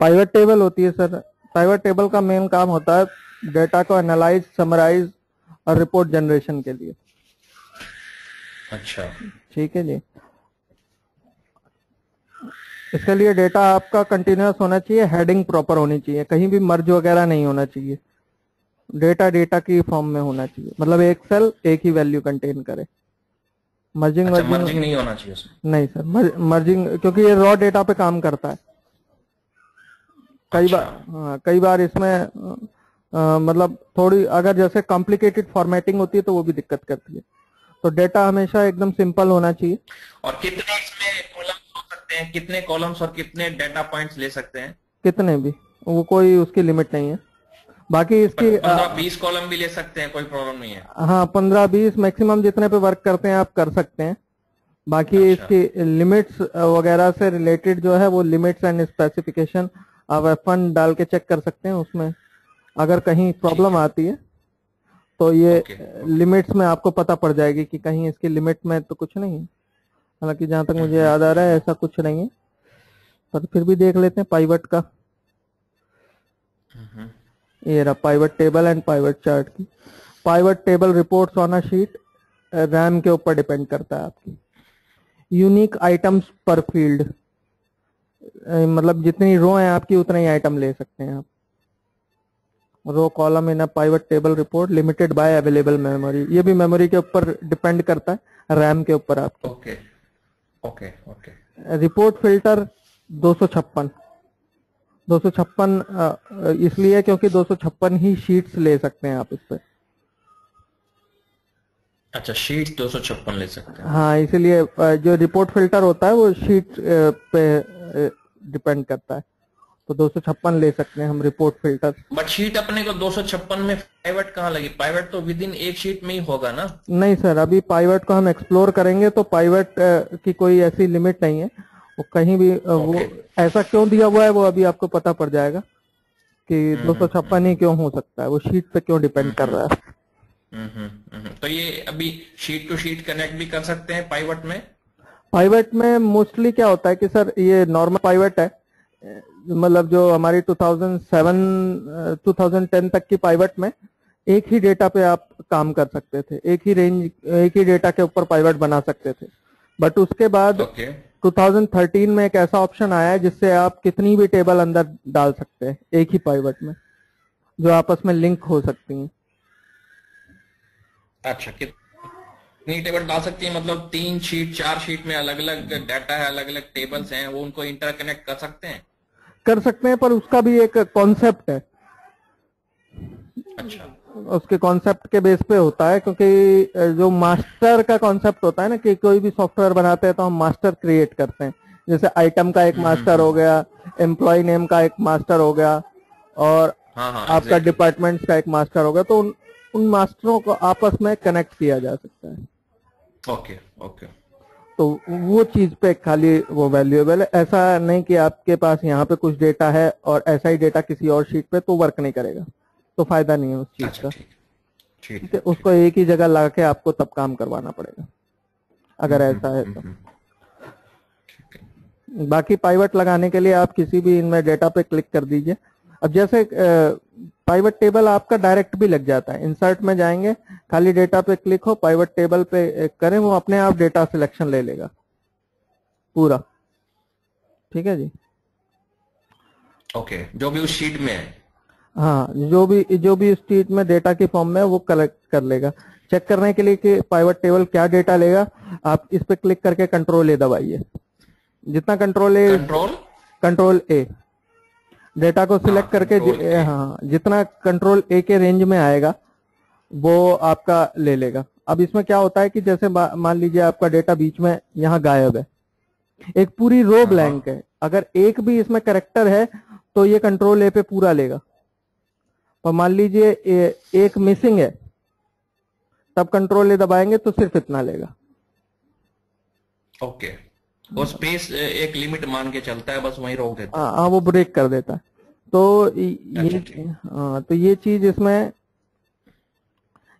Pivot table होती है sir pivot table का मेन काम होता है डेटा को एनालाइज समराइज और रिपोर्ट जनरेशन के लिए. अच्छा। ठीक है जी. इसके लिए डेटा आपका कंटिन्यूस होना चाहिए हेडिंग प्रॉपर होनी चाहिए. कहीं भी मर्ज वगैरह नहीं होना चाहिए. डेटा डेटा की फॉर्म में होना चाहिए. मतलब एक सेल एक ही वैल्यू कंटेन करे. मर्जिंग अच्छा मर्जिंग नहीं होना चाहिए उसमें? नहीं सर मर्जिंग क्योंकि ये रॉ डेटा पे काम करता है. कई अच्छा। बार हाँ, कई बार इसमें अ, मतलब थोड़ी अगर जैसे कॉम्प्लिकेटेड फॉर्मेटिंग होती है तो वो भी दिक्कत करती है। तो डेटा हमेशा एकदम सिंपल होना चाहिए। और कितने इसमें कॉलम्स हो सकते हैं? कितने कॉलम्स और कितने डेटा पॉइंट्स ले सकते हैं? कितने भी वो कोई उसकी लिमिट नहीं है। बाकी इसकी बीस कॉलम भी ले सकते हैं कोई प्रॉब्लम नहीं है। हाँ पंद्रह बीस मैक्सिमम जितने पे वर्क करते हैं आप कर सकते हैं। बाकी अच्छा। इसकी लिमिट्स वगैरह से रिलेटेड जो है वो लिमिट्स एंड स्पेसिफिकेशन आप एफ़ डाल के चेक कर सकते हैं उसमें। अगर कहीं प्रॉब्लम आती है तो ये ओके, लिमिट्स में आपको पता पड़ जाएगी कि कहीं इसकी लिमिट में तो कुछ नहीं है। हालाँकि जहाँ तक मुझे याद आ रहा है ऐसा कुछ नहीं है। पर फिर भी देख लेते हैं पाइवट का। हम्म, ये रहा pivot table and pivot chart की। Pivot table reports on a sheet RAM के ऊपर डिपेंड करता है आपकी। यूनिक आइटम्स पर फ़ील्ड मतलब जितनी रो है आपकी उतना ही आइटम ले सकते हैं आप। Row column in a pivot table report limited by available memory ये भी मेमोरी के ऊपर डिपेंड करता है रैम के ऊपर आपके। Okay okay okay report filter दो सौ छप्पन। दो सौ छप्पन इसलिए क्योंकि दो सौ छप्पन ही शीट्स ले सकते हैं आप इस पे। अच्छा शीट दो सौ छप्पन ले सकते हैं। हाँ इसीलिए जो रिपोर्ट फ़िल्टर होता है वो शीट पे डिपेंड करता है। तो दो सौ छप्पन ले सकते हैं हम रिपोर्ट फ़िल्टर बट शीट अपने को दो सौ छप्पन में पाइवट कहाँ लगी? पाइवट तो विद इन एक शीट में ही होगा ना? नहीं सर अभी पाइवट को हम एक्सप्लोर करेंगे तो पाइवट की कोई ऐसी लिमिट नहीं है। वो कहीं भी वो ऐसा क्यों दिया हुआ है वो अभी आपको पता पड़ जाएगा कि दो सौ छप्पन ही क्यों हो सकता है? वो शीट पे क्यों डिपेंड कर रहा है? हम्म, हम्म, हम्म। तो ये अभी शीट टू शीट कनेक्ट भी कर सकते हैं पाइवट में? पाइवट में मोस्टली क्या होता है कि सर ये नॉर्मल पाइवट है। मतलब जो हमारी 2007 अ, 2010 तक की पाइवट में एक ही डेटा पे आप काम कर सकते थे। एक ही रेंज एक ही डेटा के ऊपर पाइवट बना सकते थे। बट उसके बाद ओके 2013 में एक ऐसा ऑप्शन आया है जिससे आप कितनी भी टेबल अंदर डाल सकते हैं एक ही पाइवट में जो आपस में लिंक हो सकती हैं। अच्छा कितनी टेबल डाल सकती है मतलब तीन शीट चार शीट में अलग अलग डाटा है अलग अलग टेबल्स हैं वो उनको इंटरकनेक्ट कर सकते हैं? कर सकते हैं पर उसका भी एक कॉन्सेप्ट है। अच्छा। उसके कॉन्सेप्ट के बेस पे होता है क्योंकि जो मास्टर का कॉन्सेप्ट होता है ना कि कोई भी सॉफ्टवेयर बनाते हैं तो हम मास्टर क्रिएट करते हैं। जैसे आइटम का एक मास्टर हो गया एम्प्लॉय नेम का एक मास्टर हो गया और हाँ हाँ आपका. डिपार्टमेंट का एक मास्टर हो गया तो उन मास्टरों को आपस में कनेक्ट किया जा सकता है। ओके ओके तो वो चीज़ पे खाली वो वैल्यूएबल है। ऐसा नहीं कि आपके पास यहाँ पे कुछ डेटा है और ऐसा ही डेटा किसी और शीट पे तो वर्क नहीं करेगा। तो फ़ायदा नहीं है उस चीज़ अच्छा का। ठीक है। उसको एक ही जगह ला के आपको तब काम करवाना पड़ेगा। अगर ऐसा है तो। बाकी पाइवट लगाने के लिए आप किसी भी इनमें डेटा पे क्लिक कर दीजिए। अब जैसे पाइवट टेबल आपका डायरेक्ट भी लग जाता है। इंसर्ट में जाएँगे खाली डेटा पे क्लिक हो पाइवट टेबल पे करें वो अपने आप डेटा सिलेक्शन ले लेगा। पूरा। ठीक है जी? ओके जो भी उस शीट में है। हाँ जो भी जो भी शीट में डेटा की फॉर्म में वो कलेक्ट कर लेगा। चेक करने के लिए कि पाइवट टेबल क्या डेटा लेगा। आप इस पे क्लिक करके कंट्रोल ए दबाइए। जितना control A control control A data को सिलेक्ट हाँ, करके जि- हाँ जितना कंट्रोल ए के रेंज में आएगा वो आपका ले लेगा। अब इसमें क्या होता है कि जैसे मान लीजिए आपका डेटा बीच में यहाँ गायब है। एक पूरी रो ब्लैंक है। अगर एक भी इसमें करेक्टर है तो ये कंट्रोल ए पे पूरा लेगा। और मान लीजिए एक मिसिंग है तब कंट्रोल ए दबाएँगे तो सिर्फ़ इतना लेगा। ओके वो स्पेस एक लिमिट मान के चलता है बस वहीं रोक देता हाँ। हाँ, वो ब्रेक कर देता है। तो ये। हाँ तो ये चीज़ इसमें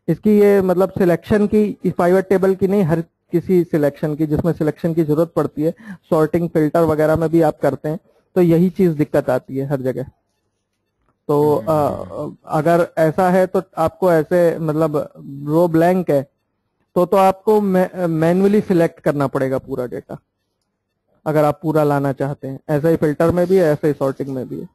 इसकी ये मतलब सिलेक्शन की इस पाइवट टेबल की नहीं हर किसी सिलेक्शन की जिसमें सिलेक्शन की ज़रूरत पड़ती है सॉर्टिंग फ़िल्टर वगैरह में भी आप करते हैं तो यही चीज़ दिक्कत आती है हर जगह। तो आ, अगर ऐसा है तो आपको ऐसे मतलब रो ब्लैंक है तो तो आपको मैनुअली सिलेक्ट करना पड़ेगा पूरा डेटा अगर आप पूरा लाना चाहते हैं। ऐसा ही फ़िल्टर में भी है ऐसे ही सॉर्टिंग में भी है।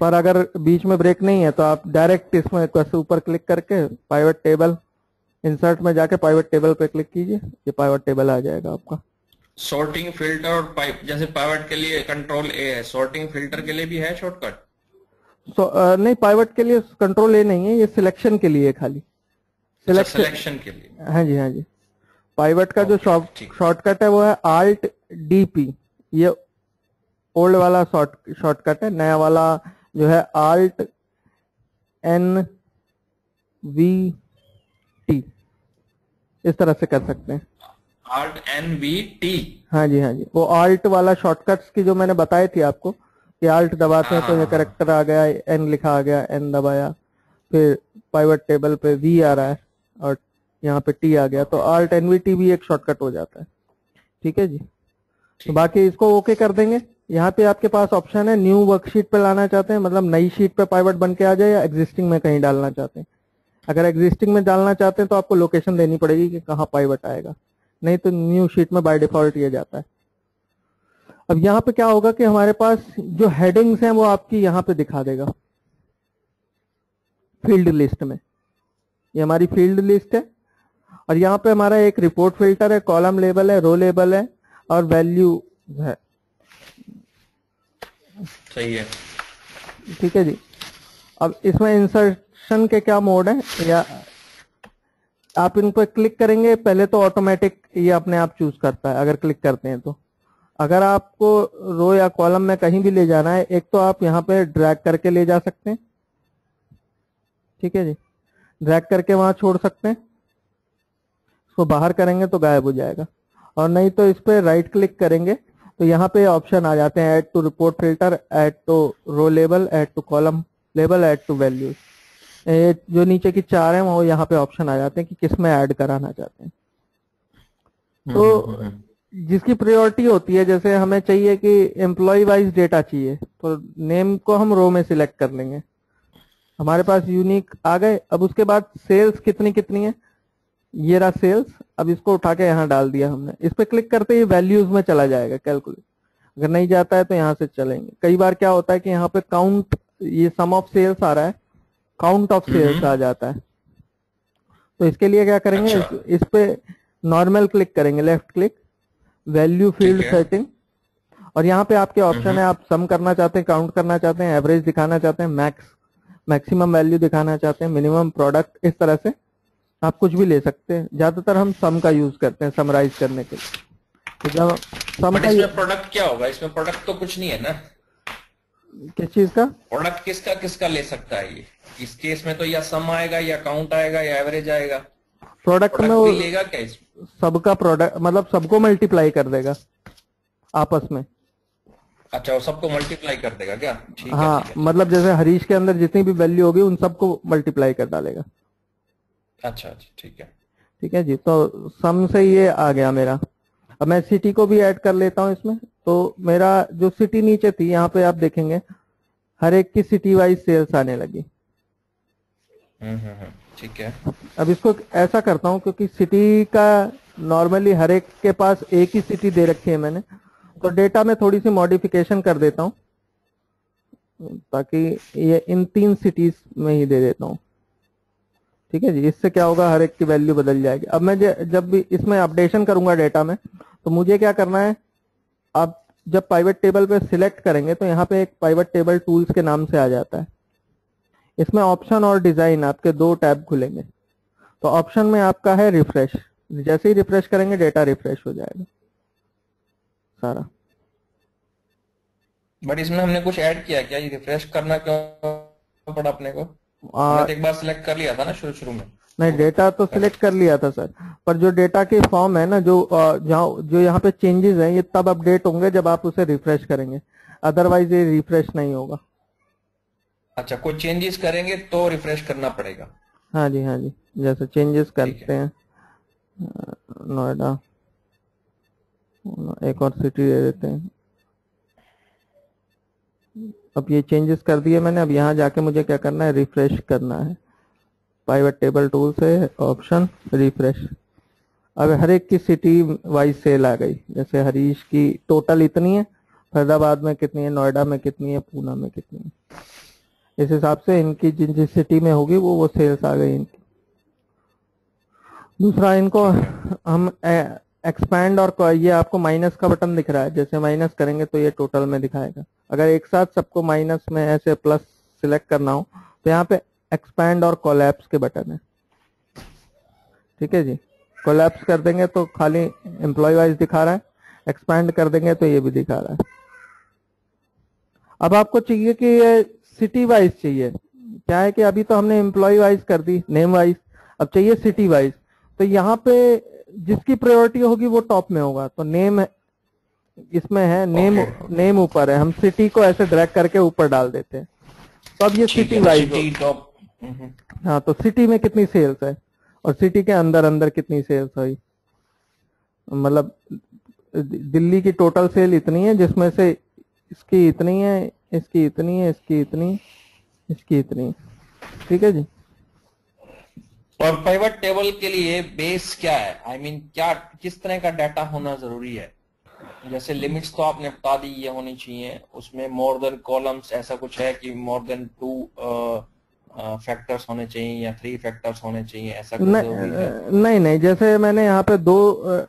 पर अगर बीच में ब्रेक नहीं है तो आप डायरेक्ट इसमें कैसे ऊपर क्लिक करके पाइवट टेबल इंसर्ट में जाके पाइवट टेबल पे क्लिक कीजिए ये पाइवट टेबल आ जाएगा आपका। सॉर्टिंग फ़िल्टर और पाइप जैसे पाइवट के लिए कंट्रोल ए है सॉर्टिंग फ़िल्टर के लिए भी है शॉर्टकट सो अ, नहीं पाइवट के लिए कंट्रोल ए नहीं है ये सिलेक्शन के लिए खाली। सिलेक्शन सिलेक्शन के लिए। हाँ जी हाँ जी। पाइवट का जो शॉर्टकट है वो है आल्ट डीपी ये ओल्ड वाला शॉर्ट शॉर्टकट है नया वाला जो है आल्ट एन वी टी इस तरह से कर सकते हैं। आर्ट एन वी टी हाँ जी हाँ जी। वो आल्ट वाला शॉर्टकट्स की जो मैंने बताई थी आपको कि आल्ट दबाते हैं तो ये हाँ। करेक्टर आ गया एन लिखा आ गया एन दबाया फिर पाइवट टेबल पे वी आ रहा है और यहाँ पे टी आ गया तो आल्ट एन वी टी भी एक शॉर्टकट हो जाता है। ठीक है जी? तो बाकी इसको ओके कर देंगे। यहाँ पे आपके पास ऑप्शन है न्यू वर्कशीट पे लाना चाहते हैं मतलब नई शीट पे पाइवट बन के आ जाए या एग्जिस्टिंग में कहीं डालना चाहते हैं। अगर एग्जिस्टिंग में डालना चाहते हैं तो आपको लोकेशन देनी पड़ेगी कि कहाँ पाइवट आएगा। नहीं तो न्यू शीट में बाय डिफ़ॉल्ट ये जाता है। अब यहाँ पे क्या होगा कि हमारे पास जो हेडिंग्स हैं वो आपकी यहाँ पे दिखा देगा। फ़ील्ड लिस्ट में। ये हमारी फ़ील्ड लिस्ट है। और यहाँ पे हमारा एक रिपोर्ट फ़िल्टर है कॉलम लेबल है रो लेबल है और वैल्यू है। सही है। ठीक है जी। अब इसमें इंसर्शन के क्या मोड है? या आप इन पर क्लिक करेंगे पहले तो ऑटोमेटिक ये अपने आप चूज़ करता है अगर क्लिक करते हैं तो। अगर आपको रो या कॉलम में कहीं भी ले जाना है एक तो आप यहाँ पे ड्रैग करके ले जा सकते हैं। ठीक है जी। ड्रैग करके वहाँ छोड़ सकते हैं। इसको बाहर करेंगे तो गायब हो जाएगा। और नहीं तो इस पे राइट क्लिक करेंगे तो यहाँ पे ऑप्शन आ जाते हैं add to report filter add to row label add to column label add to values ये जो नीचे की चार हैं वो यहाँ पे ऑप्शन आ जाते हैं कि किसमें ऐड कराना चाहते हैं। तो जिसकी प्रायोरिटी होती है जैसे हमें चाहिए कि एम्प्लॉय वाइज डेटा चाहिए तो नेम को हम रो में सिलेक्ट कर लेंगे। हमारे पास यूनिक आ गए अब उसके बाद सेल्स कितनी कितनी है? ये रहा सेल्स अब इसको उठा के यहाँ डाल दिया हमने। इस पे क्लिक करते ही वैल्यूज़ में चला जाएगा कैलकुलेट अगर नहीं जाता है तो यहाँ से चलेंगे। कई बार क्या होता है कि यहाँ पे काउंट ये सम ऑफ़ सेल्स आ रहा है काउंट ऑफ़ सेल्स आ जाता है। तो इसके लिए क्या करेंगे अच्छा। इस, इस पे नॉर्मल क्लिक करेंगे left click value field setting और यहाँ पे आपके ऑप्शन है आप सम करना चाहते हैं काउंट करना चाहते हैं एवरेज दिखाना चाहते हैं मैक्स मैक्सिमम वैल्यू दिखाना चाहते हैं मिनिमम प्रोडक्ट इस तरह से। आप कुछ भी ले सकते हैं। ज़्यादातर हम सम का यूज़ करते हैं समराइज करने के लिए। तो जब सम का इसमें प्रोडक्ट क्या होगा? इसमें प्रोडक्ट तो कुछ नहीं है ना। किस चीज़ का? प्रोडक्ट किसका किसका ले सकता है ये? इस केस में तो या सम आएगा या काउंट आएगा या एवरेज आएगा। प्रोडक्ट में वो लेगा क्या इसमें सबका प्रोडक्ट मतलब सबको मल्टीप्लाई कर देगा आपस में। अच्छा वो सबको मल्टीप्लाई कर देगा क्या? ठीक हाँ है मतलब जैसे हरीश के अंदर जितनी भी वैल्यू होगी उन सबको मल्टीप्लाई कर डालेगा। अच्छा अच्छा ठीक है। ठीक है जी तो सम से ये आ गया मेरा। अब मैं सिटी को भी ऐड कर लेता हूँ इसमें। तो मेरा जो सिटी नीचे थी यहाँ पे आप देखेंगे हर एक की सिटी वाइज सेल्स आने लगी। हम्म हम्म हम्म, ठीक है। अब इसको ऐसा करता हूँ क्योंकि सिटी का नॉर्मली हर एक के पास एक ही सिटी दे रखी है मैंने तो डेटा में थोड़ी सी मॉडिफिकेशन कर देता हूँ ताकि ये इन तीन सिटीज़ में ही दे देता हूँ। ठीक है जी? इससे क्या होगा? हर एक की वैल्यू बदल जाएगी। अब मैं जब भी इसमें अपडेशन करूँगा डेटा में तो मुझे क्या करना है? आप जब पाइवट टेबल पे सिलेक्ट करेंगे तो यहाँ पे एक पाइवट टेबल टूल्स के नाम से आ जाता है। इसमें ऑप्शन और डिज़ाइन आपके दो टैब खुलेंगे। तो ऑप्शन में आपका है रिफ्रेश जैसे ही रिफ्रेश करेंगे डेटा रिफ्रेश हो जाएगा। सारा। बट इसमें हमने कुछ ऐड किया क्या? ये रिफ्रेश करना क्यों पड़ा अपने को? आ, तो एक बार सिलेक्ट कर लिया था ना शुरू शुरू में। नहीं डेटा तो सिलेक्ट कर लिया था सर पर जो डेटा के फॉर्म है ना जो जहाँ जो यहाँ पे चेंजेस हैं ये तब अपडेट होंगे जब आप उसे रिफ्रेश करेंगे। अदरवाइज़ ये रिफ्रेश नहीं होगा। अच्छा कोई चेंजेस करेंगे तो रिफ्रेश करना पड़ेगा। हाँ जी हाँ जी। जैसे चेंजेस ठीक है। करते हैं नोएडा एक और सिटी दे देते हैं। अब ये चेंजेस कर दिए मैंने, अब यहाँ जाके मुझे क्या करना है? रिफ्रेश करना है। पाइवेट टेबल टूल से ऑप्शन रिफ्रेश अब हर एक की सिटी वाइज सेल आ गई। जैसे हरीश की टोटल इतनी है, फरीदाबाद में कितनी है, नोएडा में कितनी है, पूना में कितनी है। इस हिसाब से इनकी जिन जिस सिटी में होगी, वो वो सेल्स आ गई इनकी। दूसरा इनको हम एक्सपैंड और ये आपको माइनस का बटन दिख रहा है। जैसे माइनस करेंगे तो ये टोटल में दिखाएगा। अगर एक साथ सबको माइनस में ऐसे प्लस सिलेक्ट करना हो तो यहाँ पे एक्सपैंड और कोलैप्स के बटन है। ठीक है जी? कोलैप्स कर देंगे तो खाली एम्प्लॉय वाइज दिखा रहा है। एक्सपैंड कर देंगे तो ये भी दिखा रहा है। अब आपको चाहिए कि ये सिटी वाइज चाहिए। क्या है कि अभी तो हमने एम्प्लॉय वाइज कर दी नेम वाइज अब चाहिए सिटी वाइज तो यहाँ पे जिसकी प्रायोरिटी होगी वो टॉप में होगा। तो नेम इसमें है नेम नेम ऊपर है। हम सिटी को ऐसे ड्रैग करके ऊपर डाल देते हैं। तो अब ये सिटी वाइज हाँ। तो सिटी में कितनी सेल्स है? और सिटी के अंदर अंदर कितनी सेल्स हुई? मतलब दिल्ली की टोटल सेल इतनी है जिसमें से इसकी इतनी है इसकी इतनी है इसकी इतनी इसकी इतनी ठीक है जी? और पाइवट टेबल के लिए बेस क्या है? आई I मीन mean, क्या किस तरह का डाटा होना ज़रूरी है? जैसे लिमिट्स तो आपने बता दी ये होनी चाहिए। उसमें मोर देन कॉलम्स ऐसा कुछ है कि मोर देन टू फैक्टर्स होने चाहिए या थ्री फैक्टर्स होने चाहिए ऐसा कुछ नहीं, नहीं नहीं जैसे मैंने यहाँ पे दो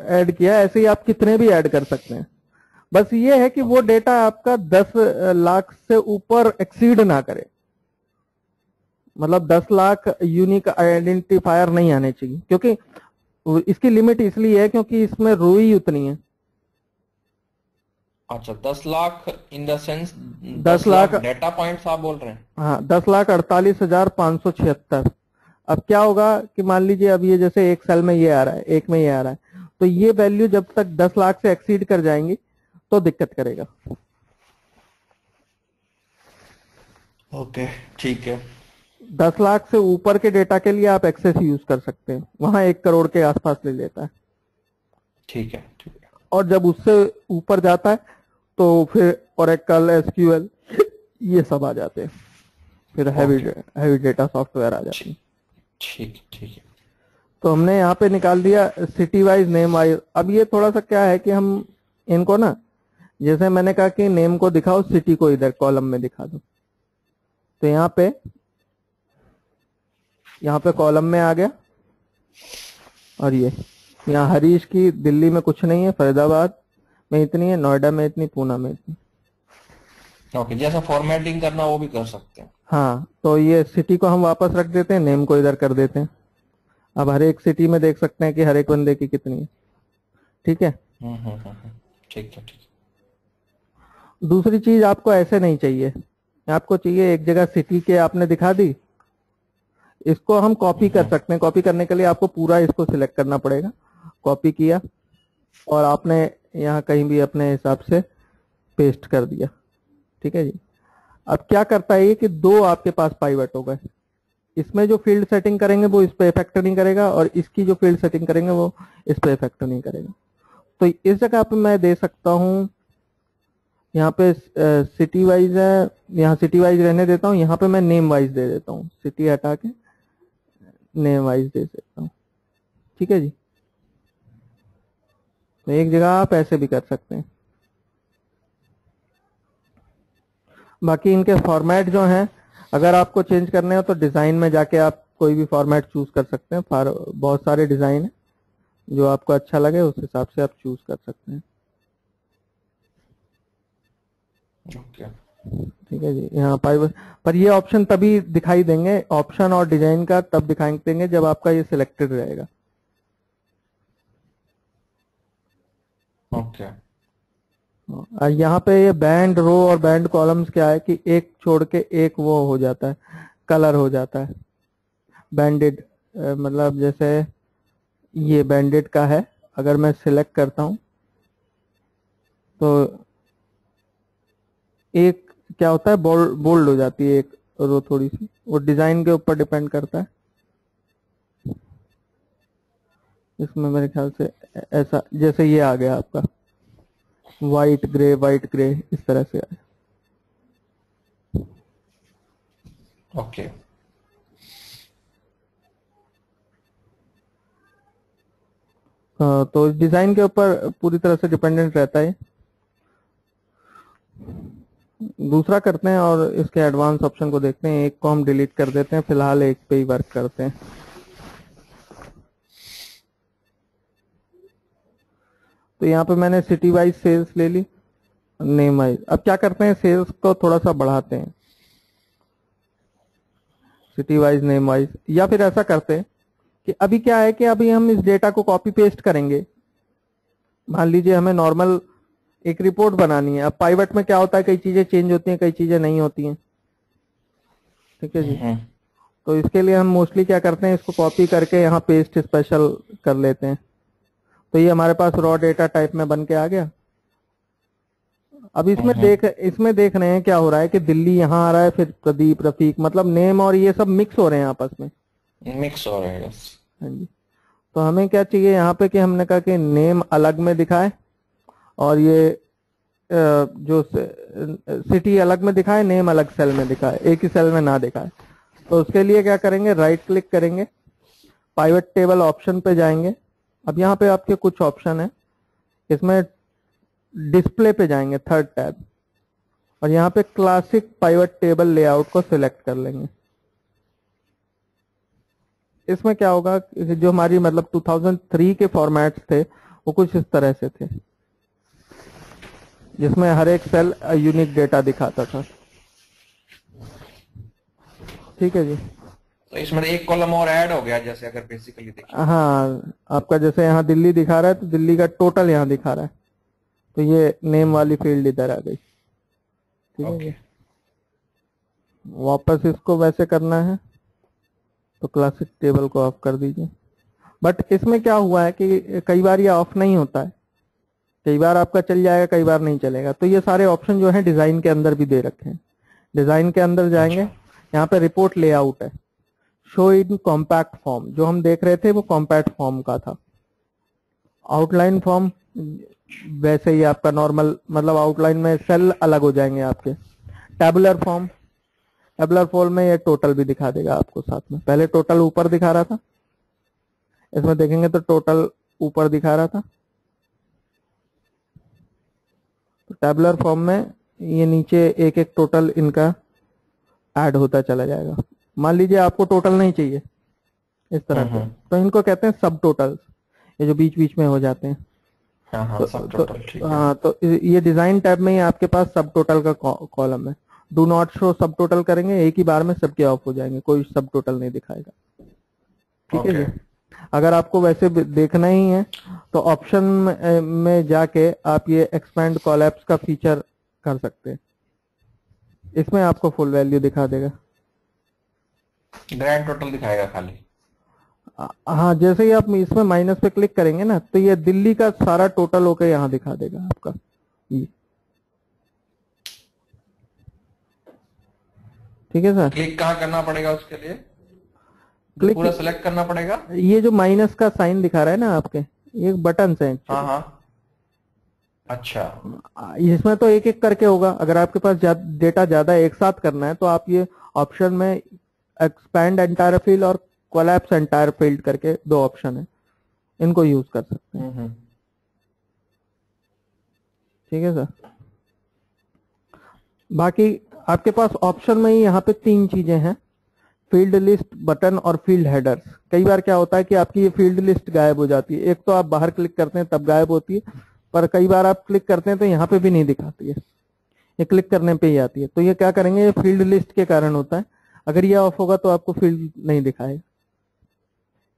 ऐड किया ऐसे ही आप कितने भी ऐड कर सकते हैं। बस ये है कि वो डेटा आपका दस लाख से ऊपर एक्सीड ना करे। मतलब दस लाख यूनिक आइडेंटिफायर नहीं आने चाहिए। क्योंकि इसकी लिमिट इसलिए है क्योंकि इसमें रोई उतनी है। अच्छा दस लाख इन द सेंस दस लाख डेटा पॉइंट्स आप बोल रहे हैं? हाँ दस लाख अड़तालीस हज़ार पाँच सौ छिहत्तर। अब क्या होगा कि मान लीजिए अब ये जैसे एक सेल में ये आ रहा है एक में ये आ रहा है तो ये वैल्यू जब तक दस लाख से एक्सीड कर जाएँगी तो दिक्कत करेगा। ओके ठीक है। दस लाख से ऊपर के डेटा के लिए आप एक्सेस यूज़ कर सकते हैं। वहाँ एक करोड़ के आसपास ले लेता है। ठीक है ठीक है। और जब उससे ऊपर जाता है तो फिर ओरेकल एसक्यूएल ये सब आ जाते हैं। फिर हैवी हैवी डेटा सॉफ्टवेयर आ जाते हैं। ठीक ठीक है। तो हमने यहाँ पे निकाल दिया सिटी वाइज नेम वाइज अब ये थोड़ा सा क्या है कि हम इनको ना जैसे मैंने कहा कि नेम को दिखाओ सिटी को इधर कॉलम में दिखा दो। तो यहाँ पे यहाँ पे कॉलम में आ गया। और ये यहाँ हरीश की दिल्ली में कुछ नहीं है फरीदाबाद में इतनी है नोएडा में इतनी पूना में इतनी। ओके okay, जैसा फॉर्मेटिंग करना वो भी कर सकते हैं। हाँ तो ये सिटी को हम वापस रख देते हैं नेम को इधर कर देते हैं। अब हर एक सिटी में देख सकते हैं कि हर एक बंदे की कितनी है। ठीक है? हम्म, हम्म, हम्म, ठीक है ठीक दूसरी चीज़ आपको ऐसे नहीं चाहिए। आपको चाहिए एक जगह सिटी के आपने दिखा दी इसको हम कॉपी कर सकते हैं। कॉपी करने के लिए आपको पूरा इसको सिलेक्ट करना पड़ेगा। कॉपी किया और आपने यहाँ कहीं भी अपने हिसाब से पेस्ट कर दिया। ठीक है जी? अब क्या करता है ये कि दो आपके पास पाइवट हो गए। इसमें जो फ़ील्ड सेटिंग करेंगे वो इस पर इफ़ेक्ट नहीं करेगा और इसकी जो फ़ील्ड सेटिंग करेंगे वो इस पर इफ़ेक्ट नहीं करेगा। तो इस जगह पे मैं दे सकता हूँ यहाँ पे सिटी वाइज है यहाँ सिटी वाइज रहने देता हूँ यहाँ पे मैं नेम वाइज दे देता हूँ। सिटी हटा के नेम वाइज दे सकता हूँ। ठीक है जी? तो एक जगह आप ऐसे भी कर सकते हैं। बाकी इनके फॉर्मेट जो हैं, अगर आपको चेंज करने हो तो डिज़ाइन में जाके आप कोई भी फॉर्मेट चूज़ कर सकते हैं। फार, बहुत सारे डिज़ाइन है, जो आपको अच्छा लगे, उस हिसाब से आप चूज़ कर सकते हैं। ठीक है जी यहाँ पर पर ये ऑप्शन तभी दिखाई देंगे ऑप्शन और डिज़ाइन का तब दिखाई देंगे जब आपका ये सिलेक्टेड रहेगा ओके okay. यहाँ पे ये बैंड रो और बैंड कॉलम्स क्या है कि एक छोड़ के एक वो हो जाता है कलर हो जाता है बैंडेड मतलब जैसे ये बैंडेड का है अगर मैं सिलेक्ट करता हूँ तो एक क्या होता है? बोल्ड बोल्ड हो जाती है एक रो थोड़ी सी। वो डिज़ाइन के ऊपर डिपेंड करता है। इसमें मेरे ख्याल से ऐसा जैसे ये आ गया आपका। वाइट ग्रे वाइट ग्रे इस तरह से आए ओके हाँ, तो डिज़ाइन के ऊपर पूरी तरह से डिपेंडेंट रहता है। दूसरा करते हैं और इसके एडवांस ऑप्शन को देखते हैं। एक को हम डिलीट कर देते हैं। फ़िलहाल एक पे ही वर्क करते हैं। तो यहाँ पे मैंने सिटी वाइज सेल्स ले ली नेम वाइज अब क्या करते हैं? सेल्स को थोड़ा सा बढ़ाते हैं। सिटी वाइज नेम वाइज या फिर ऐसा करते हैं कि अभी क्या है कि अभी हम इस डेटा को कॉपी पेस्ट करेंगे। मान लीजिए हमें नॉर्मल एक रिपोर्ट बनानी है। अब पाइवट में क्या होता है? कई चीज़ें चेंज होती हैं कई चीज़ें नहीं होती हैं। ठीक है जी? हम्म, तो इसके लिए हम मोस्टली क्या करते हैं? इसको कॉपी करके यहाँ पेस्ट स्पेशल कर लेते हैं। तो ये हमारे पास रॉ डेटा टाइप में बन के आ गया। अब इसमें देख इसमें देख रहे हैं क्या हो रहा है कि दिल्ली यहाँ आ रहा है फिर प्रदीप रफीक मतलब नेम और ये सब मिक्स हो रहे हैं आपस में। मिक्स हो रहे है हाँ जी। तो हमें क्या चाहिए यहाँ पे कि हमने कहा कि नेम अलग में दिखाए। और ये जो सिटी अलग में दिखाए, नेम अलग सेल में दिखाए, एक ही सेल में ना दिखाए। तो उसके लिए क्या करेंगे? राइट क्लिक करेंगे पाइवेट टेबल ऑप्शन पे जाएँगे। अब यहाँ पे आपके कुछ ऑप्शन है। इसमें डिस्प्ले पे जाएँगे थर्ड टैब और यहाँ पे क्लासिक पाइवेट टेबल लेआउट को सिलेक्ट कर लेंगे। इसमें क्या होगा जो हमारी मतलब 2003 के फॉर्मेट्स थे, वो कुछ इस तरह से थे। जिसमें हर एक सेल यूनिक डेटा दिखाता था। ठीक है जी। तो इसमें एक कॉलम और ऐड हो गया जैसे अगर बेसिकली देखिए। हाँ आपका जैसे यहाँ दिल्ली दिखा रहा है तो दिल्ली का टोटल यहाँ दिखा रहा है। तो ये नेम वाली फ़ील्ड इधर आ गई। ठीक है वापस इसको वैसे करना है तो क्लासिक टेबल को ऑफ़ कर दीजिए। बट इसमें क्या हुआ है कि कई बार ये ऑफ़ नहीं होता है। कई बार आपका चल जाएगा कई बार नहीं चलेगा। तो ये सारे ऑप्शन जो है डिज़ाइन के अंदर भी दे रखे हैं। डिज़ाइन के अंदर जाएँगे यहाँ पे रिपोर्ट लेआउट है। शो इन कॉम्पैक्ट फॉर्म जो हम देख रहे थे वो कॉम्पैक्ट फॉर्म का था। आउटलाइन फॉर्म वैसे ही आपका नॉर्मल मतलब आउटलाइन में सेल अलग हो जाएँगे आपके। टेबुलर फॉर्म टेबुलर फॉर्म में ये टोटल भी दिखा देगा आपको साथ में। पहले टोटल ऊपर दिखा रहा था इसमें देखेंगे तो टोटल ऊपर दिखा रहा था तो टेबुलर फॉर्म में ये नीचे एक एक टोटल इनका ऐड होता चला जाएगा। मान लीजिए आपको टोटल नहीं चाहिए इस तरह से। तो इनको कहते हैं सब टोटल ये जो बीच बीच में हो जाते हैं। हाँ हाँ सब तो, है। हाँ तो ये डिज़ाइन टैब में ही आपके पास सब टोटल का कॉलम है। Do not show subtotal करेंगे एक ही बार में सबके ऑफ़ हो जाएँगे कोई सब टोटल नहीं दिखाएगा। ठीक है जी? अगर आपको वैसे देखना ही है तो ऑप्शन में, में जाके आप ये एक्सपेंड कॉलैप्स का फीचर कर सकते हैं। इसमें आपको फुल वैल्यू दिखा देगा। ग्रैंड टोटल दिखाएगा खाली। हाँ जैसे ही आप इसमें माइनस पे क्लिक करेंगे ना तो ये दिल्ली का सारा टोटल होकर यहाँ दिखा देगा आपका। ये। ठीक है सर? क्लिक कहाँ करना पड़ेगा उसके लिए? Click- पूरा सेलेक्ट करना पड़ेगा? ये जो माइनस का साइन दिखा रहा है ना आपके ये बटन है हाँ हाँ। अच्छा। इसमें तो एक एक करके होगा। अगर आपके पास जा, डेटा ज़्यादा एक साथ करना है तो आप ये ऑप्शन में एक्सपैंड एंटायर फ़ील्ड और कोलैप्स एंटायर फ़ील्ड करके दो ऑप्शन है। इनको यूज़ कर सकते हैं। हम्म, हम्म। ठीक है सर बाकी आपके पास ऑप्शन में ही यहाँ पे तीन चीज़ें हैं। फ़ील्ड लिस्ट बटन और फ़ील्ड हेडर्स कई बार क्या होता है कि आपकी ये फ़ील्ड लिस्ट गायब हो जाती है। एक तो आप बाहर क्लिक करते हैं तब गायब होती है पर कई बार आप क्लिक करते हैं तो यहाँ पे भी नहीं दिखाती है। ये क्लिक करने पे ही आती है। तो ये क्या करेंगे ये फ़ील्ड लिस्ट के कारण होता है। अगर ये ऑफ़ होगा तो आपको फ़ील्ड नहीं दिखाएगा।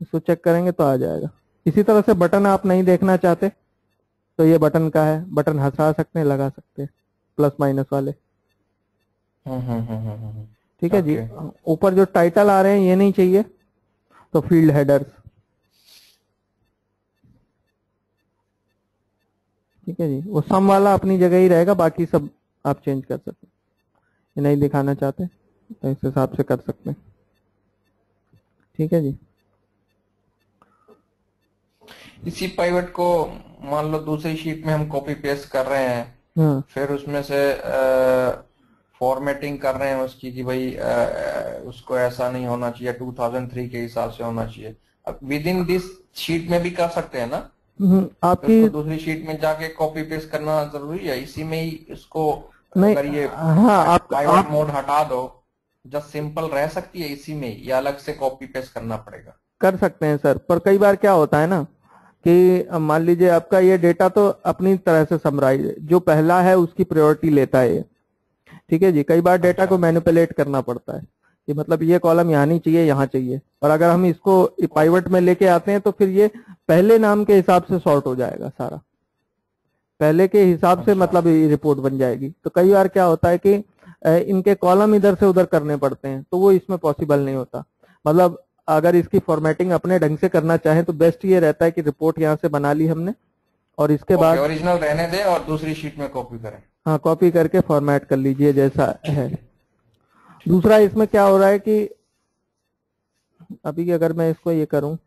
इसको चेक करेंगे तो आ जाएगा। इसी तरह से बटन आप नहीं देखना चाहते तो ये बटन का है। बटन हंसा सकते हैं लगा सकते हैं। प्लस माइनस वाले। हम्म, हम्म, हम्म, हम्म, हम्म। ठीक है जी? ऊपर जो टाइटल आ रहे हैं ये नहीं चाहिए। तो फ़ील्ड हेडर्स ठीक है जी? वो सम वाला अपनी जगह ही रहेगा बाकी सब आप चेंज कर सकते हैं। ये नहीं दिखाना चाहते तो इस हिसाब से कर सकते हैं। ठीक है जी? इसी पाइवट को मान लो दूसरी शीट में हम कॉपी पेस्ट कर रहे हैं हाँ। फिर उसमें से फॉर्मेटिंग कर रहे हैं उसकी कि भाई उसको ऐसा नहीं होना चाहिए 2003 के हिसाब से होना चाहिए। अब विद इन दिस शीट में भी कर सकते हैं ना? हम्म, तो आपकी दूसरी शीट में जाके कॉपी पेस्ट करना ज़रूरी है। इसी में ही इसको नहीं अगर हाँ आप आप मोड हटा दो जस्ट सिंपल रह सकती है इसी में या अलग से कॉपी पेस्ट करना पड़ेगा। कर सकते हैं सर पर कई बार क्या होता है ना कि मान लीजिए आपका ये डेटा तो अपनी तरह से समराइज जो पहला है उसकी प्रायोरिटी लेता है ठीक है जी? कई बार डेटा को मैनिपुलेट करना पड़ता है। कि मतलब ये कॉलम यहाँ नहीं चाहिए यहाँ चाहिए। और अगर हम इसको पाइवट में लेके आते हैं तो फिर ये पहले नाम के हिसाब से सॉर्ट हो जाएगा सारा। पहले के हिसाब से अच्छा। मतलब ये रिपोर्ट बन जाएगी। तो कई बार क्या होता है कि इनके कॉलम इधर से उधर करने पड़ते हैं तो वो इसमें पॉसिबल नहीं होता। मतलब अगर इसकी फॉर्मेटिंग अपने ढंग से करना चाहें तो बेस्ट ये रहता है कि रिपोर्ट यहाँ से बना ली हमने। और इसके बाद ओरिजिनल रहने दें और दूसरी शीट में कॉपी करें। हाँ कॉपी करके फॉर्मेट कर लीजिए जैसा है। दूसरा इसमें क्या हो रहा है कि अभी अगर मैं इसको ये करूँ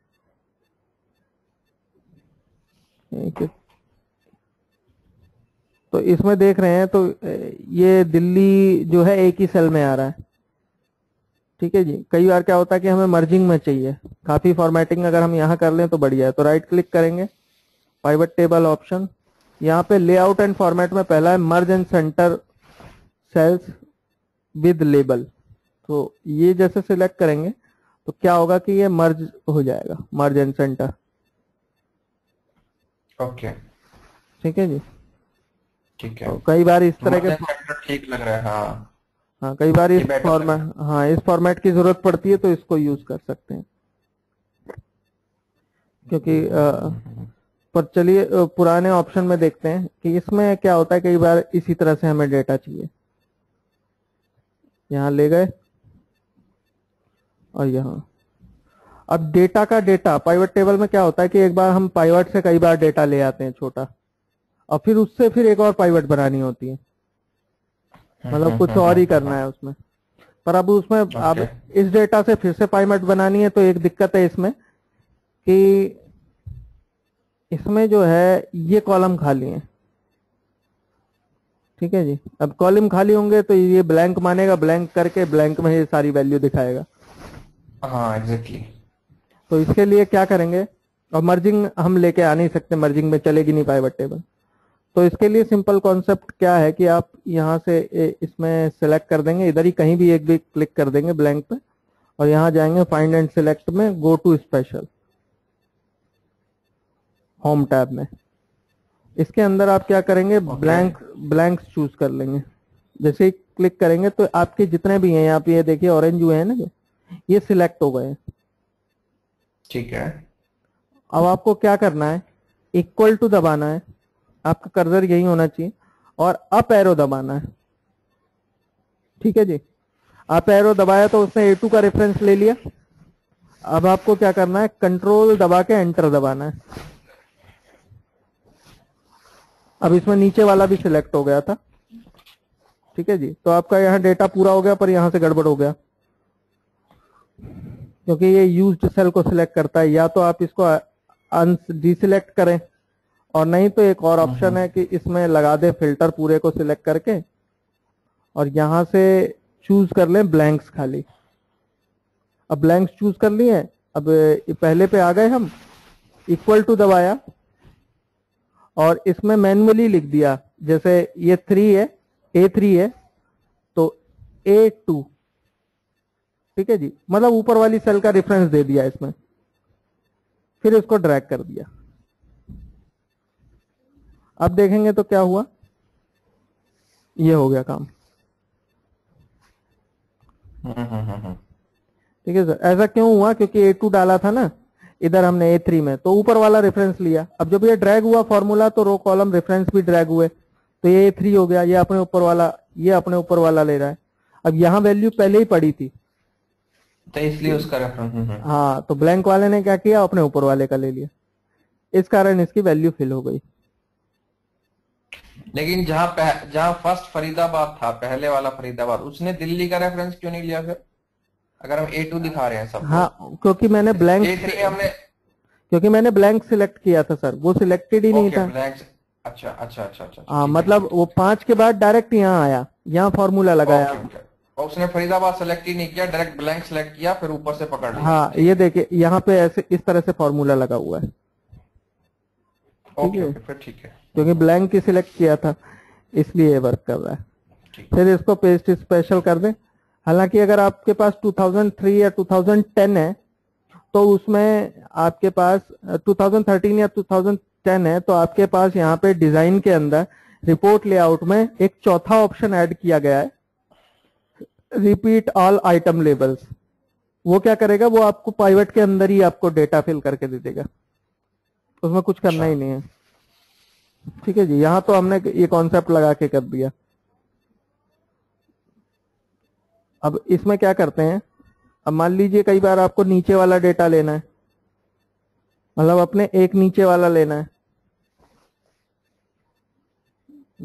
तो इसमें देख रहे हैं तो ये दिल्ली जो है एक ही सेल में आ रहा है। ठीक है जी? कई बार क्या होता है कि हमें मर्जिंग में चाहिए। काफ़ी फॉर्मेटिंग अगर हम यहाँ कर लें तो बढ़िया है। तो राइट क्लिक करेंगे। पाइवट टेबल ऑप्शन यहाँ पे लेआउट एंड फॉर्मेट में पहला है merge and centre cells with label तो ये जैसे सिलेक्ट करेंगे तो क्या होगा कि ये मर्ज हो जाएगा मर्ज एंड सेंटर ओके ठीक है जी? ठीक है। तो कई बार इस तरह के ठीक लग रहा है हाँ। हाँ कई बार इस फॉर्मेट हाँ। इस फॉर्मेट की ज़रूरत पड़ती है तो इसको यूज़ कर सकते हैं। क्योंकि अ, पर चलिए पुराने ऑप्शन में देखते हैं कि इसमें क्या होता है कई बार इसी तरह से हमें डेटा चाहिए। यहाँ ले गए और यहाँ। अब डेटा का डेटा पाइवट टेबल में क्या होता है कि एक बार हम पाइवट से कई बार डेटा ले आते हैं छोटा और फिर उससे फिर एक और पाइवट बनानी होती है। मतलब कुछ और ही करना है उसमें। पर अब उसमें अब इस डेटा से फिर से पाइवट बनानी है तो एक दिक्कत है इसमें कि इसमें जो है ये कॉलम खाली है। ठीक है जी? अब कॉलम खाली होंगे तो ये ब्लैंक मानेगा ब्लैंक करके ब्लैंक में ये सारी वैल्यू दिखाएगा। हाँ एग्जैक्टली तो इसके लिए क्या करेंगे? और मर्जिंग हम लेके आ नहीं सकते मर्जिंग में चलेगी नहीं पाइवट टेबल तो इसके लिए सिंपल कॉन्सेप्ट क्या है कि आप यहाँ से इसमें सेलेक्ट कर देंगे इधर ही कहीं भी एक भी क्लिक कर देंगे ब्लैंक पे और यहाँ जाएँगे फाइंड एंड सिलेक्ट में go to special home tab में। इसके अंदर आप क्या करेंगे? ब्लैंक ब्लैंक चूज़ कर लेंगे। जैसे ही क्लिक करेंगे तो आपके जितने भी हैं यहाँ पे ये देखिए ऑरेंज हुए हैं ना ये सिलेक्ट हो गए ठीक है। अब आपको क्या करना है? इक्वल टू दबाना है। आपका कर्जर यही होना चाहिए। और अप एरो दबाना है। ठीक है जी? अप एरो दबाया तो उसने ए टू का रेफरेंस ले लिया। अब आपको क्या करना है? कंट्रोल दबा के एंटर दबाना है। अब इसमें नीचे वाला भी सिलेक्ट हो गया था। ठीक है जी? तो आपका यहाँ डेटा पूरा हो गया पर यहाँ से गड़बड़ हो गया। क्योंकि ये यूज्ड सेल को सिलेक्ट करता है या तो आप इसको डिसिलेक्ट करें और नहीं तो एक और ऑप्शन है कि इसमें लगा दे फ़िल्टर पूरे को सिलेक्ट करके और यहाँ से चूज़ कर लें ब्लैंक्स खाली। अब ब्लैंक्स चूज़ कर लिए अब पहले पे आ गए हम इक्वल टू दबाया। और इसमें मैनुअली लिख दिया। जैसे ये थ्री है ए थ्री है तो ए टू ठीक है जी? मतलब ऊपर वाली सेल का रेफरेंस दे दिया इसमें। फिर इसको ड्रैग कर दिया। अब देखेंगे तो क्या हुआ? ये हो गया काम। हम्म, हम्म, हम्म, हम्म। ठीक है सर? ऐसा क्यों हुआ? क्योंकि ए टू डाला था ना। इधर हमने ए थ्री में तो ऊपर वाला रेफरेंस लिया। अब जब ये ड्रैग हुआ फॉर्मूला तो रो कॉलम रेफरेंस भी ड्रैग हुए। तो ये ए थ्री हो गया ये अपने ऊपर वाला ये अपने ऊपर वाला ले रहा है। अब यहाँ वैल्यू पहले ही पड़ी थी। तो इसलिए उसका रेफरेंस हाँ तो ब्लैंक वाले ने क्या किया? अपने ऊपर वाले का ले लिया। इस कारण इसकी वैल्यू फिल हो गई। लेकिन जहाँ जहाँ फ़र्स्ट फरीदाबाद था पहले वाला फरीदाबाद उसने दिल्ली का रेफरेंस क्यों नहीं लिया फिर? अगर हम ए टू दिखा रहे हैं सब हाँ क्योंकि मैंने ब्लैंक हमने क्योंकि मैंने ब्लैंक सिलेक्ट किया था सर वो सिलेक्टेड ही नहीं था। ब्लैंक अच्छा अच्छा अच्छा अच्छा हाँ मतलब वो पाँच के बाद डायरेक्ट यहाँ आया। यहाँ फॉर्मूला लगाया। और उसने फरीदाबाद सेलेक्ट ही नहीं किया डायरेक्ट ब्लैंक सेलेक्ट किया फिर ऊपर से पकड़ लिया। हाँ ये देखिए यहाँ पे ऐसे इस तरह से फॉर्मूला लगा हुआ है। ओके है। फिर ठीक है। क्योंकि ब्लैंक ही सिलेक्ट किया था इसलिए ये वर्क कर रहा है। फिर इसको पेस्ट स्पेशल कर दें। हालाँकि अगर आपके पास 2003 या 2010 है तो उसमें आपके पास अ, 2013 या 2010 है तो आपके पास यहाँ पे डिज़ाइन के अंदर रिपोर्ट लेआउट में एक चौथा ऑप्शन ऐड किया गया है। रिपीट ऑल आइटम लेबल्स वो क्या करेगा? वो आपको पाइवट के अंदर ही आपको डेटा फिल करके दे देगा। उसमें कुछ करना ही नहीं है। ठीक है जी यहाँ तो हमने ये कॉन्सेप्ट लगा के कर दिया। अब इसमें क्या करते हैं? अब मान लीजिए कई बार आपको नीचे वाला डेटा लेना है। मतलब अपने एक नीचे वाला लेना है।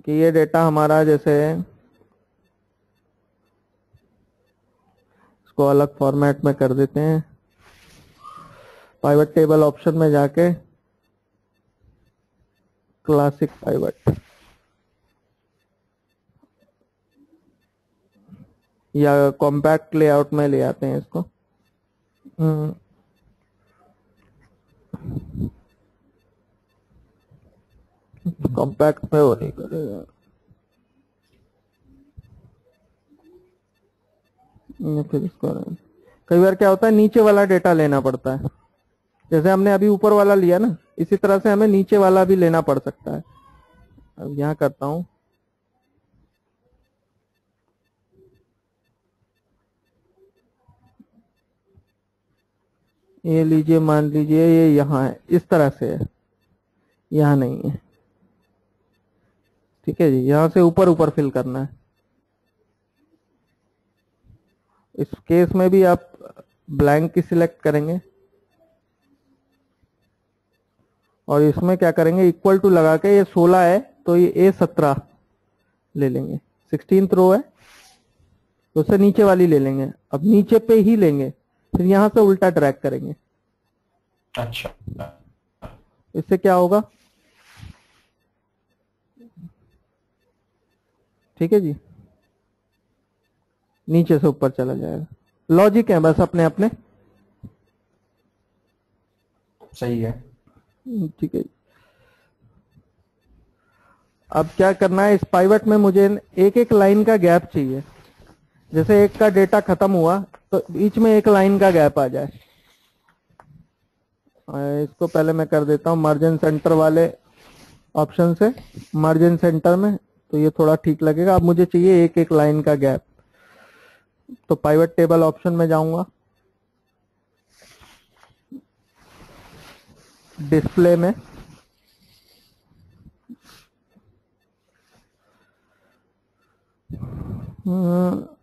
कि ये डेटा हमारा जैसे इसको अलग फॉर्मेट में कर देते हैं। पाइवट टेबल ऑप्शन में जाके क्लासिक पाइवट या कॉम्पैक्ट लेआउट में ले आते हैं इसको। हम्म, कॉम्पैक्ट में वो नहीं करेगा। फिर इसको कई बार क्या होता है नीचे वाला डेटा लेना पड़ता है। जैसे हमने अभी ऊपर वाला लिया ना इसी तरह से हमें नीचे वाला भी लेना पड़ सकता है। अब यहाँ करता हूँ। ये लीजिए, मान लीजिए ये यहाँ है, इस तरह से है। यहाँ नहीं है। ठीक है जी, यहाँ से ऊपर ऊपर फिल करना है। इस केस में भी आप ब्लैंक की सिलेक्ट करेंगे। और इसमें क्या करेंगे इक्वल टू लगा के ये 16 है तो ये ए सत्रह ले लेंगे। सिक्सटीन रो है तो उससे नीचे वाली ले लेंगे। अब नीचे पे ही लेंगे। फिर यहाँ से उल्टा ट्रैक करेंगे। अच्छा। इससे क्या होगा? ठीक है जी? नीचे से ऊपर चला जाएगा। लॉजिक है बस अपने अपने। सही है। ठीक है अब क्या करना है? इस पाइवट में मुझे एक एक लाइन का गैप चाहिए। जैसे एक का डेटा खत्म हुआ तो बीच में एक लाइन का गैप आ जाए। इसको पहले मैं कर देता हूँ मार्जिन सेंटर वाले ऑप्शन से। मार्जिन सेंटर में तो ये थोड़ा ठीक लगेगा। अब मुझे चाहिए एक एक लाइन का गैप। तो पाइवट टेबल ऑप्शन में जाऊँगा। डिस्प्ले में। With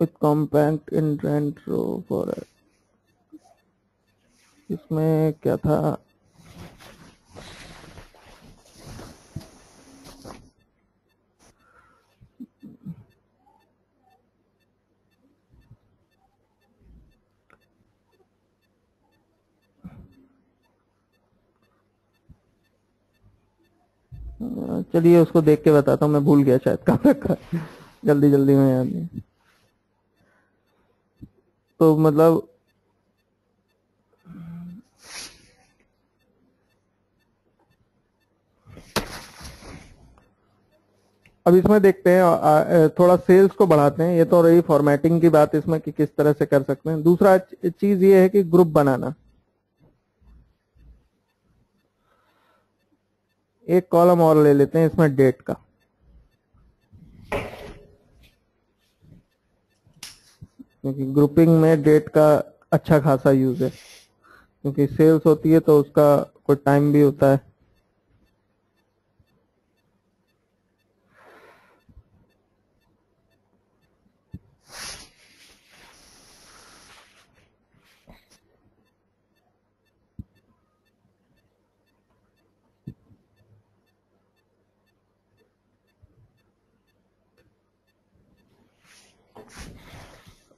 compact in rent row for इसमें क्या था? चलिए उसको देख के बताता हूँ, मैं भूल गया शायद कहाँ रखा जल्दी जल्दी में याद नहीं। तो मतलब अब इसमें देखते हैं थोड़ा सेल्स को बढ़ाते हैं। ये तो रही फॉर्मेटिंग की बात इसमें कि किस तरह से कर सकते हैं। दूसरा चीज़ ये है कि ग्रुप बनाना। एक कॉलम और ले लेते हैं इसमें डेट का। क्योंकि ग्रुपिंग में डेट का अच्छा खासा यूज़ है। क्योंकि सेल्स होती है तो उसका कोई टाइम भी होता है।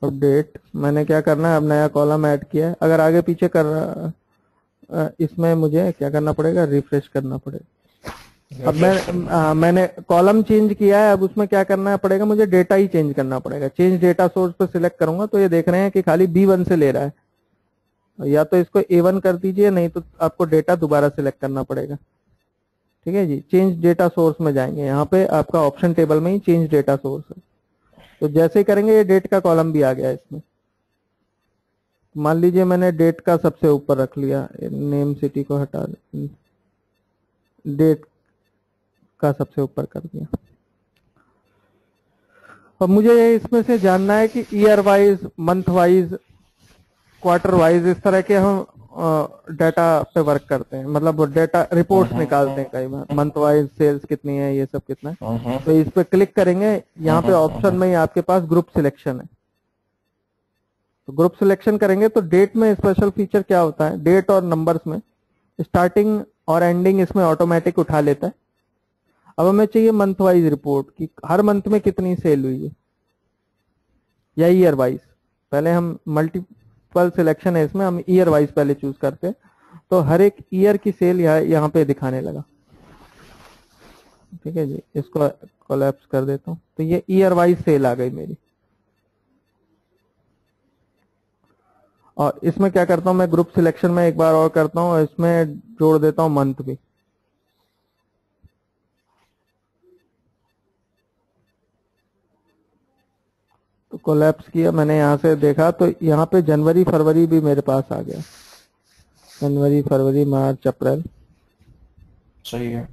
अपडेट मैंने क्या करना है? अब नया कॉलम ऐड किया है। अगर आगे पीछे कर रहा इसमें मुझे क्या करना पड़ेगा? रिफ्रेश करना पड़ेगा। अब मैं आ, मैंने कॉलम चेंज किया है। अब उसमें क्या करना पड़ेगा? मुझे डेटा ही चेंज करना पड़ेगा। चेंज डेटा सोर्स पर सिलेक्ट करूँगा तो ये देख रहे हैं कि खाली बी वन से ले रहा है। या तो इसको ए वन कर दीजिए नहीं तो आपको डेटा दोबारा सिलेक्ट करना पड़ेगा। ठीक है जी? चेंज डेटा सोर्स में जाएँगे। यहाँ पे आपका ऑप्शन टेबल में ही चेंज डेटा सोर्स है। तो जैसे ही करेंगे, ये डेट का कॉलम भी आ गया इसमें। मान लीजिए मैंने डेट का सबसे ऊपर रख लिया नेम सिटी को हटा डेट का सबसे ऊपर कर दिया। अब मुझे इसमें से जानना है कि year wise month wise quarter wise इस तरह के हम डाटा पे वर्क करते हैं। मतलब डेटा रिपोर्ट्स निकालते हैं कई बार। मंथ वाइज सेल्स कितनी है ये सब कितना है। हम्म, तो इस पे क्लिक करेंगे यहाँ पे ऑप्शन में ही आपके पास ग्रुप सिलेक्शन है। तो ग्रुप सिलेक्शन करेंगे तो डेट में स्पेशल फीचर क्या होता है? डेट और नंबर्स में। स्टार्टिंग और एंडिंग इसमें ऑटोमेटिक उठा लेता है। अब हमें चाहिए मंथ वाइज रिपोर्ट कि हर मंथ में कितनी सेल हुई है। या ईयर वाइज पहले हम मल्टीपल सिलेक्शन है, इसमें हम ईयर वाइज पहले चूज़ करते हैं। तो हर एक ईयर की सेल यहाँ यहाँ पे दिखाने लगा। ठीक है जी, इसको कोलैप्स कर देता हूँ। तो ये ईयर वाइज सेल आ गई मेरी। और इसमें क्या करता हूँ, मैं ग्रुप सिलेक्शन में एक बार और करता हूँ, और इसमें जोड़ देता हूँ मंथ भी। कोलैप्स किया मैंने यहाँ से देखा तो यहाँ पे जनवरी फरवरी भी मेरे पास आ गया। जनवरी फरवरी मार्च अप्रैल। सही है।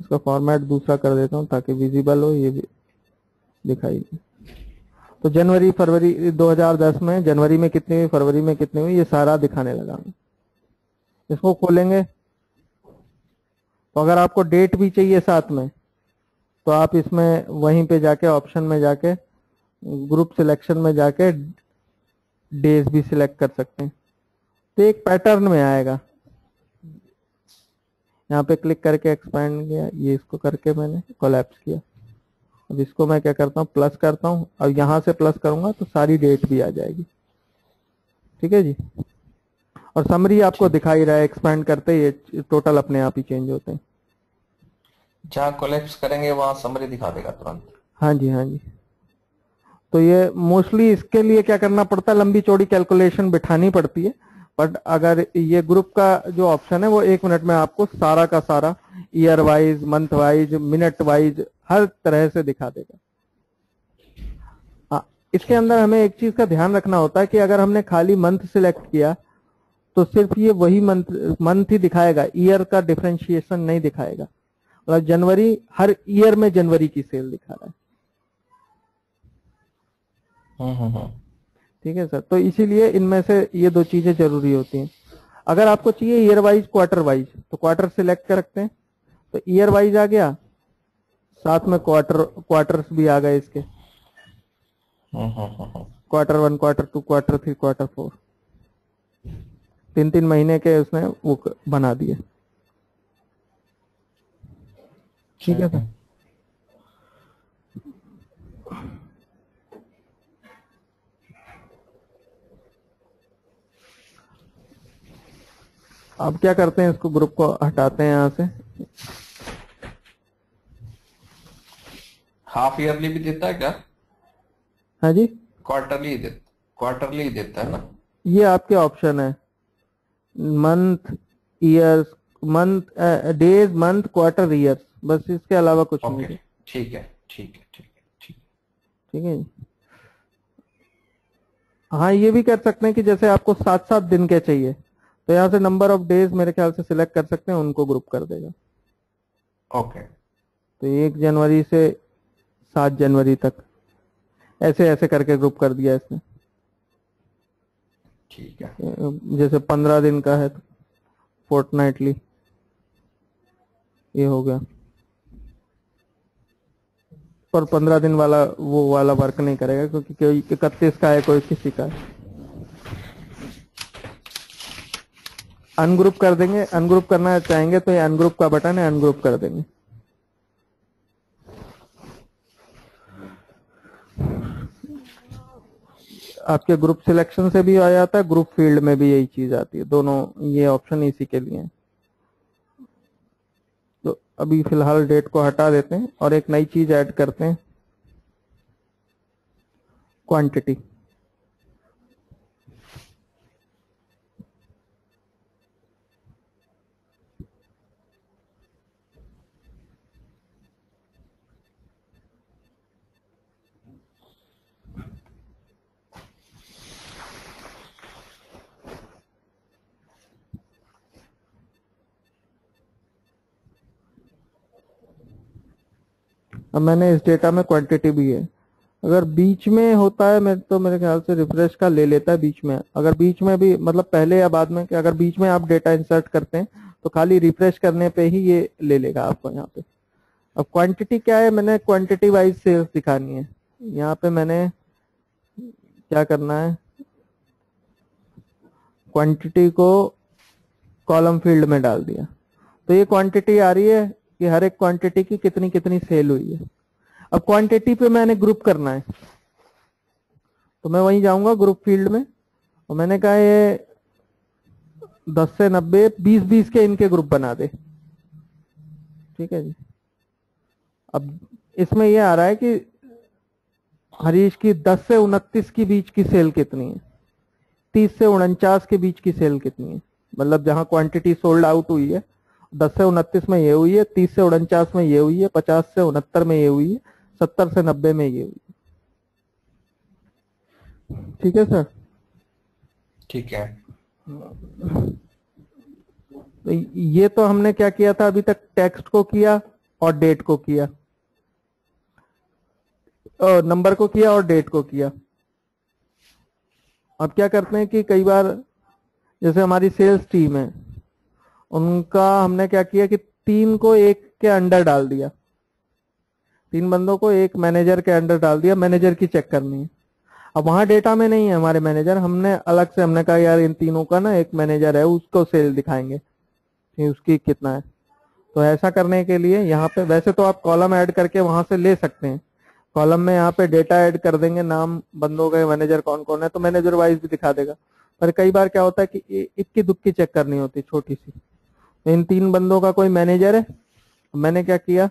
इसका फॉर्मेट दूसरा कर देता हूँ ताकि विजिबल हो ये भी दिखाई दे। तो जनवरी फरवरी 2010 में जनवरी में कितनी हुई फरवरी में कितनी हुई ये सारा दिखाने लगा इसको खोलेंगे? तो अगर आपको डेट भी चाहिए साथ में तो आप इसमें वहीं पे जाके ऑप्शन में जाके ग्रुप सिलेक्शन में जाके डेज़ भी सिलेक्ट कर सकते हैं। तो एक पैटर्न में आएगा। यहाँ पे क्लिक करके एक्सपैंड किया ये इसको करके मैंने कोलैप्स किया। अब इसको मैं क्या करता हूँ प्लस करता हूँ। अब यहाँ से प्लस करूँगा तो सारी डेट भी आ जाएगी। ठीक है जी? और समरी आपको दिखाई रहा है एक्सपैंड करते ये टोटल अपने आप ही चेंज होते हैं। जहाँ कोलेप्स करेंगे वहाँ समरी दिखा देगा तुरंत। हाँ जी हाँ जी। तो ये मोस्टली इसके लिए क्या करना पड़ता है? लंबी चौड़ी कैलकुलेशन बिठानी पड़ती है। बट अगर ये ग्रुप का जो ऑप्शन है वो एक मिनट में आपको सारा का सारा year wise month wise minute wise हर तरह से दिखा देगा। हाँ, इसके अंदर हमें एक चीज़ का ध्यान रखना होता है कि अगर हमने खाली मंथ सिलेक्ट किया तो सिर्फ़ ये वही मंथ मंथ ही दिखाएगा। ईयर का डिफ्रेंशिएशन नहीं दिखाएगा। मतलब जनवरी हर ईयर में जनवरी की सेल दिखा रहा है। हम्म हम्म हम्म ठीक है सर? तो इसीलिए इनमें से ये दो चीज़ें ज़रूरी होती हैं। अगर आपको चाहिए ईयर वाइज क्वार्टर वाइज तो क्वार्टर सिलेक्ट कर रखते हैं। तो ईयर वाइज आ गया। साथ में क्वार्टर क्वार्टर्स भी आ गए इसके। हम्म हम्म हम्म quarter one quarter two quarter three quarter four तीन तीन महीने के उसने वो बना दिए। ठीक है सर? अब क्या करते हैं इसको ग्रुप को हटाते हैं यहाँ से। हाफ़ ईयरली भी देता है क्या? हाँ जी। क्वार्टरली देता क्वार्टरली देता है ना? ये आपके ऑप्शन है। Month years month days month quarter years बस इसके अलावा कुछ नहीं है। ठीक है ठीक है ठीक है ठीक ठीक है हाँ ये भी कर सकते हैं कि जैसे आपको सात सात दिन के चाहिए। तो यहाँ से नंबर ऑफ़ डेज़ मेरे ख्याल से सिलेक्ट कर सकते हैं उनको ग्रुप कर देगा। ओके तो एक जनवरी से सात जनवरी तक। ऐसे ऐसे करके ग्रुप कर दिया इसने। ठीक है। जैसे पंद्रह दिन का है तो फोर्टनाइटली ये हो गया। पर पंद्रह दिन वाला वो वाला वर्क नहीं करेगा क्योंकि कोई इकतीस का है कोई किसी का है। अनग्रुप कर देंगे। अनग्रुप करना चाहेंगे तो ये अनग्रुप का बटन है, अनग्रुप कर देंगे। आपके ग्रुप सिलेक्शन से भी आ जाता है, ग्रुप फ़ील्ड में भी यही चीज़ आती है। दोनों ये ऑप्शन इसी के लिए है। तो अभी फ़िलहाल डेट को हटा देते हैं और एक नई चीज़ ऐड करते हैं। क्वांटिटी। अब मैंने इस डेटा में क्वांटिटी भी है। अगर बीच में होता है, मैं तो मेरे ख्याल से रिफ्रेश का ले लेता है बीच में। अगर बीच में भी मतलब पहले या बाद में, कि अगर बीच में आप डेटा इंसर्ट करते हैं तो खाली रिफ्रेश करने पे ही ये ले लेगा आपको यहाँ पे। अब क्वांटिटी क्या है? मैंने क्वांटिटी वाइज सेल्स दिखानी है। यहाँ पे मैंने क्या करना है? क्वांटिटी को कॉलम फ़ील्ड में डाल दिया। तो ये क्वांटिटी आ रही है। कि हर एक क्वांटिटी की कितनी कितनी सेल हुई है। अब क्वांटिटी पे मैंने ग्रुप करना है। तो मैं वहीं जाऊँगा ग्रुप फ़ील्ड में, और मैंने कहा ये 10 से 90 20 20 के इनके ग्रुप बना दे। ठीक है जी। अब इसमें ये आ रहा है कि हरीश की 10 से उनतीस के बीच की सेल कितनी है? 30 से उनचास के बीच की सेल कितनी है? मतलब जहाँ क्वांटिटी सोल्ड आउट हुई है दस से उनतीस में ये हुई है तीस से उनचास में ये हुई है पचास से उनहत्तर में ये हुई है सत्तर से नब्बे में ये हुई ठीक है सर? ठीक है। तो ये तो हमने क्या किया था अभी तक टेक्स्ट को किया और डेट को किया। नंबर को किया और डेट को किया। अब क्या करते हैं कि कई बार जैसे हमारी सेल्स टीम है उनका हमने क्या किया कि तीन को एक के अंडर डाल दिया। तीन बंदों को एक मैनेजर के अंडर डाल दिया, मैनेजर की चेक करनी है। अब वहाँ डेटा में नहीं है हमारे मैनेजर, हमने अलग से, हमने कहा, यार, इन तीनों का ना एक मैनेजर है, उसको सेल दिखाएँगे उसकी कितना है। तो ऐसा करने के लिए यहाँ पे, वैसे तो आप कॉलम ऐड करके वहाँ से ले सकते हैं। कॉलम में यहाँ पे डेटा ऐड कर देंगे, नाम, बंदों का मैनेजर कौन कौन है तो मैनेजर वाइज भी दिखा देगा। पर कई बार क्या होता है कि इक्की दुक्की चेक करनी होती छोटी सी। इन तीन बंदों का कोई मैनेजर है? मैंने क्या किया?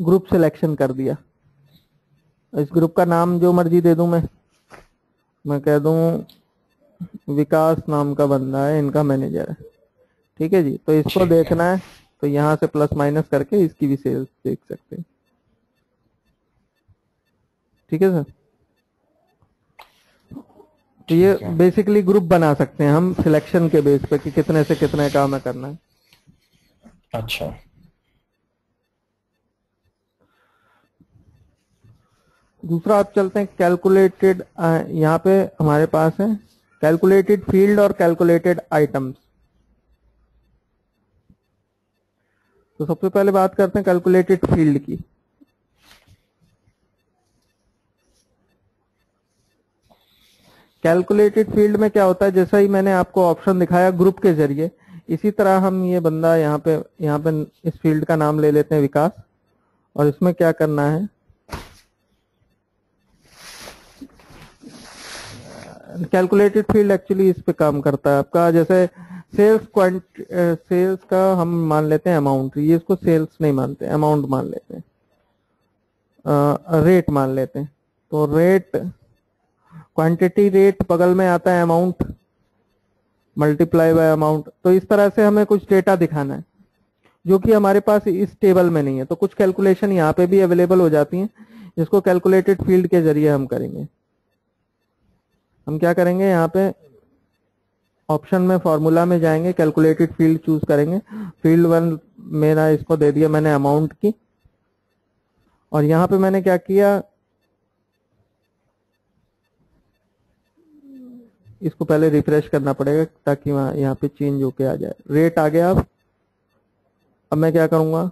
ग्रुप सिलेक्शन कर दिया। इस ग्रुप का नाम जो मर्ज़ी दे दूँ मैं। मैं कह दूँ विकास नाम का बंदा है इनका मैनेजर है। ठीक है जी? तो इसको देखना है। तो यहाँ से प्लस माइनस करके इसकी भी सेल्स देख सकते हैं। ठीक है सर? तो ये बेसिकली ग्रुप बना सकते हैं हम सिलेक्शन के बेस पे कि कितने से कितने काम करना है। अच्छा। दूसरा आप चलते हैं कैलकुलेटेड यहाँ पे हमारे पास है कैलकुलेटेड फ़ील्ड और कैलकुलेटेड आइटम्स तो सबसे पहले बात करते हैं कैलकुलेटेड फ़ील्ड की। कैलकुलेटेड फ़ील्ड में क्या होता है? जैसा ही मैंने आपको ऑप्शन दिखाया ग्रुप के ज़रिए, इसी तरह हम ये बंदा यहाँ पे यहाँ पे इस फ़ील्ड का नाम ले लेते हैं विकास। और इसमें क्या करना है? कैलकुलेटेड फ़ील्ड एक्चुअली इस पे काम करता है। आपका जैसे सेल्स क्वांट सेल्स का हम मान लेते हैं अमाउंट ये इसको सेल्स नहीं मानते अमाउंट मान लेते हैं। रेट मान लेते हैं। तो रेट क्वांटिटी रेट बगल में आता है अमाउंट मल्टीप्लाई बाय अमाउंट तो इस तरह से हमें कुछ डेटा दिखाना है, जो कि हमारे पास इस टेबल में नहीं है। तो कुछ कैलकुलेशन यहाँ पे भी अवेलेबल हो जाती हैं, जिसको कैलकुलेटेड फ़ील्ड के ज़रिए हम करेंगे। हम क्या करेंगे, यहाँ पे ऑप्शन में फॉर्मूला में जाएँगे कैलकुलेटेड फ़ील्ड चूज़ करेंगे। फ़ील्ड वन मेरा इसको दे दिया मैंने अमाउंट की। और यहाँ पे मैंने क्या किया इसको पहले रिफ्रेश करना पड़ेगा ताकि वहाँ, यहाँ पे चेंज होके आ जाए। रेट आ गया अब। अब मैं क्या करूँगा?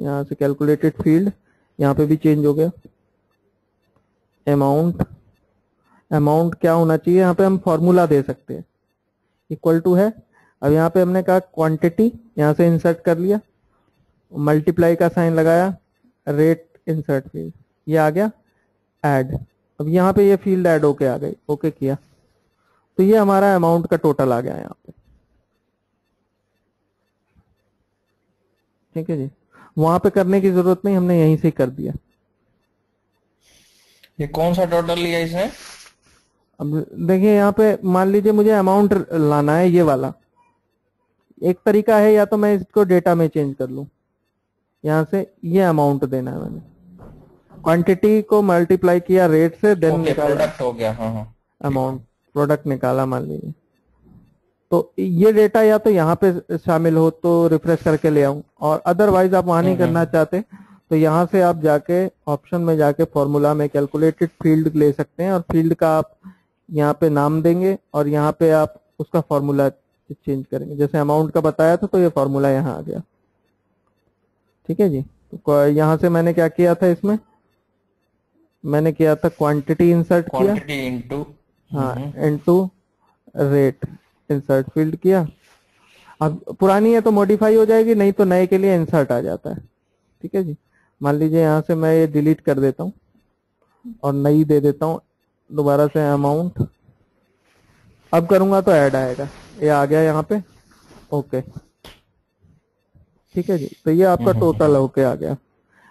यहाँ से कैलकुलेटेड फ़ील्ड यहाँ पे भी चेंज हो गया। अमाउंट अमाउंट क्या होना चाहिए? यहाँ पे हम फॉर्मूला दे सकते हैं। इक्वल टू है। अब यहाँ पे हमने कहा क्वांटिटी यहाँ से इंसर्ट कर लिया। मल्टीप्लाई का साइन लगाया। रेट इंसर्ट फ़ील्ड ये आ गया। ऐड अब यहाँ पे ये फ़ील्ड ऐड होके आ गई ओके किया। तो ये हमारा अमाउंट का टोटल आ गया यहाँ पे। ठीक है जी? वहाँ पे करने की ज़रूरत नहीं हमने यहीं से ही कर दिया। ये कौन सा टोटल लिया इसने? अब देखिए यहाँ पे मान लीजिए मुझे अमाउंट लाना है ये वाला। एक तरीका है या तो मैं इसको डेटा में चेंज कर लूँ। यहाँ से ये अमाउंट देना है मैंने। क्वांटिटी को मल्टीप्लाई किया रेट से देन ओके निकाला। हो गया हाँ हाँ। अमाउंट प्रोडक्ट निकाला मान लीजिए। तो ये डेटा या तो यहाँ पे शामिल हो तो रिफ्रेश करके ले आऊँ और अदरवाइज़ आप वहाँ नहीं करना चाहते तो यहाँ से आप जाके ऑप्शन में जाके फॉर्मूला में कैलकुलेटेड फ़ील्ड ले सकते हैं और फ़ील्ड का आप यहाँ पे नाम देंगे और यहाँ पे आप उसका फॉर्मूला चेंज करेंगे। जैसे अमाउंट का बताया था तो ये फॉर्मूला यहाँ आ गया। ठीक है जी? तो यहाँ से मैंने क्या किया था इसमें? मैंने किया था क्वांटिटी इंसर्ट किया। क्वांटिटी इनटू हाँ इनटू रेट इंसर्ट फ़ील्ड किया। अब पुरानी है तो मॉडिफाई हो जाएगी नहीं तो नए के लिए इंसर्ट आ जाता है। ठीक है जी? मान लीजिए यहाँ से मैं ये डिलीट कर देता हूँ और नई दे देता हूँ दोबारा से अमाउंट अब करूँगा तो ऐड आएगा। ये आ गया यहाँ पे। ओके। ठीक है जी? तो ये आपका टोटल होके आ गया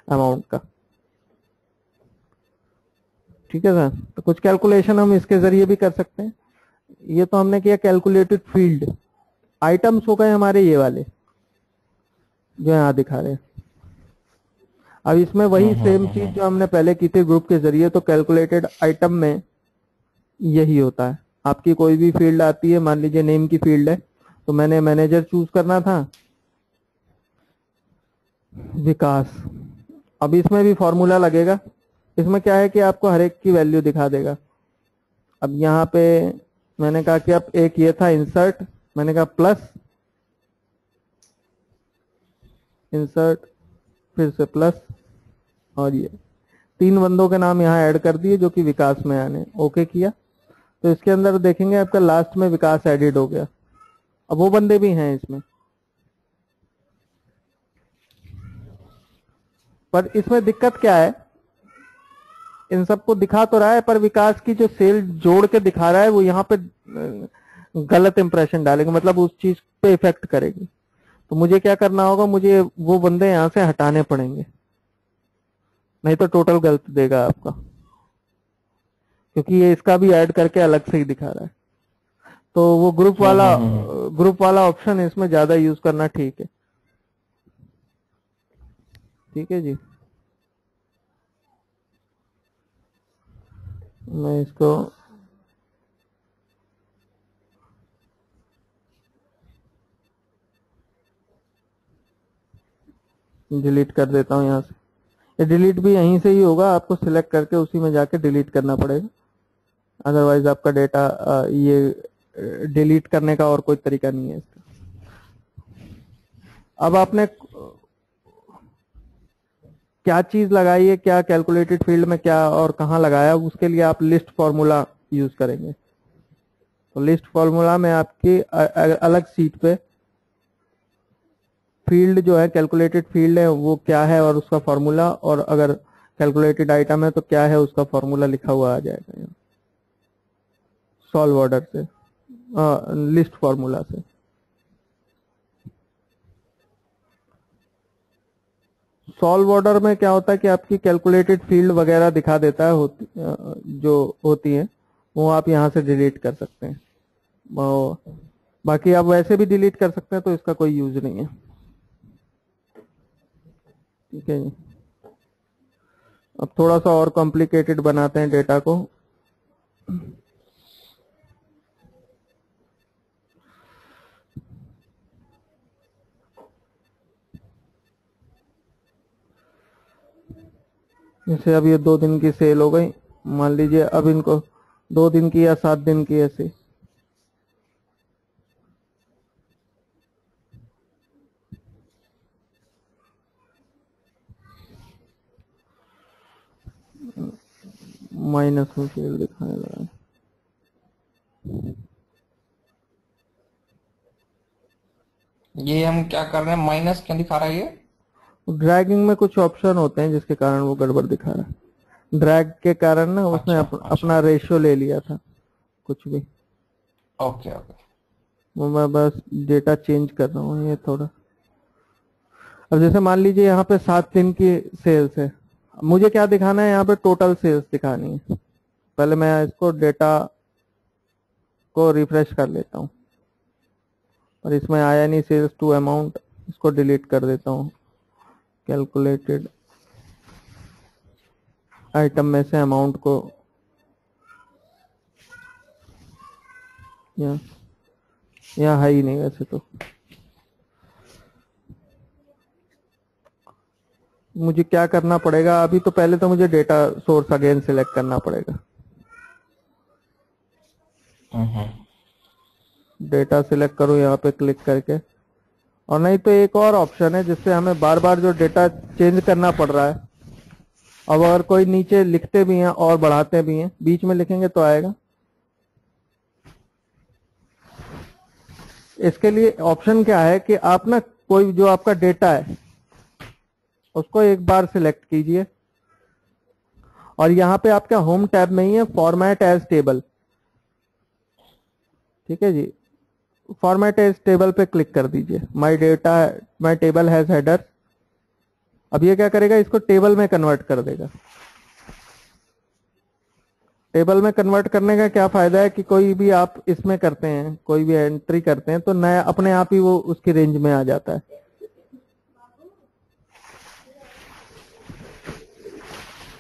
अमाउंट का। ठीक है सर? तो कुछ कैलकुलेशन हम इसके ज़रिए भी कर सकते हैं। ये तो हमने किया कैलकुलेटेड फ़ील्ड आइटम्स हो गए हमारे ये वाले जो यहाँ दिखा रहे हैं। अब इसमें वही सेम चीज़ जो हमने पहले की थी ग्रुप के ज़रिए तो कैलकुलेटेड आइटम में यही होता है। आपकी कोई भी फ़ील्ड आती है मान लीजिए नेम की फ़ील्ड है तो मैंने मैनेजर चूज़ करना था। विकास। अब इसमें भी फॉर्मूला लगेगा। इसमें क्या है कि आपको हर एक की वैल्यू दिखा देगा। अब यहाँ पे मैंने कहा कि अब एक ये था इंसर्ट मैंने कहा प्लस इंसर्ट फिर से प्लस और ये। तीन बंदों के नाम यहाँ ऐड कर दिए जो कि विकास में आने। ओके किया। तो इसके अंदर देखेंगे आपका लास्ट में विकास एडिड हो गया। अब वो बंदे भी हैं इसमें। पर इसमें दिक्कत क्या है? इन सबको दिखा तो रहा है पर विकास की जो सेल जोड़ के दिखा रहा है वो यहाँ पे गलत इंप्रेशन डालेगा मतलब उस चीज़ पे इफ़ेक्ट करेगी। तो मुझे क्या करना होगा मुझे वो बंदे यहाँ से हटाने पड़ेंगे। नहीं तो टोटल गलत देगा आपका। क्योंकि ये इसका भी ऐड करके अलग से ही दिखा रहा है। तो वो ग्रुप वाला ग्रुप वाला ऑप्शन इसमें ज़्यादा यूज़ करना ठीक है। ठीक है जी। मैं इसको डिलीट कर देता हूँ यहाँ से। ये डिलीट भी यहीं से ही होगा, आपको सिलेक्ट करके उसी में जाके डिलीट करना पड़ेगा। अदरवाइज़ आपका डेटा ये डिलीट करने का और कोई तरीका नहीं है इसका। अब आपने क्या चीज़ लगाई है क्या कैलकुलेटेड फ़ील्ड में क्या और कहाँ लगाया उसके लिए आप लिस्ट फॉर्मूला यूज़ करेंगे। तो लिस्ट फॉर्मूला में आपकी अलग सीट पे फ़ील्ड जो है कैलकुलेटेड फ़ील्ड है वो क्या है और उसका फॉर्मूला और अगर कैलकुलेटेड आइटम है तो क्या है उसका फॉर्मूला लिखा हुआ आ जाएगा। सॉल्व ऑर्डर से आ, लिस्ट फॉर्मूला से। सॉल्व ऑर्डर में क्या होता है कि आपकी कैलकुलेटेड फ़ील्ड वगैरह दिखा देता है होती, जो होती है वो आप यहाँ से डिलीट कर सकते हैं। बाकी आप वैसे भी डिलीट कर सकते हैं तो इसका कोई यूज़ नहीं है। ठीक है जी। अब थोड़ा सा और कॉम्प्लिकेटेड बनाते हैं डेटा को। जैसे अब ये दो दिन की सेल हो गई। मान लीजिए अब इनको दो दिन की या सात दिन की ऐसी। माइनस में सेल दिखाने लगा ये हम क्या कर रहे हैं? माइनस क्या दिखा रहा है ये? ड्रैगिंग में कुछ ऑप्शन होते हैं जिसके कारण वो गड़बड़ दिखा रहा है। ड्रैग के कारण ना उसने अच्छा, अप, अच्छा। अपना रेशियो ले लिया था। कुछ भी। ओके ओके वो मैं बस डेटा चेंज कर रहा हूँ ये थोड़ा। अब जैसे मान लीजिए यहाँ पे सात दिन की सेल्स है। मुझे क्या दिखाना है यहाँ पे टोटल सेल्स दिखानी है। पहले मैं इसको डेटा को रिफ्रेश कर लेता हूँ। और इसमें आया नहीं सेल्स टू अमाउंट इसको डिलीट कर देता हूँ। कैलकुलेटेड आइटम में से अमाउंट को यहाँ यहाँ है ही नहीं वैसे तो। मुझे क्या करना पड़ेगा? अभी तो पहले तो मुझे डेटा सोर्स अगेन सिलेक्ट करना पड़ेगा। डेटा सिलेक्ट करो यहाँ पे क्लिक करके। और नहीं तो एक और ऑप्शन है जिससे हमें बार बार जो डेटा चेंज करना पड़ रहा है, अब अगर कोई नीचे लिखते भी हैं और बढ़ाते भी हैं, बीच में लिखेंगे तो आएगा। इसके लिए ऑप्शन क्या है कि आप ना कोई जो आपका डेटा है, उसको एक बार सिलेक्ट कीजिए। और यहाँ पे आपका होम टैब में ही है फॉर्मेट एज टेबल ठीक है जी? फॉर्मेट एज टेबल पे क्लिक कर दीजिए। My data my table has header अब ये क्या करेगा? इसको टेबल में कन्वर्ट कर देगा। टेबल में कन्वर्ट करने का क्या फ़ायदा है कि कोई भी आप इसमें करते हैं, कोई भी एंट्री करते हैं तो नया, अपने आप ही वो उसकी रेंज में आ जाता है।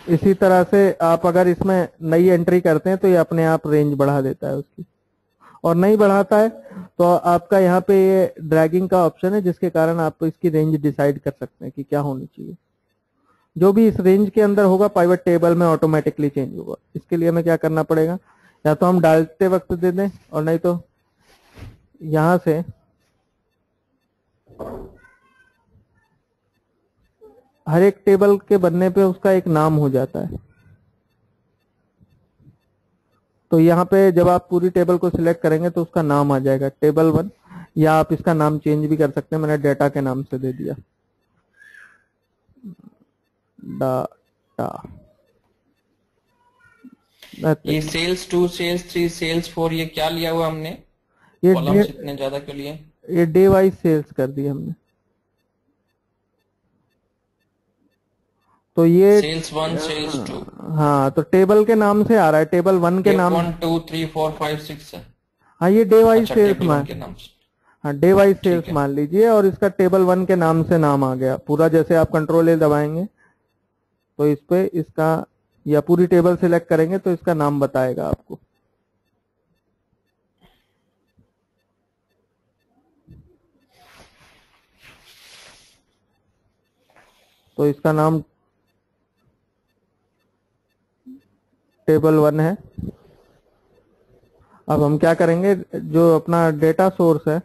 इसी तरह से आप अगर इसमें नई एंट्री करते हैं तो ये अपने आप रेंज बढ़ा देता है उसकी। और नहीं बढ़ाता है तो आपका यहाँ पे ये ड्रैगिंग का ऑप्शन है, जिसके कारण आप इसकी रेंज डिसाइड कर सकते हैं कि क्या होनी चाहिए। जो भी इस रेंज के अंदर होगा पाइवट टेबल में ऑटोमेटिकली चेंज होगा। इसके लिए हमें क्या करना पड़ेगा? या तो हम डालते वक्त दे दें, और नहीं तो यहाँ से हर एक टेबल के बनने पे उसका एक नाम हो जाता है। तो यहाँ पे जब आप पूरी टेबल को सिलेक्ट करेंगे तो उसका नाम आ जाएगा टेबल वन या आप इसका नाम चेंज भी कर सकते हैं मैंने डेटा के नाम से दे दिया। डाटा ये sales two sales three sales four ये क्या लिया हुआ हमने? ये इतने ज़्यादा क्यों लिए? ये डे वाइज सेल्स कर दी हमने। तो ये सेल्स वन सेल्स टू हाँ तो टेबल के नाम से आ रहा है टेबल वन के नाम one two three four five six हाँ। ये डे वाइज अच्छा सेल्स मान हाँ डे वाइज सेल्स मान लीजिए और इसका टेबल वन के नाम से नाम आ गया। पूरा जैसे आप कंट्रोल ए दबाएँगे तो इस पे इसका या पूरी टेबल सिलेक्ट करेंगे तो इसका नाम बताएगा आपको। तो इसका नाम टेबल वन है। अब हम क्या करेंगे, जो अपना डेटा सोर्स है।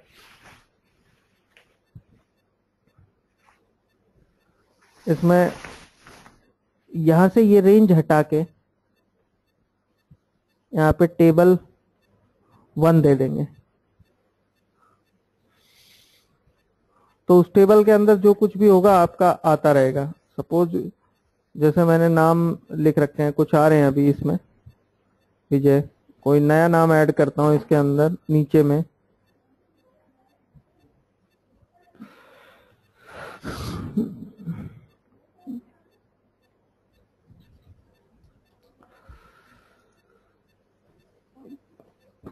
इसमें यहाँ से ये रेंज हटा के यहाँ पे टेबल वन दे देंगे। तो उस टेबल के अंदर जो कुछ भी होगा, आपका आता रहेगा। सपोज़ जैसे मैंने नाम लिख रखे हैं, कुछ आ रहे हैं अभी इसमें। विजय, कोई नया नाम ऐड करता हूँ इसके अंदर, नीचे में।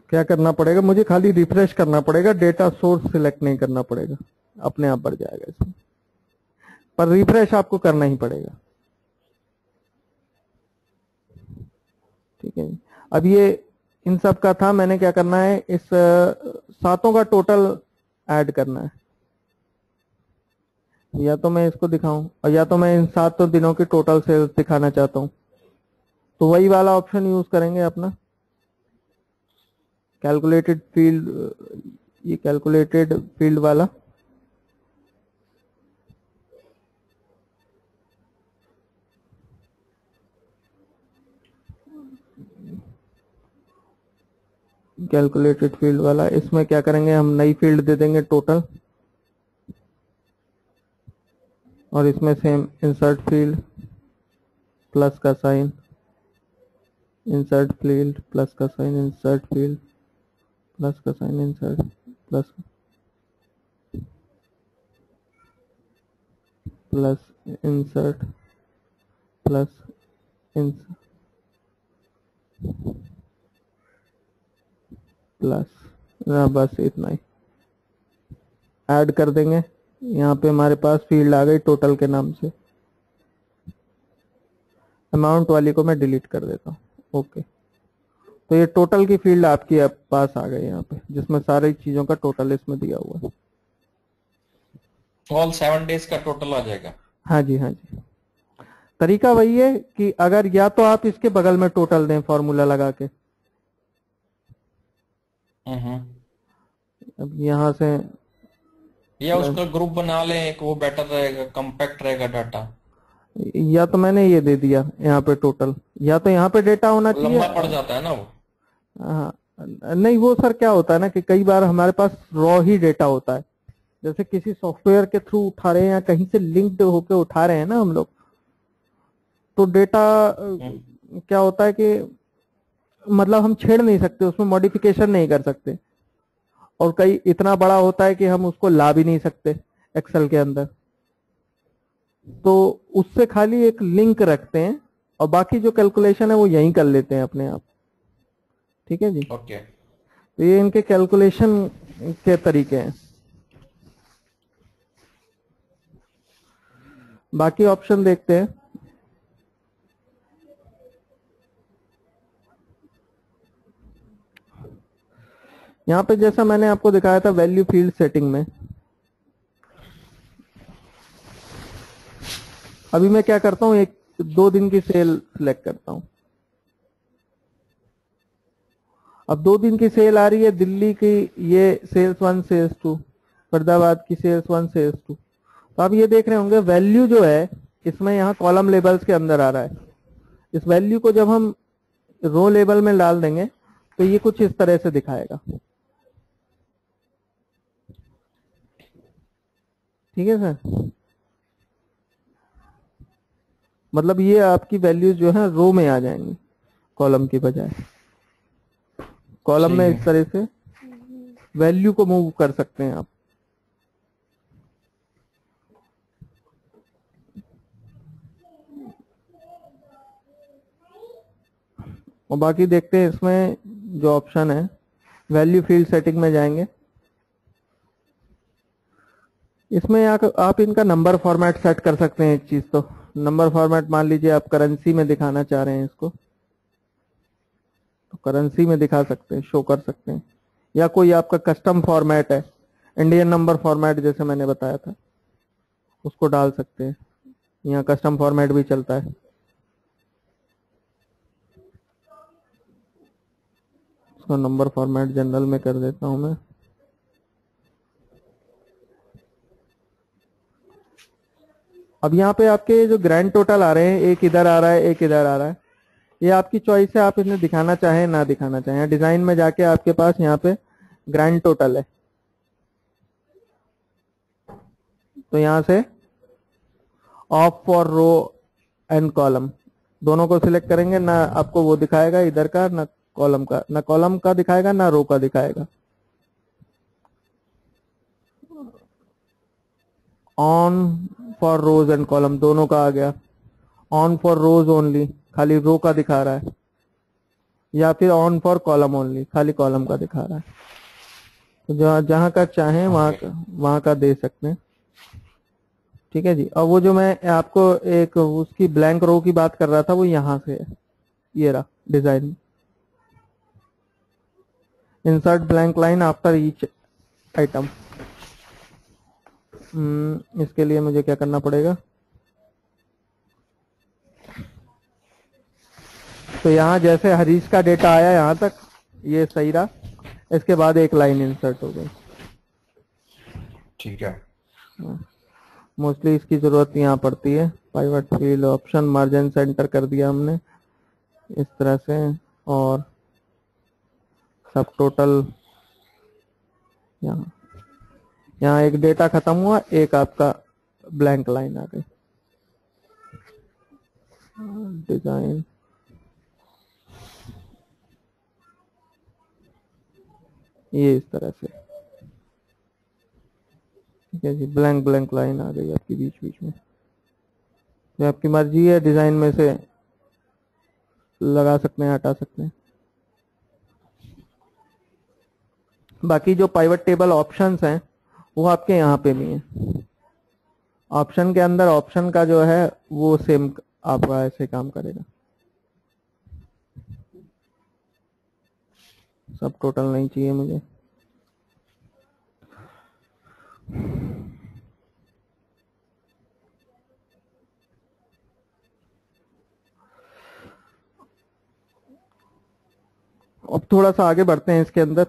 क्या करना पड़ेगा? मुझे खाली रिफ्रेश करना पड़ेगा डेटा सोर्स सिलेक्ट नहीं करना पड़ेगा। अपने आप बढ़ जाएगा इसमें। पर रिफ्रेश आपको करना ही पड़ेगा। ठीक है जी। अब ये इन सब का था, मैंने क्या करना है, इस सातों का टोटल ऐड करना है। या तो मैं इसको दिखाऊँ, और या तो मैं इन सातों दिनों की टोटल सेल्स दिखाना चाहता हूँ। तो वही वाला ऑप्शन यूज़ करेंगे अपना। कैलकुलेटेड फ़ील्ड ये कैलकुलेटेड फ़ील्ड वाला। कैलकुलेटेड फ़ील्ड वाला। इसमें क्या करेंगे, हम नई फ़ील्ड दे देंगे टोटल और इसमें सेम इंसर्ट फ़ील्ड प्लस का साइन इंसर्ट फ़ील्ड प्लस का साइन इंसर्ट फ़ील्ड प्लस का sign insert plus plus insert plus insert plus हाँ बस इतना ही। ऐड कर देंगे। यहाँ पे हमारे पास फ़ील्ड आ गई टोटल के नाम से। अमाउंट वाली को मैं डिलीट कर देता हूँ। ओके तो ये टोटल की फ़ील्ड आपकी आप पास आ गई यहाँ पे जिसमें सारी चीज़ों का टोटल इसमें दिया हुआ है। ऑल सेवन डेज़ का टोटल आ जाएगा। हाँ जी हाँ जी। तरीका वही है कि अगर या तो आप इसके बगल में टोटल दें फॉर्मूला लगा के। अब यहाँ से या उसका ग्रुप बना लें एक वो बेटर रहेगा कम्पैक्ट रहेगा डाटा या तो मैंने ये दे दिया यहाँ पे टोटल या तो यहाँ पे डेटा होना चाहिए लंबा पड़ जाता है ना वो? हाँ। नहीं वो सर क्या होता है ना कि कई बार हमारे पास रॉ ही डेटा होता है। जैसे किसी सॉफ्टवेयर के थ्रू उठा रहे हैं या कहीं से लिंक्ड होके उठा रहे हैं ना हम लोग तो डेटा क्या होता है कि मतलब हम छेड़ नहीं सकते उसमें मॉडिफिकेशन नहीं कर सकते। और कई इतना बड़ा होता है कि हम उसको ला भी नहीं सकते एक्सेल के अंदर। तो उससे खाली एक लिंक रखते हैं और बाकी जो कैलकुलेशन है वो यहीं कर लेते हैं अपने आप। ठीक है जी? ओके तो ये इनके कैलकुलेशन के तरीके हैं। बाकी ऑप्शन देखते हैं। यहाँ पे जैसा मैंने आपको दिखाया था वैल्यू फ़ील्ड सेटिंग में। अभी मैं क्या करता हूँ, एक, दो दिन की सेल सिलेक्ट करता हूँ। अब दो दिन की सेल आ रही है, दिल्ली की ये sales one sales two Faridabad की सेल्स वन सेल्स टू तो आप ये देख रहे होंगे वैल्यू जो है, इसमें यहाँ कॉलम लेबल्स के अंदर आ रहा है। इस वैल्यू को जब हम रो लेबल में डाल देंगे तो ये कुछ इस तरह से दिखाएगा। ठीक है सर? मतलब ये आपकी वैल्यूज़ जो है रो में आ जाएँगी कॉलम की बजाय। कॉलम में इस तरह से वैल्यू को मूव कर सकते हैं आप। और बाकी देखते हैं इसमें जो ऑप्शन है वैल्यू फ़ील्ड सेटिंग में जाएँगे। इसमें आप इनका नंबर फॉर्मेट सेट कर सकते हैं एक चीज़ तो। नंबर फॉर्मेट मान लीजिए आप करेंसी में दिखाना चाह रहे हैं इसको। तो करेंसी में दिखा सकते हैं शो कर सकते हैं। या कोई आपका कस्टम फॉर्मेट है इंडियन नंबर फॉर्मेट जैसे मैंने बताया था, उसको डाल सकते हैं। यहाँ कस्टम फॉर्मेट भी चलता है। उसको नंबर फॉर्मेट जनरल में कर देता हूँ मैं। अब यहाँ पे आपके जो ग्रैंड टोटल आ रहे हैं, एक इधर आ रहा है, एक इधर आ रहा है, ये आपकी चॉइस है, आप इन्हें दिखाना चाहें, ना दिखाना चाहें। डिज़ाइन में जाके आपके पास यहाँ पे ग्रैंड टोटल है। तो यहाँ से off for row and column दोनों को सिलेक्ट करेंगे, ना आपको वो दिखाएगा इधर का, ना कॉलम का, ना कॉलम का दिखाएगा, ना रो का दिखाएगा। On for rows and column दोनों का आ गया। ऑन फॉर रोज ओनली खाली रो का दिखा रहा है। या फिर ऑन फॉर कॉलम ओनली खाली कॉलम का दिखा रहा है। तो जहाँ जहाँ का चाहे वहाँ वहाँ का दे सकते हैं। ठीक है जी? और वो जो मैं आपको एक उसकी ब्लैंक रो की बात कर रहा था वो यहाँ से है। ये रहा design insert blank line after each item इसके लिए मुझे क्या करना पड़ेगा? तो यहाँ जैसे हरीश का डेटा आया यहाँ तक ये सही रहा। इसके बाद एक लाइन इंसर्ट हो गई। ठीक है। मोस्टली इसकी ज़रूरत यहाँ पड़ती है। Pivot field option margin centre कर दिया हमने। इस तरह से और सब टोटल यहाँ। यहाँ एक डेटा खत्म हुआ, एक आपका ब्लैंक लाइन आ गई। डिज़ाइन। ये इस तरह से। ठीक है जी, ब्लैंक ब्लैंक लाइन आ गई आपकी बीच बीच में। तो आपकी मर्ज़ी है, डिज़ाइन में से लगा सकते हैं, हटा सकते हैं। बाकी जो पाइवट टेबल ऑप्शंस हैं वो आपके यहाँ पे भी है। ऑप्शन के अंदर ऑप्शन का जो है, वो सेम आपका ऐसे काम करेगा। सब टोटल नहीं चाहिए मुझे। अब थोड़ा सा आगे बढ़ते हैं इसके अंदर।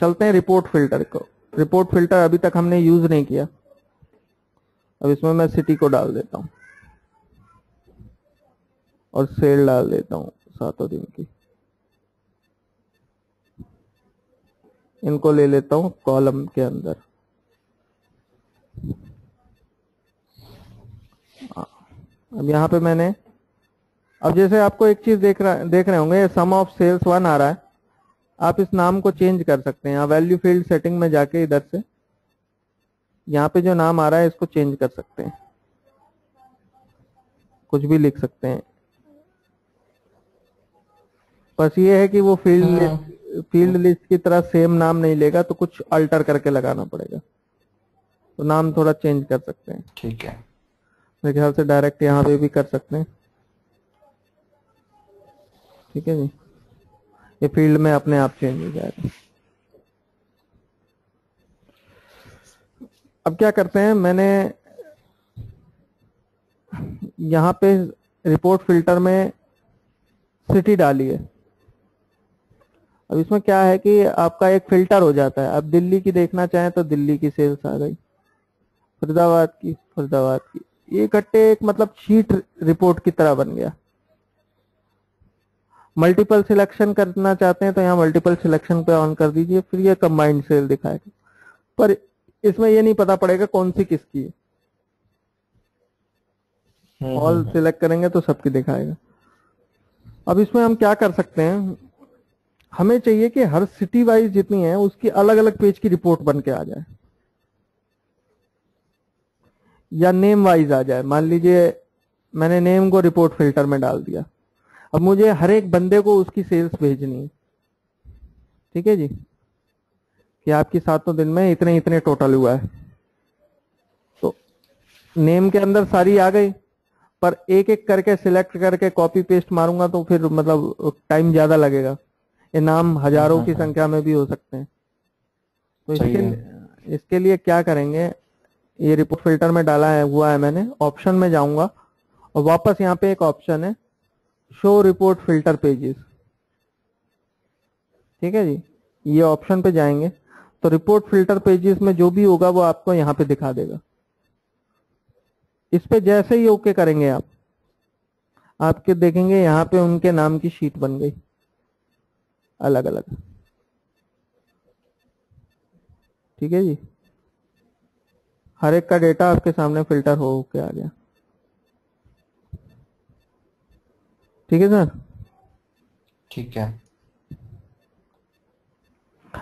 चलते हैं रिपोर्ट फ़िल्टर को। रिपोर्ट फ़िल्टर अभी तक हमने यूज़ नहीं किया। अब इसमें मैं सिटी को डाल देता हूँ। और सेल डाल देता हूँ सातों दिन की। इनको ले लेता हूँ कॉलम के अंदर। अब यहाँ पे मैंने, अब जैसे आपको एक चीज़ देख रहा, देख रहे होंगे सम ऑफ़ सेल्स वन आ रहा है। आप इस नाम को चेंज कर सकते हैं। वैल्यू फ़ील्ड सेटिंग में जाके इधर से यहाँ पे जो नाम आ रहा है इसको चेंज कर सकते हैं। कुछ भी लिख सकते हैं। बस ये है कि वो फ़ील्ड फ़ील्ड लिस्ट की तरह सेम नाम नहीं लेगा तो कुछ अल्टर करके लगाना पड़ेगा। तो नाम थोड़ा चेंज कर सकते हैं। ठीक है। मेरे ख्याल से डायरेक्ट यहाँ पे भी कर सकते हैं। ठीक है जी। ये फ़ील्ड में अपने आप चेंज हो जाएगा। अब क्या करते हैं, मैंने यहाँ पे रिपोर्ट फ़िल्टर में सिटी डाली है। अब इसमें क्या है कि आपका एक फ़िल्टर हो जाता है। अब दिल्ली की देखना चाहें तो दिल्ली की सेल्स आ गई। फरीदाबाद की फरीदाबाद की। ये इकट्ठे एक मतलब शीट रिपोर्ट की तरह बन गया। मल्टीपल सिलेक्शन करना चाहते हैं तो यहाँ मल्टीपल सिलेक्शन पे ऑन कर दीजिए फिर ये कंबाइंड सेल दिखाएगा। पर इसमें ये नहीं पता पड़ेगा कौन सी किसकी है। ऑल सिलेक्ट करेंगे तो सबकी दिखाएगा। अब इसमें हम क्या कर सकते हैं हमें चाहिए कि हर सिटी वाइज जितनी है उसकी अलग अलग पेज की रिपोर्ट बन के आ जाए। या नेम वाइज आ जाए। मान लीजिए मैंने नेम को रिपोर्ट फ़िल्टर में डाल दिया। अब मुझे हर एक बंदे को उसकी सेल्स भेजनी है। ठीक है जी? कि आपकी सातों दिन में इतने इतने टोटल हुआ है। तो नेम के अंदर सारी आ गई पर एक एक करके सिलेक्ट करके कॉपी पेस्ट मारूँगा तो फिर मतलब टाइम ज़्यादा लगेगा। ये नाम हज़ारों की संख्या में भी हो सकते हैं। तो इसके इसके लिए क्या करेंगे? ये रिपोर्ट फ़िल्टर में डाला है हुआ है मैंने। ऑप्शन में जाऊँगा और वापस यहाँ पे एक ऑप्शन है। शो रिपोर्ट फ़िल्टर पेजेस ठीक है जी? ये ऑप्शन पे जाएँगे। तो रिपोर्ट फ़िल्टर पेजेस में जो भी होगा, वो आपको यहाँ पे दिखा देगा। इस पे जैसे ही ओके करेंगे आप। आपके देखेंगे यहाँ पे उनके नाम की शीट बन गई। अलग अलग ठीक है जी? हर एक का डेटा आपके सामने फ़िल्टर हो के आ गया। ठीक है सर? ठीक है।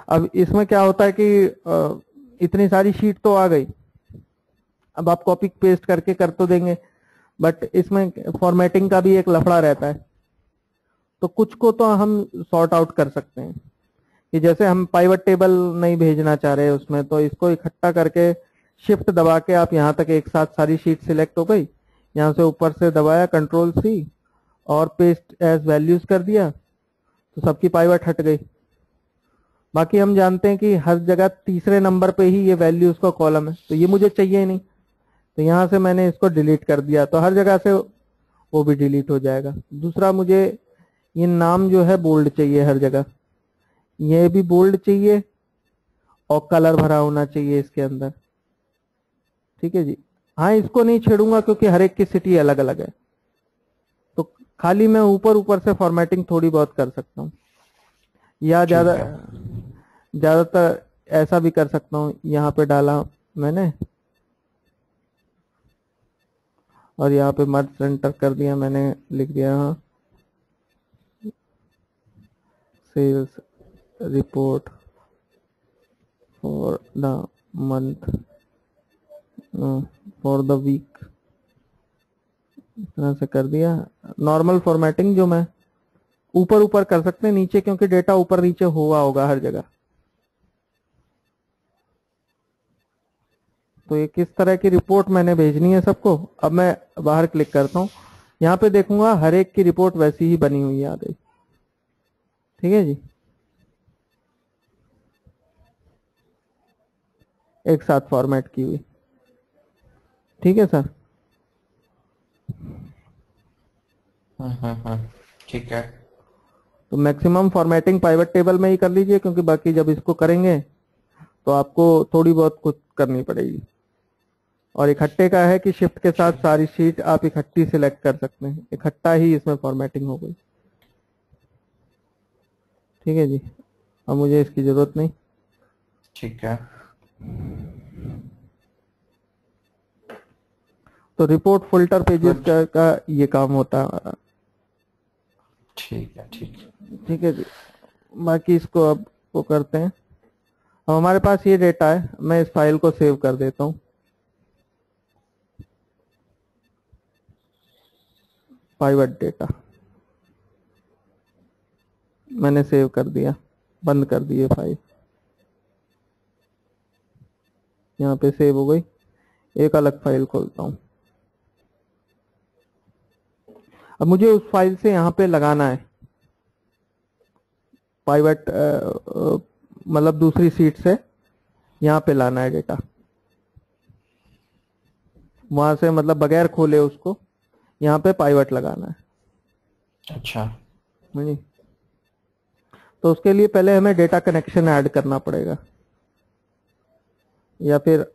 अब इसमें क्या होता है कि इतनी सारी शीट तो आ गई। अब आप कॉपी पेस्ट करके कर तो देंगे बट इसमें फॉर्मेटिंग का भी एक लफड़ा रहता है। तो कुछ को तो हम सॉर्ट आउट कर सकते हैं। कि जैसे हम पाइवट टेबल नहीं भेजना चाह रहे उसमें तो इसको इकट्ठा करके शिफ्ट दबा के आप यहाँ तक एक साथ सारी शीट सिलेक्ट हो गई। यहाँ से ऊपर से दबाया कंट्रोल सी और पेस्ट एज वैल्यूज़ कर दिया तो सबकी पाइवट हट गई। बाकी हम जानते हैं कि हर जगह तीसरे नंबर पे ही ये वैल्यूज़ का कॉलम है तो ये मुझे चाहिए नहीं। तो यहाँ से मैंने इसको डिलीट कर दिया तो हर जगह से वो भी डिलीट हो जाएगा। दूसरा मुझे ये नाम जो है बोल्ड चाहिए हर जगह। ये भी बोल्ड चाहिए और कलर भरा होना चाहिए इसके अंदर। ठीक है जी? हाँ इसको नहीं छेड़ूँगा क्योंकि हर एक की सिटी अलग अलग है। खाली मैं ऊपर ऊपर से फॉर्मेटिंग थोड़ी बहुत कर सकता हूँ। या ज़्यादा ज़्यादातर ऐसा भी कर सकता हूँ। यहाँ पे डाला मैंने। और यहाँ पे मर्ज सेंटर कर दिया मैंने लिख दिया यहाँ। Report for the month uh, for the week इस तरह से कर दिया। नॉर्मल फॉर्मेटिंग जो मैं ऊपर ऊपर कर सकते हैं, नीचे, क्योंकि डेटा ऊपर नीचे हुआ होगा हर जगह। तो ये किस तरह की रिपोर्ट मैंने भेजनी है सबको? अब मैं बाहर क्लिक करता हूँ। यहाँ पे देखूँगा हर एक की रिपोर्ट वैसी ही बनी हुई है आ गई ठीक है जी? एक साथ फॉर्मेट की हुई। ठीक है सर ठीक है। तो मैक्सिमम फॉर्मेटिंग पाइवट टेबल में ही कर लीजिए क्योंकि बाकी जब इसको करेंगे तो आपको थोड़ी बहुत कुछ करनी पड़ेगी। और इकट्ठे का है कि शिफ्ट के साथ सारी शीट आप इकट्ठी सिलेक्ट कर सकते हैं। इकट्ठा ही इसमें फॉर्मेटिंग हो गई। ठीक है जी। अब मुझे इसकी ज़रूरत नहीं। ठीक है। तो रिपोर्ट फ़िल्टर पेजेस का, का ये काम होता है हमारा। ठीक है ठीक है। ठीक है जी। बाकी इसको अब वो करते हैं। अब हमारे पास ये डेटा है मैं इस फ़ाइल को सेव कर देता हूँ। पाइवट डेटा मैंने सेव कर दिया बंद कर दिए फ़ाइल यहाँ पे सेव हो गई। एक अलग फ़ाइल खोलता हूँ। अब मुझे उस फ़ाइल से यहाँ पे लगाना है। पाइवट मतलब दूसरी सीट से यहाँ पे लाना है डेटा वहाँ से मतलब बगैर खोले उसको यहाँ पे पाइवट लगाना है। अच्छा। जी। तो उसके लिए पहले हमें डेटा कनेक्शन ऐड करना पड़ेगा। या फिर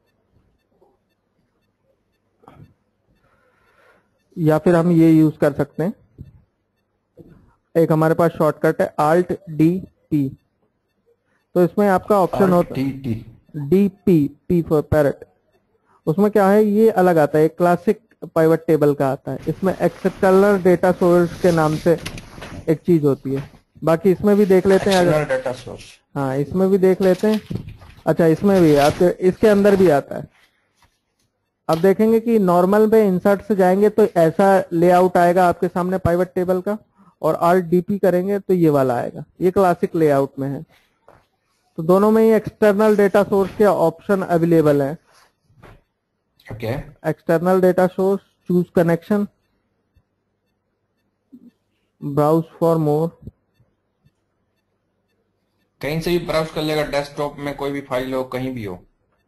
या फिर हम ये यूज़ कर सकते हैं। एक हमारे पास शॉर्टकट है आल्ट डी पी तो इसमें आपका ऑप्शन होता T D P P for parrot उसमें क्या है ये अलग आता है क्लासिक पाइवट टेबल का आता है। इसमें एक्सटर्नल डेटा सोर्स के नाम से एक चीज़ होती है। बाकी इसमें भी देख लेते हैं अगर डेटा सोर्स हाँ इसमें भी देख लेते हैं। अच्छा इसमें भी आपके इसके अंदर भी आता है। अब देखेंगे कि नॉर्मल में इंसर्ट से जाएँगे तो ऐसा लेआउट आएगा आपके सामने पाइवट टेबल का और आल्ट डीपी करेंगे तो ये वाला आएगा। ये क्लासिक लेआउट में है। तो दोनों में ही एक्सटर्नल डेटा सोर्स के ऑप्शन अवेलेबल है। External data source choose connection browse for more कहीं से भी ब्राउज कर लेगा डेस्कटॉप में कोई भी फ़ाइल हो कहीं भी हो।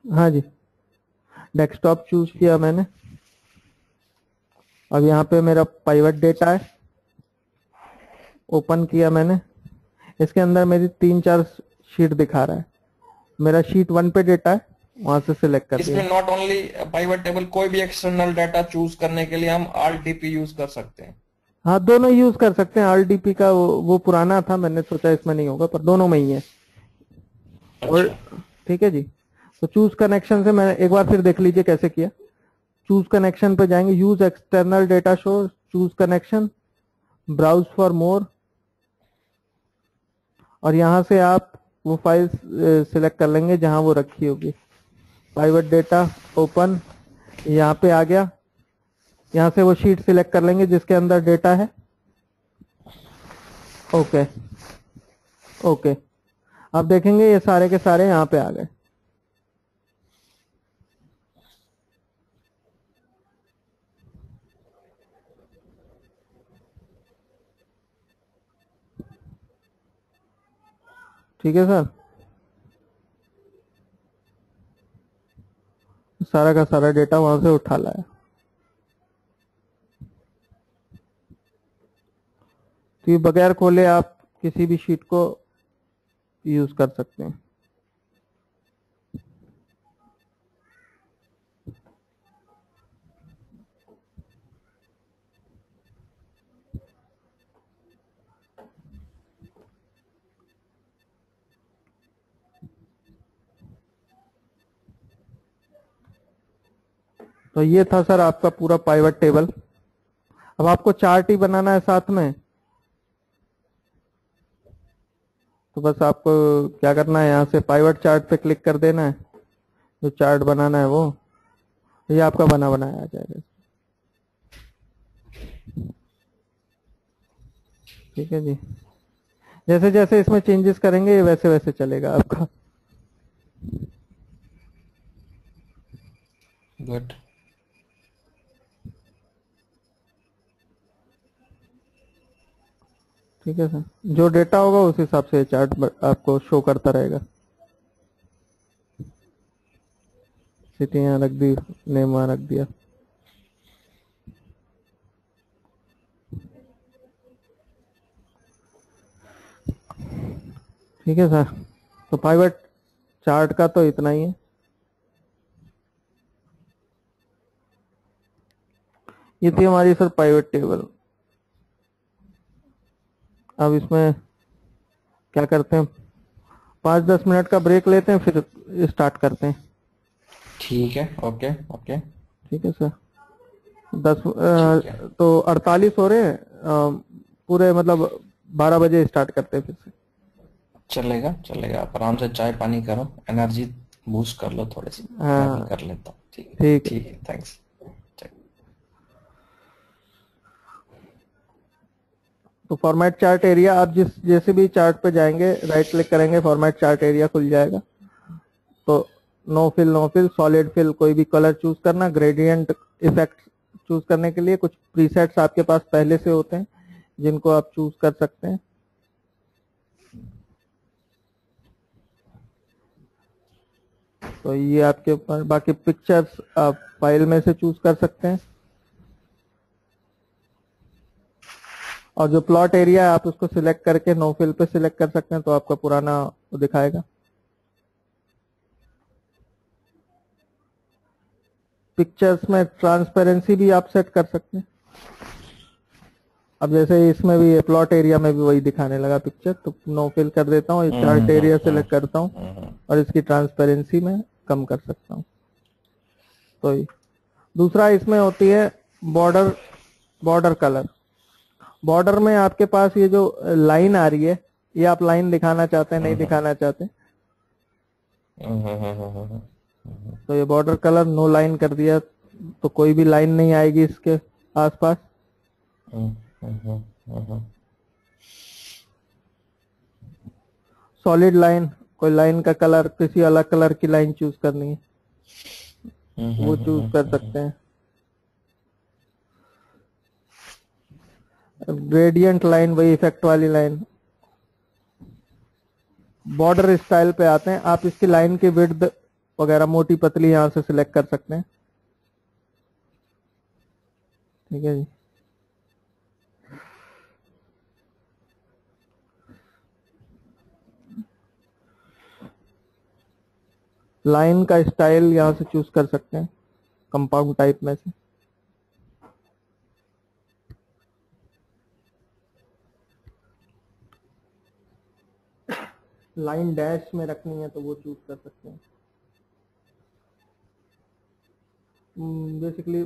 हाँ जी। डेस्कटॉप चूज़ किया मैंने। अब यहाँ पे मेरा पाइवट डेटा है। ओपन किया मैंने। इसके अंदर मेरी तीन चार शीट दिखा रहा है। मेरा शीट वन पे डेटा है वहाँ से सिलेक्ट कर इसमें नॉट ओनली पाइवट टेबल कोई भी एक्सटर्नल डाटा चूज़ करने के लिए हम आर टीपी यूज़ कर सकते हैं। हाँ दोनों यूज़ कर सकते हैं। आरडीपी का वो, वो पुराना था मैंने सोचा इसमें नहीं होगा पर दोनों में ही है। अच्छा। और ठीक है जी। तो चूज़ कनेक्शन से मैंने एक बार फिर देख लीजिए कैसे किया। चूज़ कनेक्शन पे जाएँगे। Use external data show choose connection browse for more और यहाँ से आप वो फ़ाइल सिलेक्ट कर लेंगे जहाँ वो रखी होगी। प्राइवेट डेटा ओपन यहाँ पे आ गया। यहाँ से वो शीट सिलेक्ट कर लेंगे जिसके अंदर डेटा है। ओके ओके अब देखेंगे ये सारे के सारे यहाँ पे आ गए। ठीक है सर? सारा का सारा डेटा वहाँ से उठा लाया। तो ये बगैर खोले आप किसी भी शीट को यूज़ कर सकते हैं। तो ये था सर आपका पूरा पाइवट टेबल अब आपको चार्ट ही बनाना है साथ में। तो बस आपको क्या करना है, यहाँ से पाइवट चार्ट पे क्लिक कर देना है। जो चार्ट बनाना है वो, ये आपका बना बनाया आ जाएगा। ठीक है जी। जैसे जैसे इसमें चेंजेस करेंगे, वैसे वैसे चलेगा आपका। गुड ठीक है सर। जो डेटा होगा उस हिसाब से चार्ट आपको शो करता रहेगा। सिटी यहाँ रख दी नेम वहाँ रख दिया। ठीक है सर। तो पाइवट चार्ट का तो इतना ही है। ये थी हमारी सर पाइवट टेबल अब इसमें क्या करते हैं? पाँच दस मिनट का ब्रेक लेते हैं फिर स्टार्ट करते हैं। ठीक है ओके ओके। ठीक है सर। दस अ, तो अड़तालीस हो रहे हैं पूरे मतलब बारह बजे स्टार्ट करते हैं फिर से। चलेगा चलेगा। आप आराम से चाय पानी करो एनर्जी बूस्ट कर लो थोड़ी सी। हाँ। कर लेता हूँ। ठीक ठीक है। ठीक है थैंक्स। तो फॉर्मेट चार्ट एरिया आप जिस, जैसे भी चार्ट पे जाएँगे राइट क्लिक करेंगे फॉर्मेट चार्ट एरिया खुल जाएगा। तो no fill no fill solid fill कोई भी कलर चूज़ करना ग्रेडियंट इफ़ेक्ट चूज़ करने के लिए कुछ प्रीसेट्स आपके पास पहले से होते हैं, जिनको आप चूज़ कर सकते हैं। तो ये आपके ऊपर, बाकी पिक्चर्स आप फ़ाइल में से चूज़ कर सकते हैं। और जो प्लॉट एरिया है आप उसको सिलेक्ट करके नो फिल पे सिलेक्ट कर सकते हैं तो आपका पुराना वो दिखाएगा। पिक्चर्स में ट्रांसपेरेंसी भी आप सेट कर सकते हैं। अब जैसे इसमें भी प्लॉट एरिया में भी वही दिखाने लगा पिक्चर तो नो फिल कर देता हूँ चार्ट एरिया सिलेक्ट करता हूँ हम्म, और इसकी ट्रांसपेरेंसी में कम कर सकता हूँ। तो दूसरा इसमें होती है बॉर्डर बॉर्डर कलर बॉर्डर में आपके पास ये जो लाइन आ रही है ये आप लाइन दिखाना चाहते हैं नहीं दिखाना चाहते? हम्म, हम्म, हम्म, हम्म, हम्म, तो ये बॉर्डर कलर नो लाइन कर दिया तो कोई भी लाइन नहीं आएगी इसके आसपास? सॉलिड लाइन कोई लाइन का कलर किसी अलग कलर की लाइन चूज़ करनी है? वो चूज़ कर सकते हैं। ग्रेडियंट लाइन वही इफ़ेक्ट वाली लाइन बॉर्डर स्टाइल पे आते हैं। आप इसकी लाइन की विड्थ वगैरह मोटी पतली यहाँ से सिलेक्ट कर सकते हैं। ठीक है जी। लाइन का स्टाइल यहाँ से चूज़ कर सकते हैं। कंपाउंड टाइप में से। लाइन डैश में रखनी है तो वो चूज़ कर सकते हैं। बेसिकली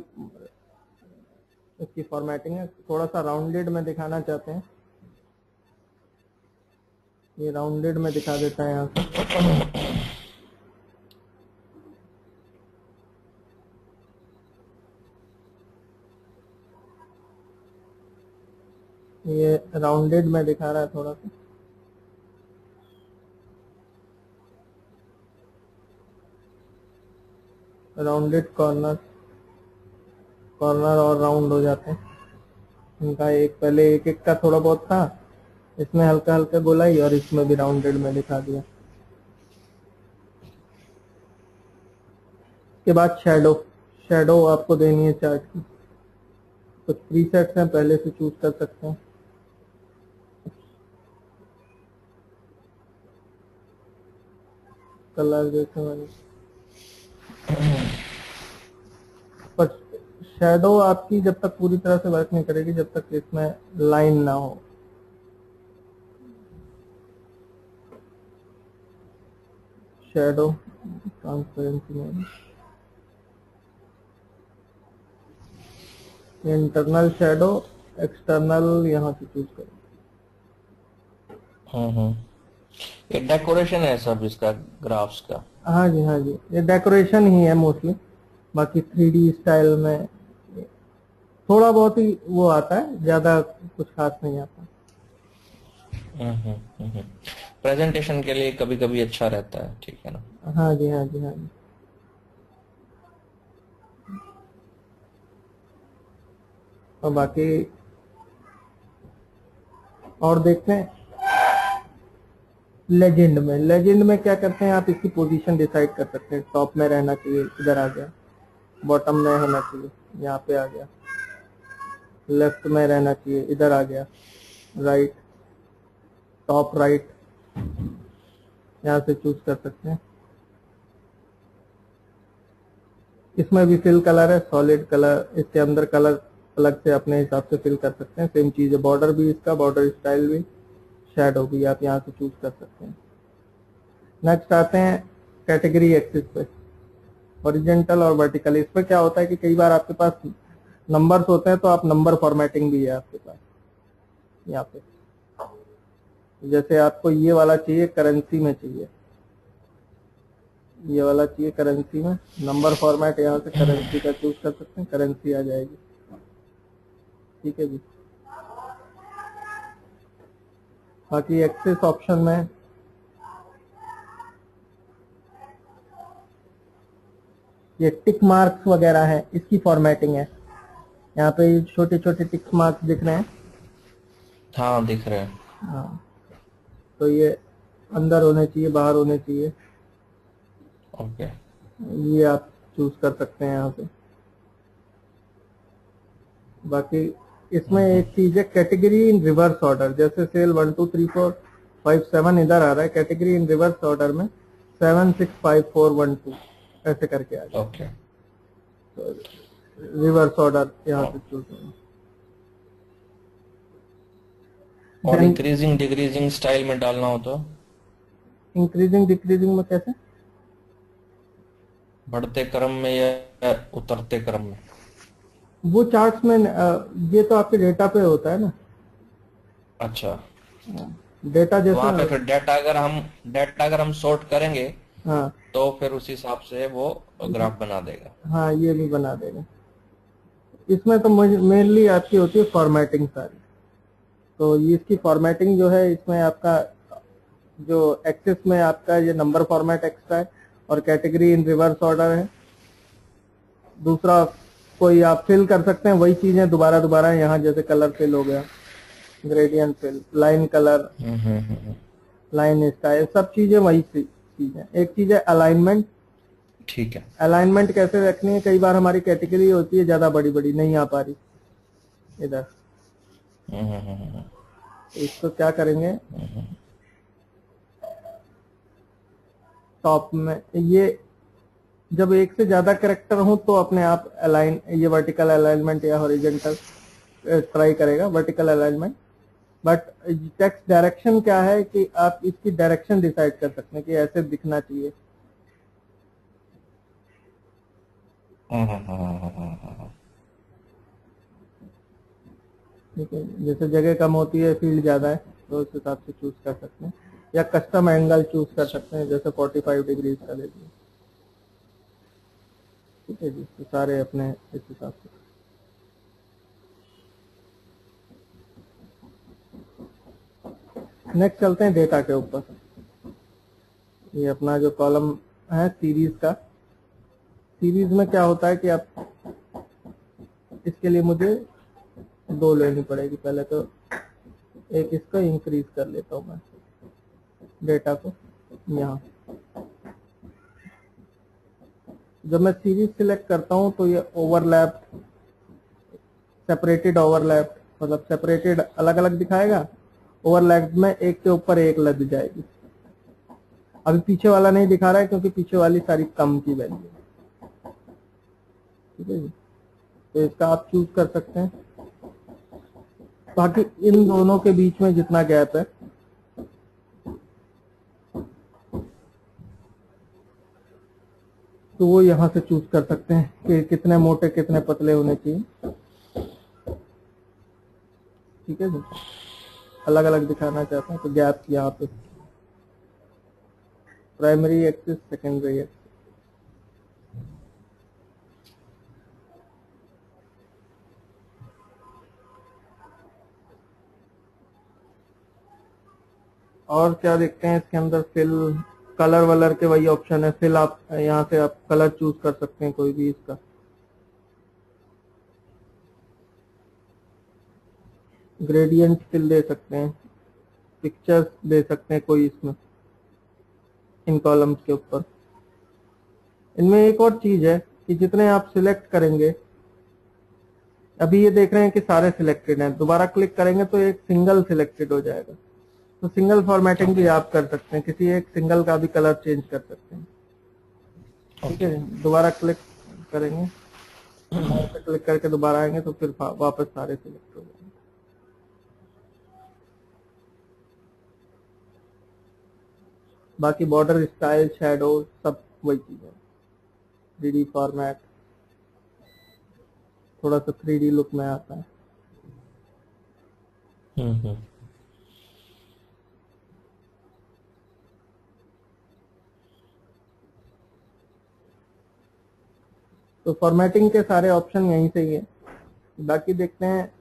इसकी फॉर्मेटिंग है। थोड़ा सा राउंडेड में दिखाना चाहते हैं। ये राउंडेड में दिखा देता है यहाँ से। ये राउंडेड में दिखा रहा है थोड़ा सा राउंडेड कॉर्नर कॉर्नर और राउंड हो जाते हैं। इनका एक, पहले एक एक का थोड़ा बहुत था, इसमें हल्का हल्का गोलाई और इसमें भी राउंडेड में दिखा दिया। के बाद शेडो शेडो आपको देनी है चार्ट की। कुछ प्रीसेट्स हैं, पहले से चूज़ कर सकते हैं। कलर जैसे मैंने। पर शेडो आपकी जब तक पूरी तरह से वर्क नहीं करेगी जब तक इसमें लाइन ना हो। शेडो ट्रांसपेरेंसी में इंटरनल शेडो एक्सटर्नल यहाँ से चूज़ करो। हम्म, हम्म। ये डेकोरेशन है सब इसका ग्राफ्स का। हाँ जी हाँ जी। ये डेकोरेशन ही है मोस्टली बाकी थ्री स्टाइल में थोड़ा बहुत ही वो आता है ज़्यादा कुछ खास नहीं आता। प्रेजेंटेशन के लिए कभी कभी अच्छा रहता है ठीक है ना? हाँ जी हाँ जी हाँ जी। और बाकी और देखते हैं। लेजेंड में। लेजेंड में क्या करते हैं, आप इसकी पोजीशन डिसाइड कर सकते हैं। टॉप में रहना चाहिए, इधर आ गया। बॉटम में होना चाहिए, यहाँ पे आ गया। लेफ़्ट में रहना चाहिए, इधर आ गया। राइट टॉप राइट यहाँ से चूज़ कर सकते हैं। इसमें भी फिल कलर है सॉलिड कलर इसके अंदर कलर अलग से अपने हिसाब से फिल कर सकते हैं। सेम चीज़ है बॉर्डर भी इसका बॉर्डर स्टाइल भी। शेडो भी आप यहाँ से चूज़ कर सकते हैं। नेक्स्ट आते हैं कैटेगरी एक्सिस पे। ओरिजेंटल और वर्टिकल इस पर क्या होता है कि कई बार आपके पास नंबर्स होते हैं तो आप नंबर फॉर्मेटिंग भी है आपके पास। यहाँ पे। जैसे आपको ये वाला चाहिए करेंसी में चाहिए। ये वाला चाहिए करेंसी में। नंबर फॉर्मेट यहाँ से करेंसी का चूज़ कर सकते हैं करेंसी आ जाएगी। ठीक है जी। बाकी एक्सेस ऑप्शन में। ये टिक मार्क्स वगैरह है इसकी फॉर्मेटिंग है। यहाँ पे छोटे छोटे टिक मार्क्स दिख रहे हैं। हाँ दिख रहे हैं। हाँ। तो ये अंदर होने चाहिए बाहर होने चाहिए। ओके। ये आप चूज़ कर सकते हैं यहाँ पे। बाकी इसमें एक चीज़ है कैटेगरी इन रिवर्स ऑर्डर जैसे cell one two three four five seven इधर आ रहा है कैटेगरी इन रिवर्स ऑर्डर में seven six five four one two ऐसे करके आ जाए ओके तो रिवर्स ऑर्डर यहाँ से चूज़ होगा। और इंक्रीजिंग डिक्रीजिंग स्टाइल में डालना हो तो? इंक्रीजिंग डिक्रीजिंग में कैसे? बढ़ते क्रम में या उतरते क्रम में? वो चार्ट्स में ये तो आपके डेटा पे होता है ना। अच्छा। डेटा तो वहाँ पे जैसे फिर डाटा अगर हम डेटा अगर हम सॉर्ट करेंगे हाँ। तो फिर उस हिसाब से वो ग्राफ बना देगा। हाँ ये भी बना देगा। इसमें तो मेनली आपकी होती है फॉर्मेटिंग सारी। तो ये इसकी फॉर्मेटिंग जो है इसमें आपका जो एक्सेस में आपका ये नंबर फॉर्मेट एक्स्ट्रा है और कैटेगरी इन रिवर्स ऑर्डर है। दूसरा कोई आप फिल कर सकते हैं वही चीज़ें दोबारा दोबारा यहाँ जैसे कलर फिल हो गया gradient fill line colour line style सब चीज़ें वही चीज़। है एक चीज़ है अलाइनमेंट ठीक है। अलाइनमेंट कैसे रखनी है? कई बार हमारी कैटेगरी होती है ज़्यादा बड़ी बड़ी नहीं आ पा रही। इधर। हम्म, हम्म, हम्म, इसको क्या करेंगे? टॉप में ये जब एक से ज़्यादा करेक्टर हो तो अपने आप अलाइन ये वर्टिकल अलाइनमेंट या हॉरिजेंटल ट्राई करेगा vertical alignment but text direction क्या है कि आप इसकी डायरेक्शन डिसाइड कर सकते हैं कि ऐसे दिखना चाहिए। ठीक है, जैसे जगह कम होती है फ़ील्ड ज़्यादा है तो उस हिसाब से चूज़ कर सकते हैं। या कस्टम एंगल चूज़ कर सकते हैं, जैसे 45 डिग्रीज का लीजिए। ठीक है जी तो सारे अपने इस हिसाब से नेक्स्ट चलते हैं डेटा के ऊपर। ये अपना जो कॉलम है सीरीज़ का सीरीज़ में क्या होता है कि आप इसके लिए मुझे दो लेनी पड़ेगी। पहले तो एक इसको इंक्रीज कर लेता हूँ मैं डेटा को यहाँ। जब मैं सीरीज़ सिलेक्ट करता हूँ तो ये ओवरलैप सेपरेटेड ओवरलैप मतलब सेपरेटेड अलग अलग दिखाएगा। ओवरलैप में एक के ऊपर एक लग जाएगी। अभी पीछे वाला नहीं दिखा रहा है, क्योंकि पीछे वाली सारी कम की वैल्यू है। ठीक है जी? तो इसका आप चूज़ कर सकते हैं। बाकी इन दोनों के बीच में जितना गैप है तो वो यहाँ से चूज़ कर सकते हैं कि कितने मोटे, कितने पतले होने चाहिए। ठीक है जी? अलग अलग दिखाना चाहता हूँ तो गैप यहाँ पे। प्राइमरी एक्सिस सेकेंडरी एक्सिस और क्या देखते हैं इसके अंदर फिल कलर वलर के वही ऑप्शन है। फिल आप, यहाँ से आप कलर चूज़ कर सकते हैं कोई भी इसका। ग्रेडियंट फिल दे सकते हैं। पिक्चर्स दे सकते हैं कोई इसमें, इन कॉलम्स के ऊपर। इनमें एक और चीज़ है कि जितने आप सिलेक्ट करेंगे, अभी ये देख रहे हैं कि सारे सिलेक्टेड हैं। दोबारा क्लिक करेंगे तो एक सिंगल सिलेक्टेड हो जाएगा। तो सिंगल फॉर्मेटिंग भी आप कर सकते हैं, किसी एक सिंगल का भी कलर चेंज कर सकते हैं। ठीक है, दोबारा क्लिक करेंगे। क्लिक करके दोबारा आएँगे तो फिर वापस सारे सिलेक्ट हो जाएँगे। बाकी बॉर्डर स्टाइल शेडो सब वही चीज़ है। थ्री डी फॉर्मेट थोड़ा सा थ्री डी लुक में आता है। हम्म हम्म। तो फॉर्मेटिंग के सारे ऑप्शन यहीं से ही है। बाकी देखते हैं।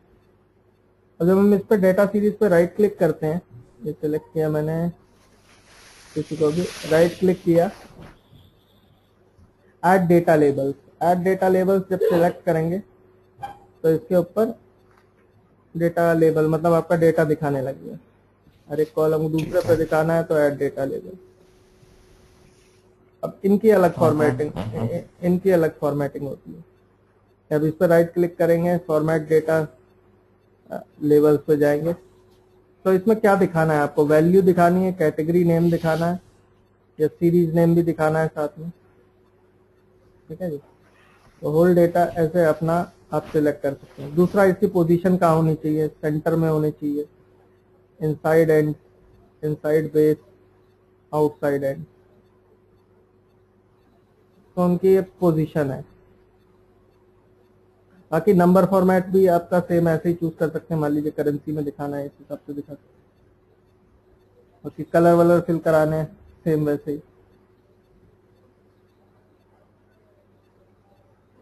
अगर हम इस पर डेटा सीरीज़ पे राइट क्लिक करते हैं, ये सिलेक्ट किया मैंने। किसी को भी राइट क्लिक किया। Add data labels add data labels जब सिलेक्ट करेंगे तो इसके ऊपर डेटा लेबल मतलब आपका डेटा दिखाने लगेगा एक कॉलम दूसरे पर दिखाना है तो ऐड डेटा लेबल अब इनकी अलग फॉर्मेटिंग इनकी अलग फॉर्मेटिंग होती है। अब इस पर राइट क्लिक करेंगे फॉर्मेट डेटा लेवल्स पे जाएँगे। तो इसमें क्या दिखाना है आपको? वैल्यू दिखानी है कैटेगरी नेम दिखाना है या सीरीज़ नेम भी दिखाना है साथ में। ठीक है जी? तो होल डेटा ऐसे अपना आप सिलेक्ट कर सकते हैं। दूसरा इसकी पोजीशन कहाँ होनी चाहिए? सेंटर में होनी चाहिए। Inside end inside base outside end तो उनकी ये पोजीशन है। बाकी नंबर फॉर्मेट भी आपका सेम ऐसे ही चूज़ कर सकते हैं। मान लीजिए करेंसी में दिखाना है, इस हिसाब से दिखा सकते बाकी कलर वलर फिल कराने सेम वैसे ही।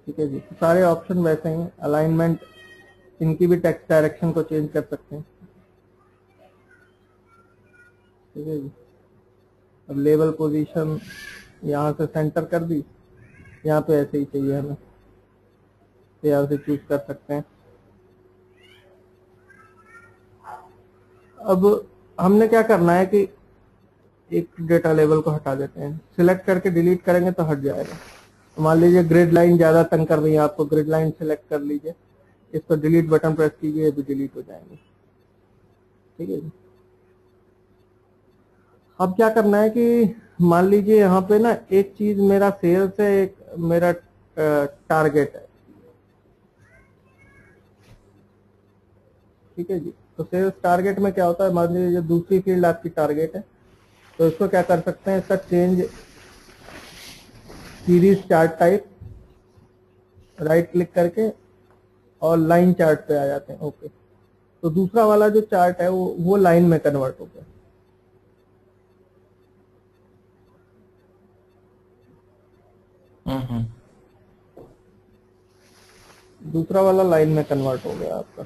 ठीक है जी तो सारे ऑप्शन वैसे ही अलाइनमेंट इनकी भी टेक्स्ट डायरेक्शन को चेंज कर सकते हैं। ठीक है जी। अब लेवल पोजीशन यहाँ से सेंटर कर दी। यहाँ पे ऐसे ही चाहिए हमें। तो यहाँ से चूज़ कर सकते हैं। अब हमने क्या करना है कि एक डेटा लेवल को हटा देते हैं। सिलेक्ट करके डिलीट करेंगे तो हट जाएगा। तो मान लीजिए ग्रिड लाइन ज़्यादा तंग कर रही है आपको ग्रिड लाइन सिलेक्ट कर लीजिए। इस पर डिलीट बटन प्रेस कीजिए भी डिलीट हो जाएँगे। ठीक है अब क्या करना है कि मान लीजिए यहाँ पे ना एक चीज़ मेरा सेल्स है एक मेरा टारगेट है। ठीक है जी? तो सेल्स टारगेट में क्या होता है? मान लीजिए जो दूसरी फ़ील्ड आपकी टारगेट है तो इसको क्या कर सकते हैं? इसका change series chart type right click करके और लाइन चार्ट पे आ जाते हैं। ओके तो दूसरा वाला जो चार्ट है वो वो लाइन में कन्वर्ट हो गया। दूसरा वाला लाइन में कन्वर्ट हो गया आपका।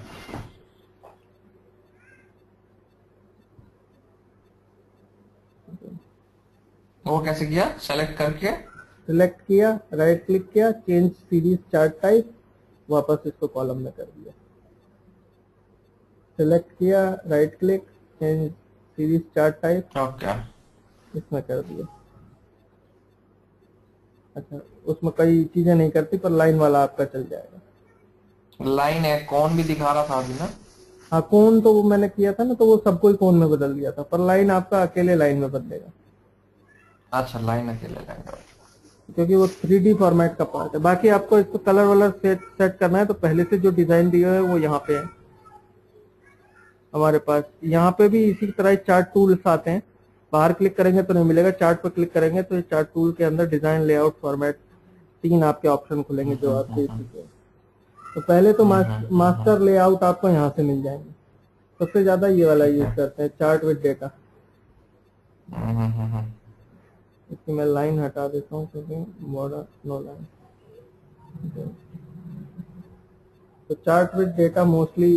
वो कैसे किया? सेलेक्ट करके? सिलेक्ट किया राइट क्लिक किया चेंज सीरीज़ चार्ट टाइप वापस इसको कॉलम में कर दिया। सिलेक्ट किया right click change series chart type okay इसमें कर दिया। अच्छा उसमें कई चीज़ें नहीं करती पर लाइन वाला आपका चल जाएगा। लाइन है कौन भी दिखा रहा था अभी ना? हाँ कौन तो वो मैंने किया था ना तो वो सबको कौन में बदल दिया था पर लाइन आपका अकेले लाइन में बदलेगा। अच्छा लाइन अकेले लाइन क्योंकि वो थ्री फॉर्मेट का पार्ट है। बाकी आपको इसको कलर वलर सेट सेट करना है तो पहले से जो डिज़ाइन दिया है वो यहाँ पे है। हमारे पास यहाँ पे भी इसी तरह चार्ट टूल्स आते हैं। बाहर क्लिक करेंगे तो नहीं मिलेगा चार्ट पर क्लिक करेंगे तो चार्ट टूल के अंदर डिज़ाइन लेआउट फॉर्मेट तीन आपके ऑप्शन खुलेंगे जो आपके तो पहले तो मास्टर लेआउट आपको यहाँ से मिल जाएँगे। सबसे ज़्यादा ये वाला यूज़ करते हैं चार्ट विद डेटा। इसकी मैं लाइन हटा देता हूँ क्योंकि बॉर्डर नो लाइन तो चार्ट विद डेटा मोस्टली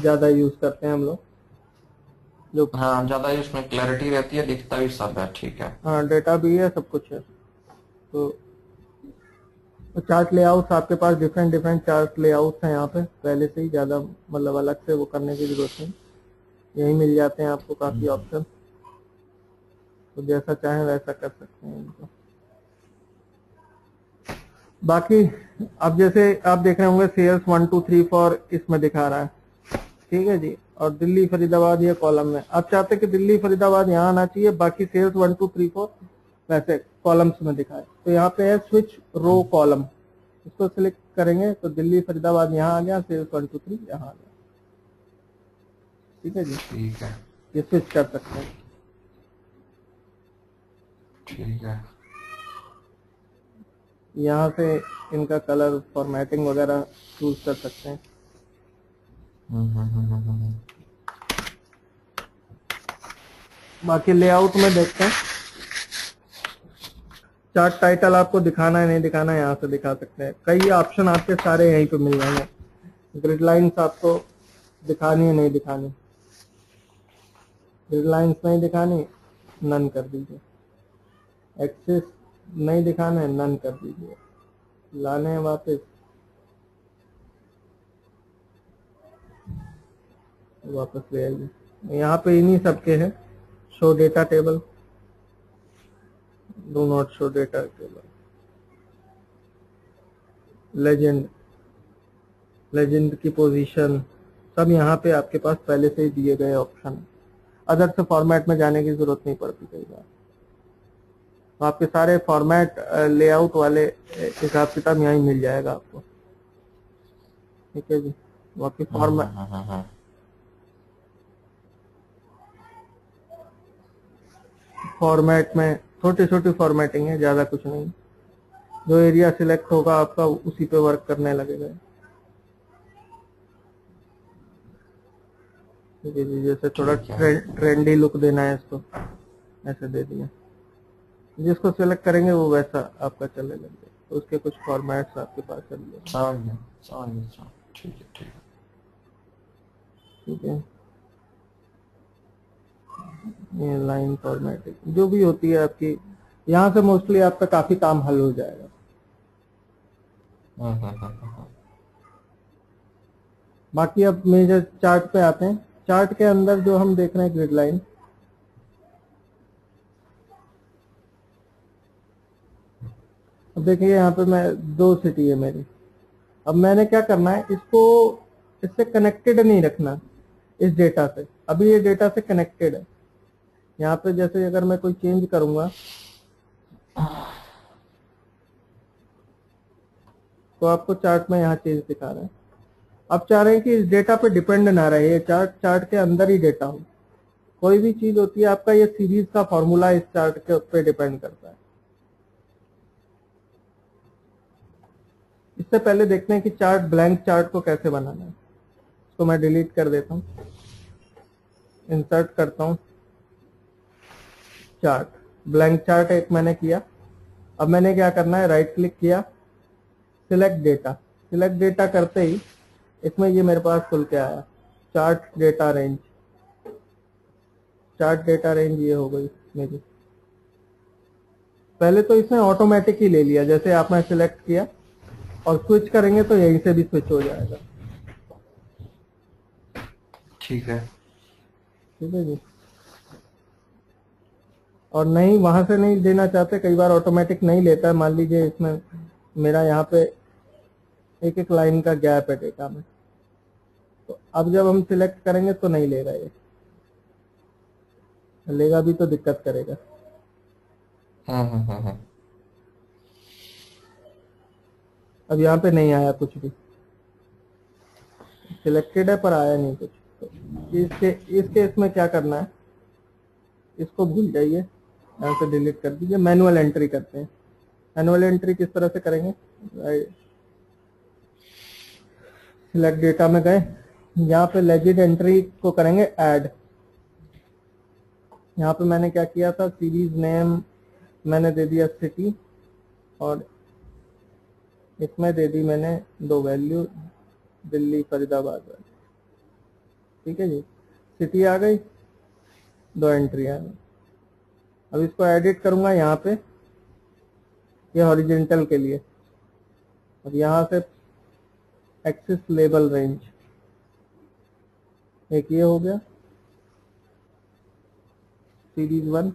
ज़्यादा यूज़ करते हैं हम लोग। जो हाँ ज़्यादा उसमें क्लैरिटी रहती है दिखता भी सब है ठीक है। हाँ डेटा भी है सब कुछ है। तो तो चार्ट लेआउट्स आपके पास डिफरेंट डिफरेंट चार्ट लेआउट्स हैं यहाँ पे। पहले से ही ज़्यादा मतलब अलग से वो करने की ज़रूरत नहीं। यही मिल जाते हैं आपको काफ़ी ऑप्शन तो जैसा चाहे वैसा कर सकते हैं इनको। बाकी अब जैसे आप देख रहे होंगे sales one two three four इसमें दिखा रहा है। ठीक है जी? और दिल्ली फरीदाबाद ये कॉलम में। आप चाहते कि दिल्ली फरीदाबाद यहाँ आना चाहिए बाकी sales one two three four वैसे कॉलम्स में दिखाए। तो यहाँ पे है स्विच रो कॉलम इसको सिलेक्ट करेंगे तो दिल्ली फरीदाबाद यहाँ आ गया सेल्स वन टू थ्री यहाँ आ गया। ठीक है जी? ठीक है। ये स्विच कर सकते हैं। ठीक है। यहाँ से इनका कलर फॉर्मेटिंग वगैरह चूज़ कर सकते हैं हम्म, हम्म, हम्म, हम्म, हम्म। बाकी लेआउट में देखते हैं। चार्ट टाइटल आपको दिखाना है, नहीं दिखाना है, यहाँ से दिखा सकते हैं। कई ऑप्शन आपके सारे यहीं पे मिल जाएँगे। ग्रिड लाइन्स आपको दिखानी है, नहीं दिखानी। ग्रिड लाइन्स नहीं दिखानी नन कर दीजिए। एक्सेस नहीं दिखाना है नन कर दीजिए। लाने वापस। वापस ले आइए। यहाँ पे इन्हीं सबके हैं। Show data table do not show data table legend legend की पोजीशन सब यहाँ पे आपके पास पहले से ही दिए गए ऑप्शन अदर से फॉर्मेट में जाने की ज़रूरत नहीं पड़ती कई बार। तो आपके सारे फॉर्मेट लेआउट वाले हिसाब किताब यहाँ ही मिल जाएगा आपको। ठीक है जी? बाकी फॉर्मेट हाँ, हाँ, हाँ। फॉर्मेट में छोटी छोटी फॉर्मेटिंग है ज़्यादा कुछ नहीं। जो एरिया सिलेक्ट होगा आपका उसी पे वर्क करने लगेगा। ठीक है जी जैसे थोड़ा ट्रेंड, लुक देना है इसको ऐसे दे दिया। जिसको सिलेक्ट करेंगे वो वैसा आपका चलने लग जाए तो उसके कुछ फॉर्मेट्स आपके पास चल है ठीक है। ठीक है। ये लाइन फॉर्मेटिंग जो भी होती है आपकी यहाँ से मोस्टली आपका काफ़ी काम हल हो जाएगा। हम्म, हम्म, हम्म। बाकी अब मेजर चार्ट पे आते हैं। चार्ट के अंदर जो हम देख रहे हैं ग्रिड लाइन अब देखिए यहाँ पे मैं दो सिटी है मेरी। अब मैंने क्या करना है इसको इससे कनेक्टेड नहीं रखना इस डेटा से। अभी ये डेटा से कनेक्टेड है। यहाँ पे जैसे अगर मैं कोई चेंज करूँगा तो आपको चार्ट में यहाँ चेंज दिखा रहा है। आप चाह रहे हैं कि इस डेटा पे डिपेंड ना रहे, ये चार्ट चार्ट के अंदर ही डेटा हो। कोई भी चीज़ होती है, आपका ये सीरीज़ का फॉर्मूला इस चार्ट के पे डिपेंड करता है। इससे पहले देखते हैं कि चार्ट ब्लैंक चार्ट को कैसे बनाना है। इसको मैं डिलीट कर देता हूँ। इंसर्ट करता हूँ। चार्ट ब्लैंक चार्ट एक मैंने किया। अब मैंने क्या करना है? राइट क्लिक किया। सिलेक्ट डेटा सिलेक्ट डेटा करते ही इसमें ये मेरे पास खुल के आया। Chart data range chart data range ये हो गई मेरी। पहले तो इसने ऑटोमेटिक ही ले लिया जैसे आपने सिलेक्ट किया। और स्विच करेंगे तो यहीं से भी स्विच हो जाएगा। ठीक है। ठीक है जी। और नहीं वहाँ से नहीं देना चाहते कई बार ऑटोमेटिक नहीं लेता है। मान लीजिए इसमें मेरा यहाँ पे एक एक लाइन का गैप है डेटा में। तो अब जब हम सिलेक्ट करेंगे तो नहीं लेगा ये। लेगा भी तो दिक्कत करेगा। हम्म, हम्म, हम्म, हम्म। अब यहाँ पे नहीं आया कुछ भी। सिलेक्टेड है पर आया नहीं कुछ। तो इसके इस केस में क्या करना है? इसको भूल जाइए। यहाँ से डिलीट कर दीजिए। मैनुअल एंट्री करते हैं। मैनुअल एंट्री किस तरह से करेंगे? सिलेक्ट डेटा में गए। यहाँ पे लेजिड एंट्री को करेंगे ऐड यहाँ पे मैंने क्या किया था? सीरीज़ नेम मैंने दे दिया सिटी और इसमें दे दी मैंने दो वैल्यू दिल्ली, फरीदाबाद वाली। ठीक है जी? सिटी आ गई। दो एंट्री आ गई। अब इसको एडिट करूँगा यहाँ पे, ये हॉरिजेंटल के लिए। अब यहाँ से एक्सिस लेबल रेंज एक ये हो गया। Series one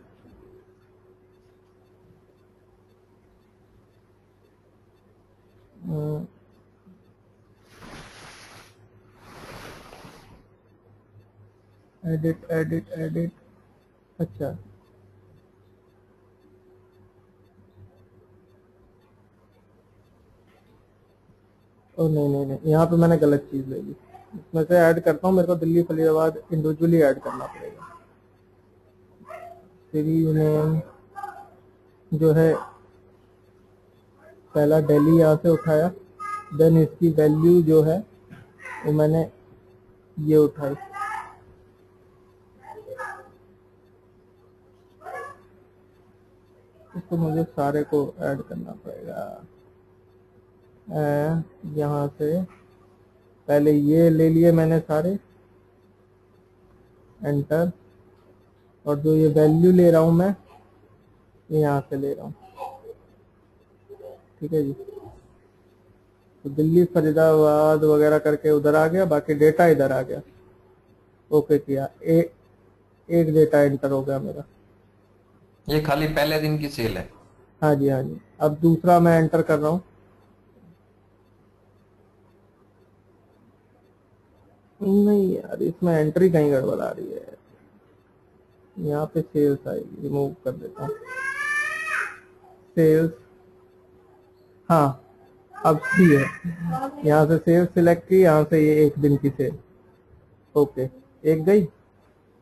edit edit edit अच्छा। ओ, नहीं नहीं नहीं, यहाँ पे मैंने गलत चीज़ ले ली। इसमें से ऐड करता हूँ, मेरे को दिल्ली, फरीदाबाद इंडिविजुअली ऐड करना पड़ेगा। सीरीज़ नेम जो है, पहला दिल्ली यहाँ से उठाया। देन इसकी वैल्यू जो है, वो मैंने ये उठाई। इसको मुझे सारे को ऐड करना पड़ेगा। यहाँ से। पहले ये ले लिए मैंने सारे। एंटर और जो ये वैल्यू ले रहा हूँ मैं ये यहाँ से ले रहा हूँ। ठीक है जी। तो दिल्ली फरीदाबाद वगैरह करके उधर आ गया बाकी डेटा इधर आ गया। ओके किया। ए, एक डेटा एंटर हो गया मेरा। ये खाली पहले दिन की सेल है। हाँ जी हाँ जी। अब दूसरा मैं एंटर कर रहा हूँ। नहीं यार, इसमें एंट्री कहीं गड़बड़ आ रही है। यहाँ पे सेल्स आएगी रिमूव कर देता हूँ। सेल्स हाँ अब सी है। यहाँ से सेल्स सिलेक्ट की, यहाँ से ये एक दिन की सेल ओके एक गई।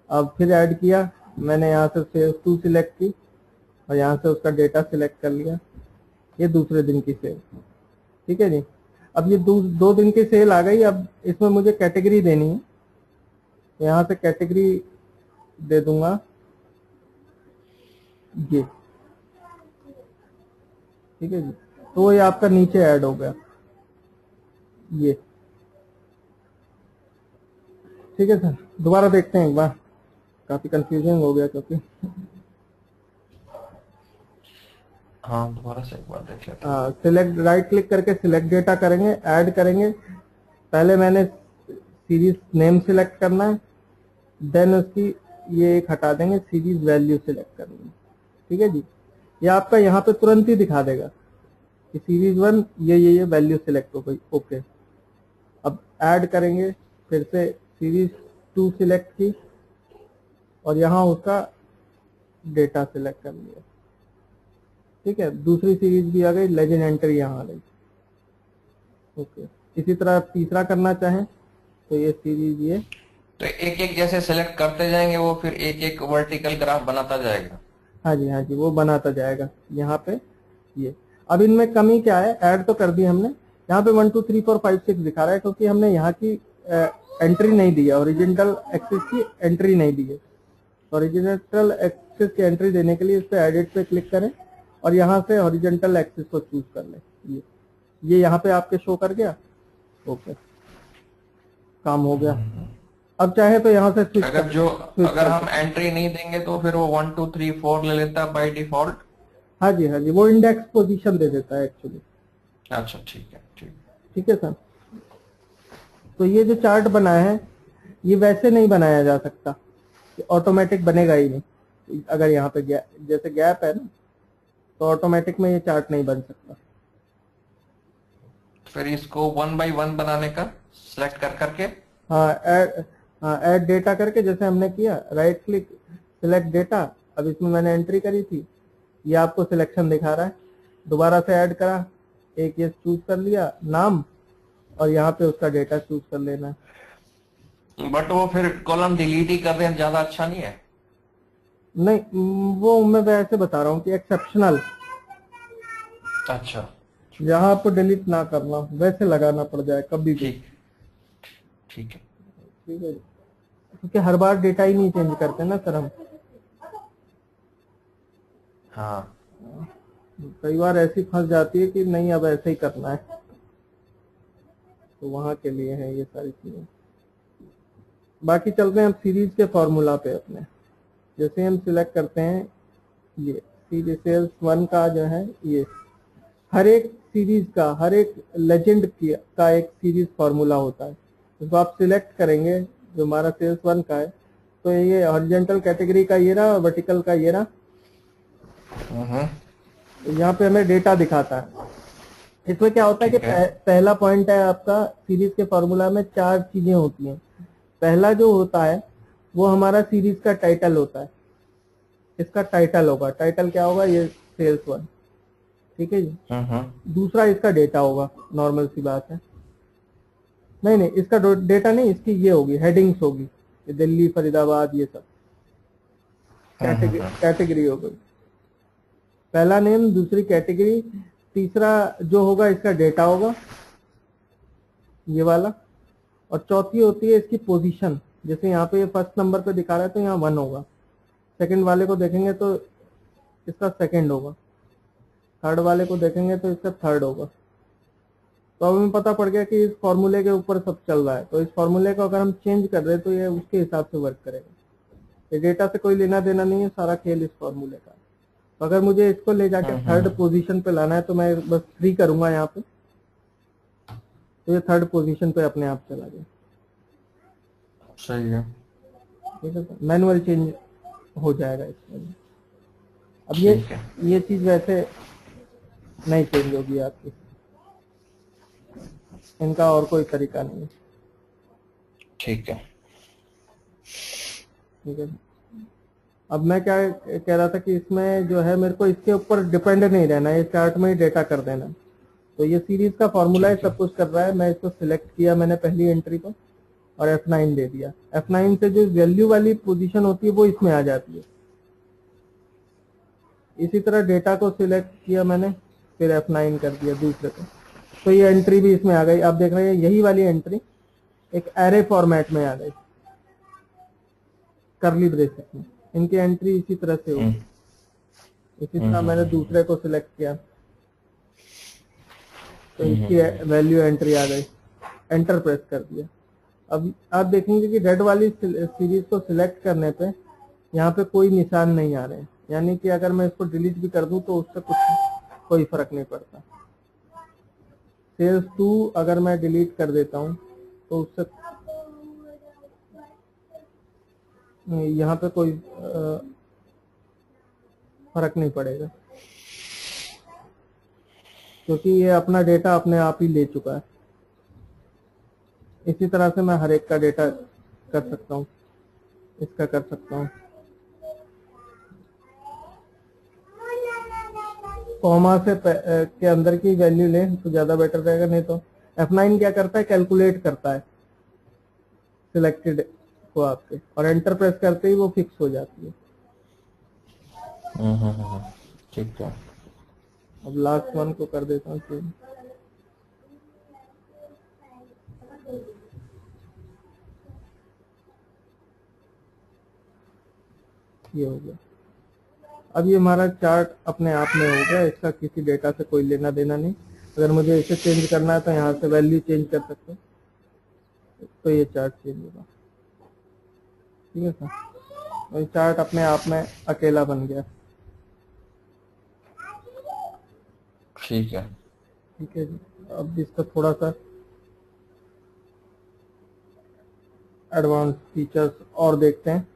अब फिर ऐड किया। मैंने यहाँ से सेल्स टू सिलेक्ट की और यहाँ से उसका डेटा सिलेक्ट कर लिया। ये दूसरे दिन की सेल ठीक है जी? अब ये दो, दो दिन की सेल आ गई अब इसमें मुझे कैटेगरी देनी है। यहाँ से कैटेगरी दे दूँगा। ये। ठीक है जी। तो ये आपका नीचे ऐड हो गया। ये। ठीक है सर। दोबारा देखते हैं एक बार। काफ़ी कंफ्यूजन हो गया क्योंकि हाँ दोबारा से एक बार देख लेते हाँ। सिलेक्ट राइट क्लिक करके सिलेक्ट डेटा करेंगे ऐड करेंगे। पहले मैंने सीरीज़ नेम सिलेक्ट करना है देन उसकी ये एक हटा देंगे सीरीज़ वैल्यू सिलेक्ट करनी ठीक है जी? ये आपका यहाँ पे तुरंत ही दिखा देगा कि सीरीज़ वन ये ये ये वैल्यू सिलेक्ट हो गई ओके अब ऐड करेंगे, फिर से सीरीज़ टू सिलेक्ट की, और यहाँ उसका डेटा सिलेक्ट कर लिया। ठीक है? दूसरी सीरीज़ भी आ गई लेजेंड एंट्री यहाँ आ गई। ओके। इसी तरह तीसरा करना चाहें तो ये सीरीज़ ये। तो एक एक जैसे सेलेक्ट करते जाएँगे वो फिर एक एक वर्टिकल ग्राफ बनाता जाएगा। हाँ जी हाँ जी वो बनाता जाएगा। यहाँ पे ये। अब इनमें कमी क्या है? ऐड तो कर दी हमने। यहाँ पे one two three four five six दिखा रहा है क्योंकि हमने यहाँ की एंट्री नहीं दी है। ओरिजिनल एक्सिस की एंट्री नहीं दी है। ओरिजिनल एक्सिस की एंट्री देने के लिए इस पे एडिट पे क्लिक करें। और यहाँ से हॉरिजेंटल एक्सिस को चूज़ कर ले। ये ये यहाँ पे आपके शो कर गया? ओके काम हो गया। अब चाहे तो यहाँ से स्विच अगर जो अगर हम एंट्री नहीं देंगे तो फिर वो वन टू थ्री फोर ले लेता है बाई डिफ़ॉल्ट हाँ जी हाँ जी वो इंडेक्स पोजीशन दे देता है एक्चुअली अच्छा ठीक है ठीक। ठीक है सर तो ये जो चार्ट बना है ये वैसे नहीं बनाया जा सकता। ऑटोमेटिक बनेगा ही नहीं। अगर यहाँ पे जैसे गैप है ना तो ऑटोमेटिक में ये चार्ट नहीं बन सकता। फिर इसको वन बाय वन बनाने का सिलेक्ट कर करके? हाँ ऐड हाँ ऐड डेटा करके जैसे हमने किया राइट क्लिक सिलेक्ट डेटा अब इसमें मैंने एंट्री करी थी ये आपको सिलेक्शन दिखा रहा है। दोबारा से ऐड करा एक ये चूज़ कर लिया नाम और यहाँ पे उसका डेटा चूज़ कर लेना। है बट वो फिर कॉलम डिलीट ही कर दें ज़्यादा अच्छा नहीं है। नहीं वो मैं वैसे बता रहा हूँ कि एक्सेप्शनल अच्छा। यहाँ आपको डिलीट ना करना वैसे लगाना पड़ जाए कभी भी। ठीक। है। ठीक है। क्योंकि हर बार डेटा ही नहीं चेंज करते ना सर हम। हाँ। कई बार ऐसी फंस जाती है कि नहीं अब ऐसे ही करना है। तो वहाँ के लिए है ये सारी चीज़ें। बाकी चलते हैं हम सीरीज़ के फॉर्मूला पे अपने। जैसे हम सिलेक्ट करते हैं ये सीरीज़ सेल्स वन का जो है ये हर एक सीरीज़ का हर एक लेजेंड का एक सीरीज़ फॉर्मूला होता है। इसको आप सिलेक्ट करेंगे जो हमारा सेल्स वन का है तो ये हॉरिजेंटल कैटेगरी का ये ना वर्टिकल का ये ना हम्म, तो यहाँ पे हमें डेटा दिखाता है। इसमें क्या होता है कि। पह- पहला पॉइंट है आपका सीरीज़ के फॉर्मूला में चार चीज़ें होती हैं। पहला जो होता है वो हमारा सीरीज़ का टाइटल होता है। इसका टाइटल होगा। टाइटल क्या होगा? ये सेल्स वन ठीक है जी? हम्म, हम्म, दूसरा इसका डेटा होगा। नॉर्मल सी बात है। नहीं नहीं इसका डेटा नहीं इसकी ये होगी हेडिंग्स होगी। ये दिल्ली फरीदाबाद ये सब। कैटेगरी कैटेगरी हो। गई। पहला नेम दूसरी कैटेगरी तीसरा जो होगा इसका डेटा होगा। ये वाला। और चौथी होती है इसकी पोजीशन जैसे यहाँ पे ये फ़र्स्ट नंबर पे दिखा रहा है तो यहाँ वन होगा। सेकंड वाले को देखेंगे तो इसका सेकंड होगा। थर्ड वाले को देखेंगे तो इसका थर्ड होगा। तो अब हमें पता पड़ गया कि इस फॉर्मूले के ऊपर सब चल रहा है। तो इस फॉर्मूले को अगर हम चेंज कर रहे हैं तो ये उसके हिसाब से वर्क करेगा। ये डेटा से कोई लेना देना नहीं है सारा खेल इस फॉर्मूले का तो अगर मुझे इसको ले जाके थर्ड पोजीशन पे लाना है तो मैं बस थ्री करूँगा यहाँ पे। तो ये थर्ड पोजीशन पे अपने आप चला गया। सही है। है मैनुअल चेंज हो जाएगा इसमें। अब ये ये चीज़ वैसे नहीं चेंज होगी आपकी। इनका और कोई तरीका नहीं है। ठीक है। ठीक है। अब मैं क्या कह रहा था कि इसमें जो है मेरे को इसके ऊपर डिपेंड नहीं रहना ये चार्ट में ही डेटा कर देना। तो ये सीरीज़ का फॉर्मूला है सब कुछ कर रहा है। मैं इसको सिलेक्ट किया मैंने पहली एंट्री को। और F9 दे दिया। F9 से जो वैल्यू वाली पोजीशन होती है वो इसमें आ जाती है। इसी तरह डेटा को सिलेक्ट किया मैंने फिर F9 कर दिया दूसरे को। तो ये एंट्री भी इसमें आ गई। आप देख रहे हैं यही वाली एंट्री एक एरे फॉर्मेट में आ गई। करली ब्रेसेस में इनकी एंट्री इसी तरह से होगी। हम्म, इसी तरह मैंने दूसरे को सिलेक्ट किया। तो इसकी वैल्यू एंट्री आ गई। एंटर प्रेस कर दिया। अब आप देखेंगे कि रेड वाली सीरीज़ को सिलेक्ट करने पे यहाँ पे कोई निशान नहीं आ रहे यानी कि अगर मैं इसको डिलीट भी कर दूँ तो उससे कुछ कोई फ़र्क नहीं पड़ता। सेल्स टू अगर मैं डिलीट कर देता हूँ तो उससे यहाँ पे कोई फ़र्क नहीं पड़ेगा। क्योंकि ये अपना डेटा अपने आप ही ले चुका है। इसी तरह से मैं हर एक का डेटा कर सकता हूँ। इसका कर सकता हूँ। कॉमा से के अंदर की वैल्यू लें तो ज़्यादा बेटर रहेगा नहीं तो F9 क्या करता है? कैलकुलेट करता है। सिलेक्टेड को आपके। और एंटर प्रेस करते ही वो फिक्स हो जाती है। ठीक है। अब लास्ट वन को कर देता हूँ। ये हो गया। अब ये हमारा चार्ट अपने आप में हो गया इसका किसी डेटा से कोई लेना देना नहीं। अगर मुझे इसे चेंज करना है तो यहाँ से वैल्यू चेंज कर सकते हैं। तो ये चार्ट चेंज होगा। ठीक है सर और ये चार्ट अपने आप में अकेला बन गया। ठीक है। ठीक है जी। अब इसका थोड़ा सा एडवांस फीचर्स और देखते हैं।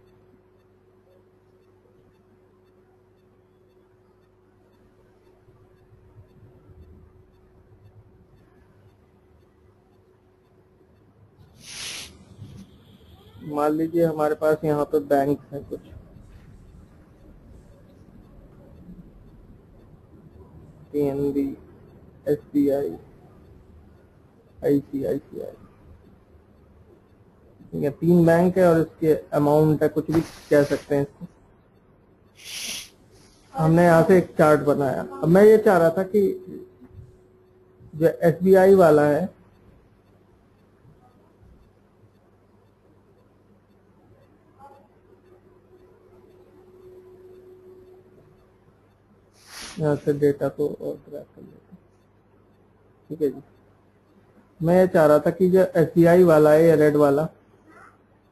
मान लीजिए हमारे पास यहाँ पे बैंक है कुछ। PNB S B I I C I C I ठीक है, तीन बैंक है और इसके अमाउंट है, कुछ भी कह सकते हैं इसको। हमने यहाँ से एक चार्ट बनाया। अब मैं ये चाह रहा था कि जो एस बी आई वाला है यहाँ से डेटा को और ड्रैग कर लेते हैं। ठीक है जी। मैं ये चाह रहा था कि जो एस वाला है या रेड वाला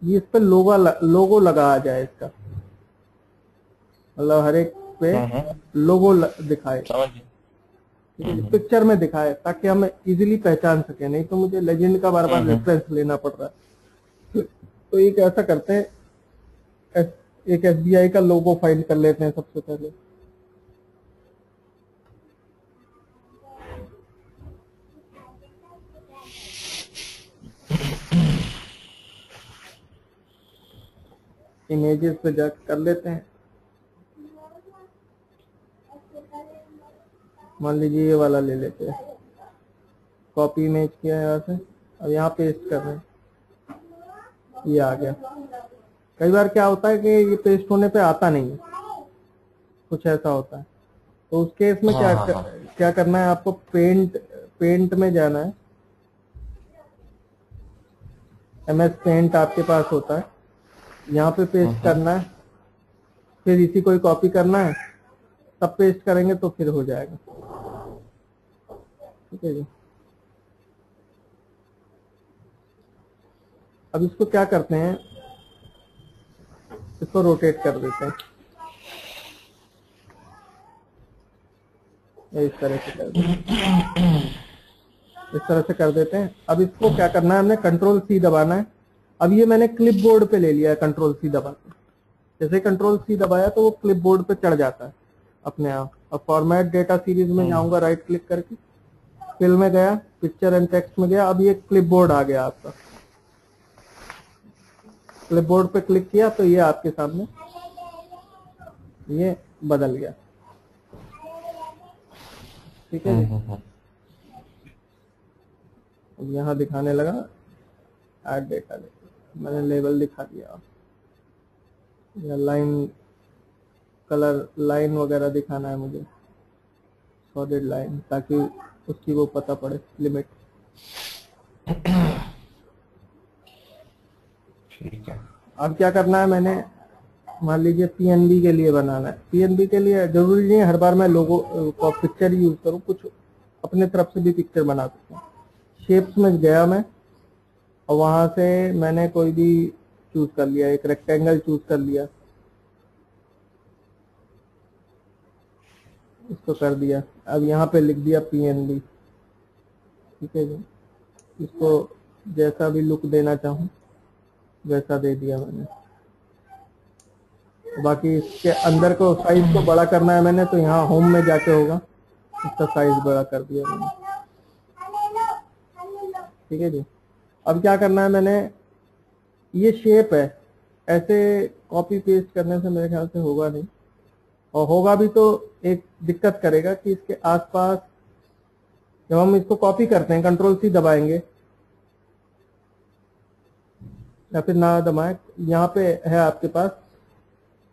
ये इस पे लोगो लोगो लगा जाए इसका। मतलब हर एक पे हम्म लोगो दिखाए। पिक्चर में दिखाए ताकि हम इजीली पहचान सके। नहीं तो मुझे लेजेंड का बार बार रेफरेंस लेना पड़ रहा है। तो एक ऐसा करते हैं एक एस का लोगो फाइंड कर लेते हैं सबसे पहले। इमेजेस पे जाकर कर लेते हैं। मान लीजिए ये वाला ले लेते हैं। कॉपी इमेज किया है यहाँ से। अब यहाँ पेस्ट कर रहे हैं। ये आ गया। कई बार क्या होता है कि ये पेस्ट होने पे आता नहीं है। कुछ ऐसा होता है। तो उस केस में क्या हाँ, हाँ, कर, क्या करना है आपको? पेंट पेंट में जाना है। एम एस पेंट आपके पास होता है। यहाँ पे पेस्ट करना है। फिर इसी को कॉपी करना है। तब पेस्ट करेंगे तो फिर हो जाएगा। ठीक है जी। अब इसको क्या करते हैं? इसको रोटेट कर देते हैं। इस तरह से कर देते हैं। इस तरह से कर देते हैं। अब इसको क्या करना है? हमने कंट्रोल सी दबाना है। अब ये मैंने क्लिप बोर्ड पे ले लिया है कंट्रोल सी दबा के। जैसे कंट्रोल सी दबाया तो वो क्लिप बोर्ड पे चढ़ जाता है अपने आप। अब फॉर्मेट डेटा सीरीज़ में जाऊँगा राइट क्लिक करके। फिल में गया पिक्चर एंड टेक्स्ट में गया अब ये क्लिप बोर्ड आ गया आपका। क्लिप बोर्ड पे क्लिक किया तो ये आपके सामने ये बदल गया। ठीक है जी? अब यहाँ दिखाने लगा ऐड डेटा मैंने लेबल दिखा दिया। या लाइन कलर लाइन वगैरह दिखाना है मुझे। सॉलिड लाइन ताकि उसकी वो पता पड़े लिमिट ठीक है। अब क्या करना है मैंने? मान लीजिए पीएनबी के लिए बनाना है। पीएनबी के लिए ज़रूरी नहीं है हर बार मैं लोगो पिक्चर यूज़ करूँ कुछ अपने तरफ़ से भी पिक्चर बना सकता हूँ। शेप्स में गया मैं। और वहाँ से मैंने कोई भी चूज़ कर लिया, एक रेक्टेंगल चूज़ कर लिया। इसको कर दिया। अब यहाँ पे लिख दिया पी एन पीएनबी ठीक है जी? इसको जैसा भी लुक देना चाहूँ, वैसा दे दिया मैंने। बाकी इसके अंदर को साइज़ को बड़ा करना है मैंने तो यहाँ होम में जाके होगा। इसका साइज़ बड़ा कर दिया मैंने। ठीक है जी? अब क्या करना है मैंने? ये शेप है। ऐसे कॉपी पेस्ट करने से मेरे ख्याल से होगा नहीं। और होगा भी तो एक दिक्कत करेगा कि इसके आसपास जब हम इसको कॉपी करते हैं कंट्रोल सी दबाएँगे, या फिर ना दबाए, यहाँ पे है आपके पास।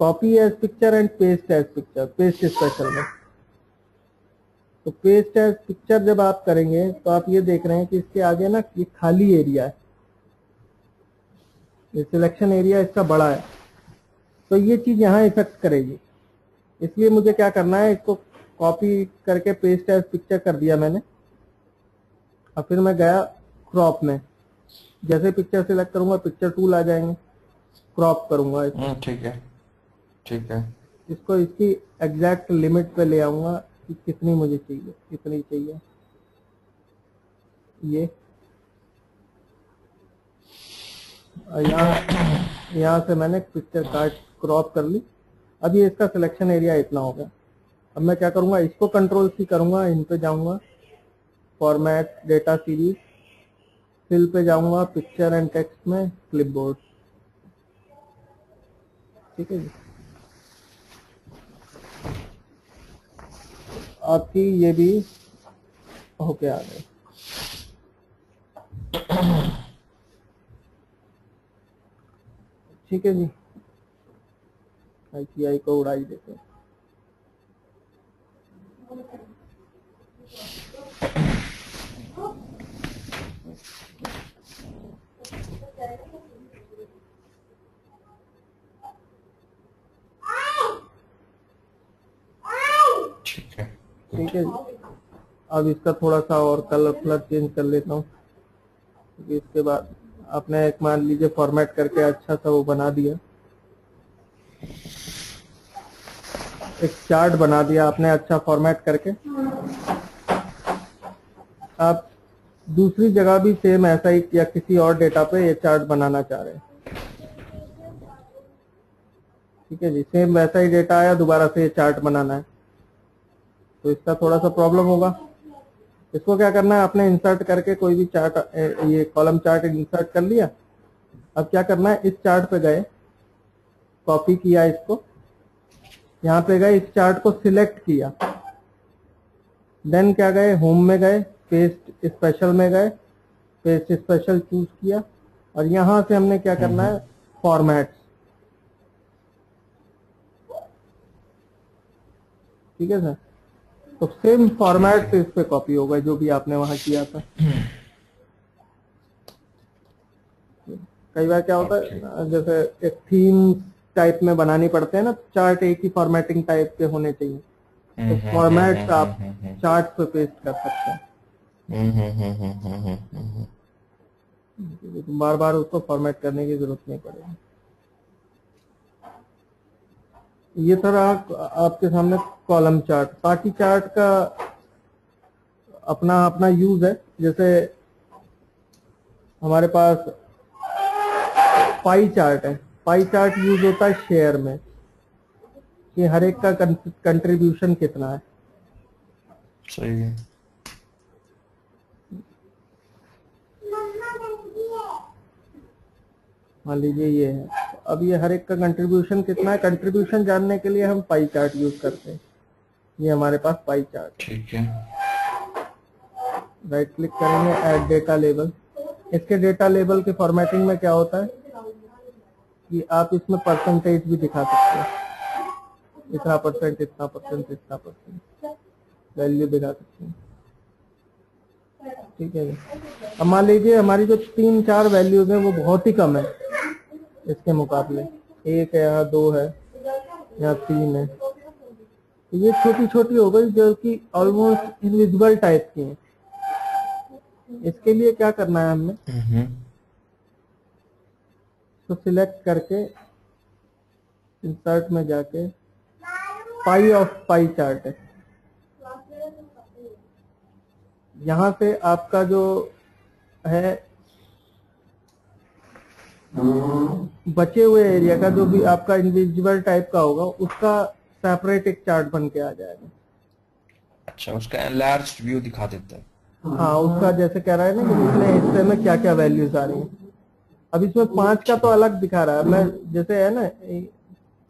Copy as picture and paste as picture paste special में। तो पेस्ट एज पिक्चर जब आप करेंगे तो आप ये देख रहे हैं कि इसके आगे ना ये खाली एरिया है। ये सिलेक्शन एरिया इसका बड़ा है। तो ये चीज़ यहाँ इफ़ेक्ट करेगी। इसलिए मुझे क्या करना है इसको कॉपी करके पेस्ट एज पिक्चर कर दिया मैंने। और फिर मैं गया क्रॉप में। जैसे पिक्चर सिलेक्ट करूँगा पिक्चर टूल आ जाएँगे। क्रॉप करूँगा हम्म, ठीक है। ठीक है। इसको इसकी एग्जैक्ट लिमिट पे ले आऊँगा। कि कितनी मुझे चाहिए, कितनी चाहिए। ये। यहाँ यहाँ से मैंने पिक्चर कार्ड क्रॉप कर ली। अब ये इसका सिलेक्शन एरिया इतना हो गया। अब मैं क्या करूँगा, इसको कंट्रोल सी करूँगा, इन पे जाऊँगा। फॉर्मेट डेटा सीरीज़ फिल पे जाऊँगा पिक्चर एंड टेक्स्ट में क्लिपबोर्ड ठीक है जी। आपकी ये भी होके आ गई ठीक है जी। आई को उड़ाई देते हैं। ठीक है अब इसका थोड़ा सा और कलर कलर चेंज कर लेता हूँ। इसके बाद आपने एक मान लीजिए फॉर्मेट करके अच्छा सा वो बना दिया। एक चार्ट बना दिया आपने अच्छा फॉर्मेट करके। आप दूसरी जगह भी सेम ऐसा ही या किसी और डेटा पे ये चार्ट बनाना चाह रहे हैं। ठीक है जी सेम वैसा ही डेटा आया, दोबारा से ये चार्ट बनाना है। तो इसका थोड़ा सा प्रॉब्लम होगा। इसको क्या करना है? आपने इंसर्ट करके कोई भी चार्ट ये कॉलम चार्ट इंसर्ट कर लिया। अब क्या करना है? इस चार्ट पे गए। कॉपी किया इसको। यहाँ पे गए, इस चार्ट को सिलेक्ट किया। देन क्या गए? होम में गए। पेस्ट स्पेशल में गए। पेस्ट स्पेशल चूज़ किया। और यहाँ से हमने क्या करना है? फॉर्मेट ठीक है सर तो सेम फॉर्मेट से इस पे कॉपी होगा जो भी आपने वहाँ किया था। कई बार क्या होता है जैसे एक थीम टाइप में बनानी पड़ते हैं ना चार्ट एक ही फॉर्मेटिंग टाइप के होने चाहिए। तो फॉर्मेट आप चार्ट पे पेस्ट कर सकते हैं। बार बार उसको फॉर्मेट करने की ज़रूरत नहीं पड़ेगी। ये था रहा आपके सामने कॉलम चार्ट बाकी चार्ट का अपना अपना यूज़ है। जैसे हमारे पास पाई चार्ट है। पाई चार्ट यूज़ होता है शेयर में कि हर एक का कंट्रीब्यूशन कितना है। सही है। मान लीजिए ये है। अब ये हर एक का कंट्रीब्यूशन कितना है? कंट्रीब्यूशन जानने के लिए हम पाई चार्ट यूज़ करते हैं। ये हमारे पास पाई चार्ट ठीक है। राइट क्लिक करेंगे ऐड डेटा लेबल इसके डेटा लेबल के फॉर्मेटिंग में क्या होता है? कि आप इसमें परसेंटेज भी दिखा सकते हैं। इतना परसेंट इतना परसेंट इतना परसेंट वैल्यू दिखा सकते हैं। ठीक है अब मान लीजिए हमारी जो तीन चार वैल्यूज़ हैं वो बहुत ही कम है। इसके मुकाबले। एक है यहाँ दो है यहाँ तीन है। तो ये छोटी छोटी हो गई जो कि ऑलमोस्ट इनविजिबल टाइप की है। इसके लिए क्या करना है हमने? तो सिलेक्ट करके इंसर्ट में जाके पाई ऑफ़ पाई चार्ट है। यहाँ से आपका जो है बचे हुए एरिया का जो भी आपका इनविजिबल टाइप का होगा उसका सेपरेट एक चार्ट बन के आ जाएगा। अच्छा उसका लार्ज व्यू दिखा देता है। हाँ उसका जैसे कह रहा है ना कि पिछले हिस्से में क्या क्या वैल्यूज़ आ रही हैं। अब इसमें पाँच का तो अलग दिखा रहा है। मैं जैसे है ना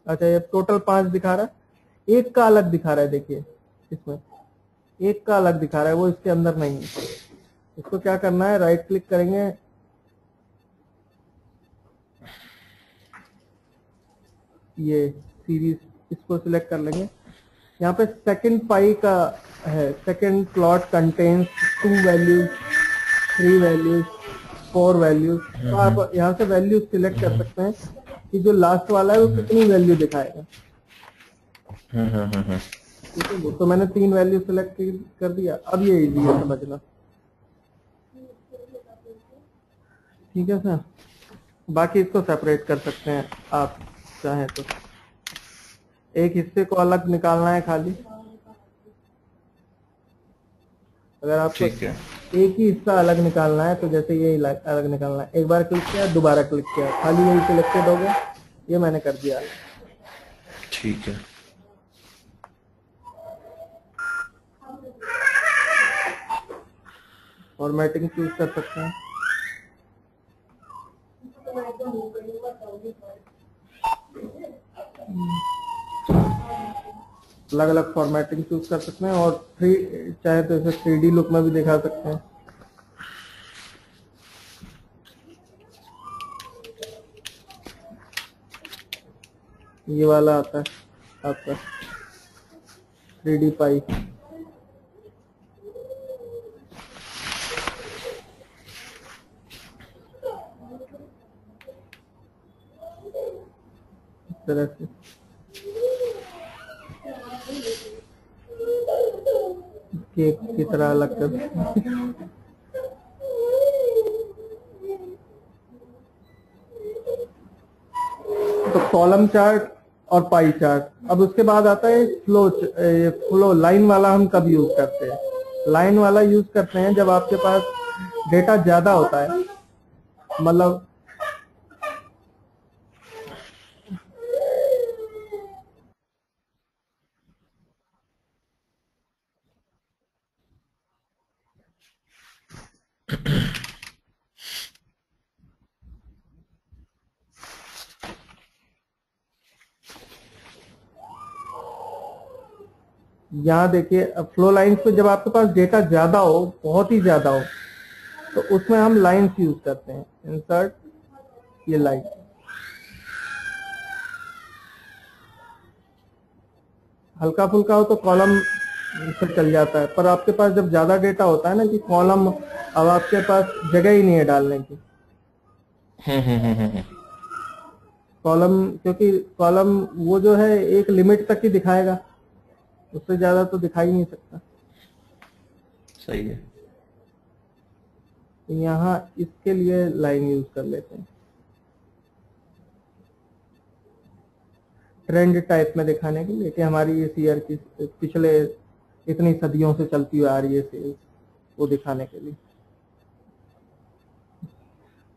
अच्छा ये टोटल पाँच दिखा रहा है। एक का अलग दिखा रहा है देखिए इसमें। एक का अलग दिखा रहा है वो इसके अंदर नहीं है। इसको क्या करना है राइट क्लिक करेंगे ये सीरीज़ इसको सिलेक्ट कर लेंगे। यहाँ पे सेकंड पाई का है। Second plot contains two values three values four values तो आप यहाँ से वैल्यूज़ सिलेक्ट कर सकते हैं कि जो लास्ट वाला है वो कितनी वैल्यू दिखाएगा। ठीक है तो मैंने तीन वैल्यू सिलेक्ट कर दिया। अब ये इजी है समझना। ठीक है सर बाकी इसको सेपरेट कर सकते हैं आप। चाहें तो। एक हिस्से को अलग निकालना है खाली। अगर आपको एक ही हिस्सा अलग निकालना है तो जैसे ये अलग निकालना है। एक बार क्लिक किया दोबारा क्लिक किया। खाली यही सिलेक्टेड हो गया ये मैंने कर दिया। ठीक है। फॉर्मेटिंग चूज़ कर सकते हैं। अलग अलग फॉर्मेटिंग चूज़ कर सकते हैं और थ्री चाहे तो इसे थ्री डी लुक में भी दिखा सकते हैं। ये वाला आता है, आपका थ्री डी पाई तरह से। केक की तरह अलग कर तो कॉलम चार्ट और पाई चार्ट। अब उसके बाद आता है फ्लो फ्लो, लाइन वाला हम कब यूज़ करते हैं? लाइन वाला यूज़ करते हैं जब आपके पास डेटा ज़्यादा होता है। मतलब यहाँ देखिए फ्लो लाइंस पे जब आपके पास डेटा ज़्यादा हो बहुत ही ज़्यादा हो तो उसमें हम लाइंस यूज़ करते हैं। इंसर्ट ये लाइन हल्का फुल्का हो तो कॉलम से चल जाता है पर आपके पास जब ज़्यादा डेटा होता है ना कि कॉलम अब आपके पास जगह ही नहीं है डालने की। हम्म हम्म हम्म हम्म। कॉलम क्योंकि कॉलम वो जो है एक लिमिट तक ही दिखाएगा। उससे ज़्यादा तो दिखा ही नहीं सकता। सही है। यहाँ इसके लिए लाइन यूज़ कर लेते हैं। ट्रेंड टाइप में दिखाने के लिए कि हमारी इस ईयर की पिछले इतनी सदियों से चलती हुई आ रही है सेल्स वो दिखाने के लिए।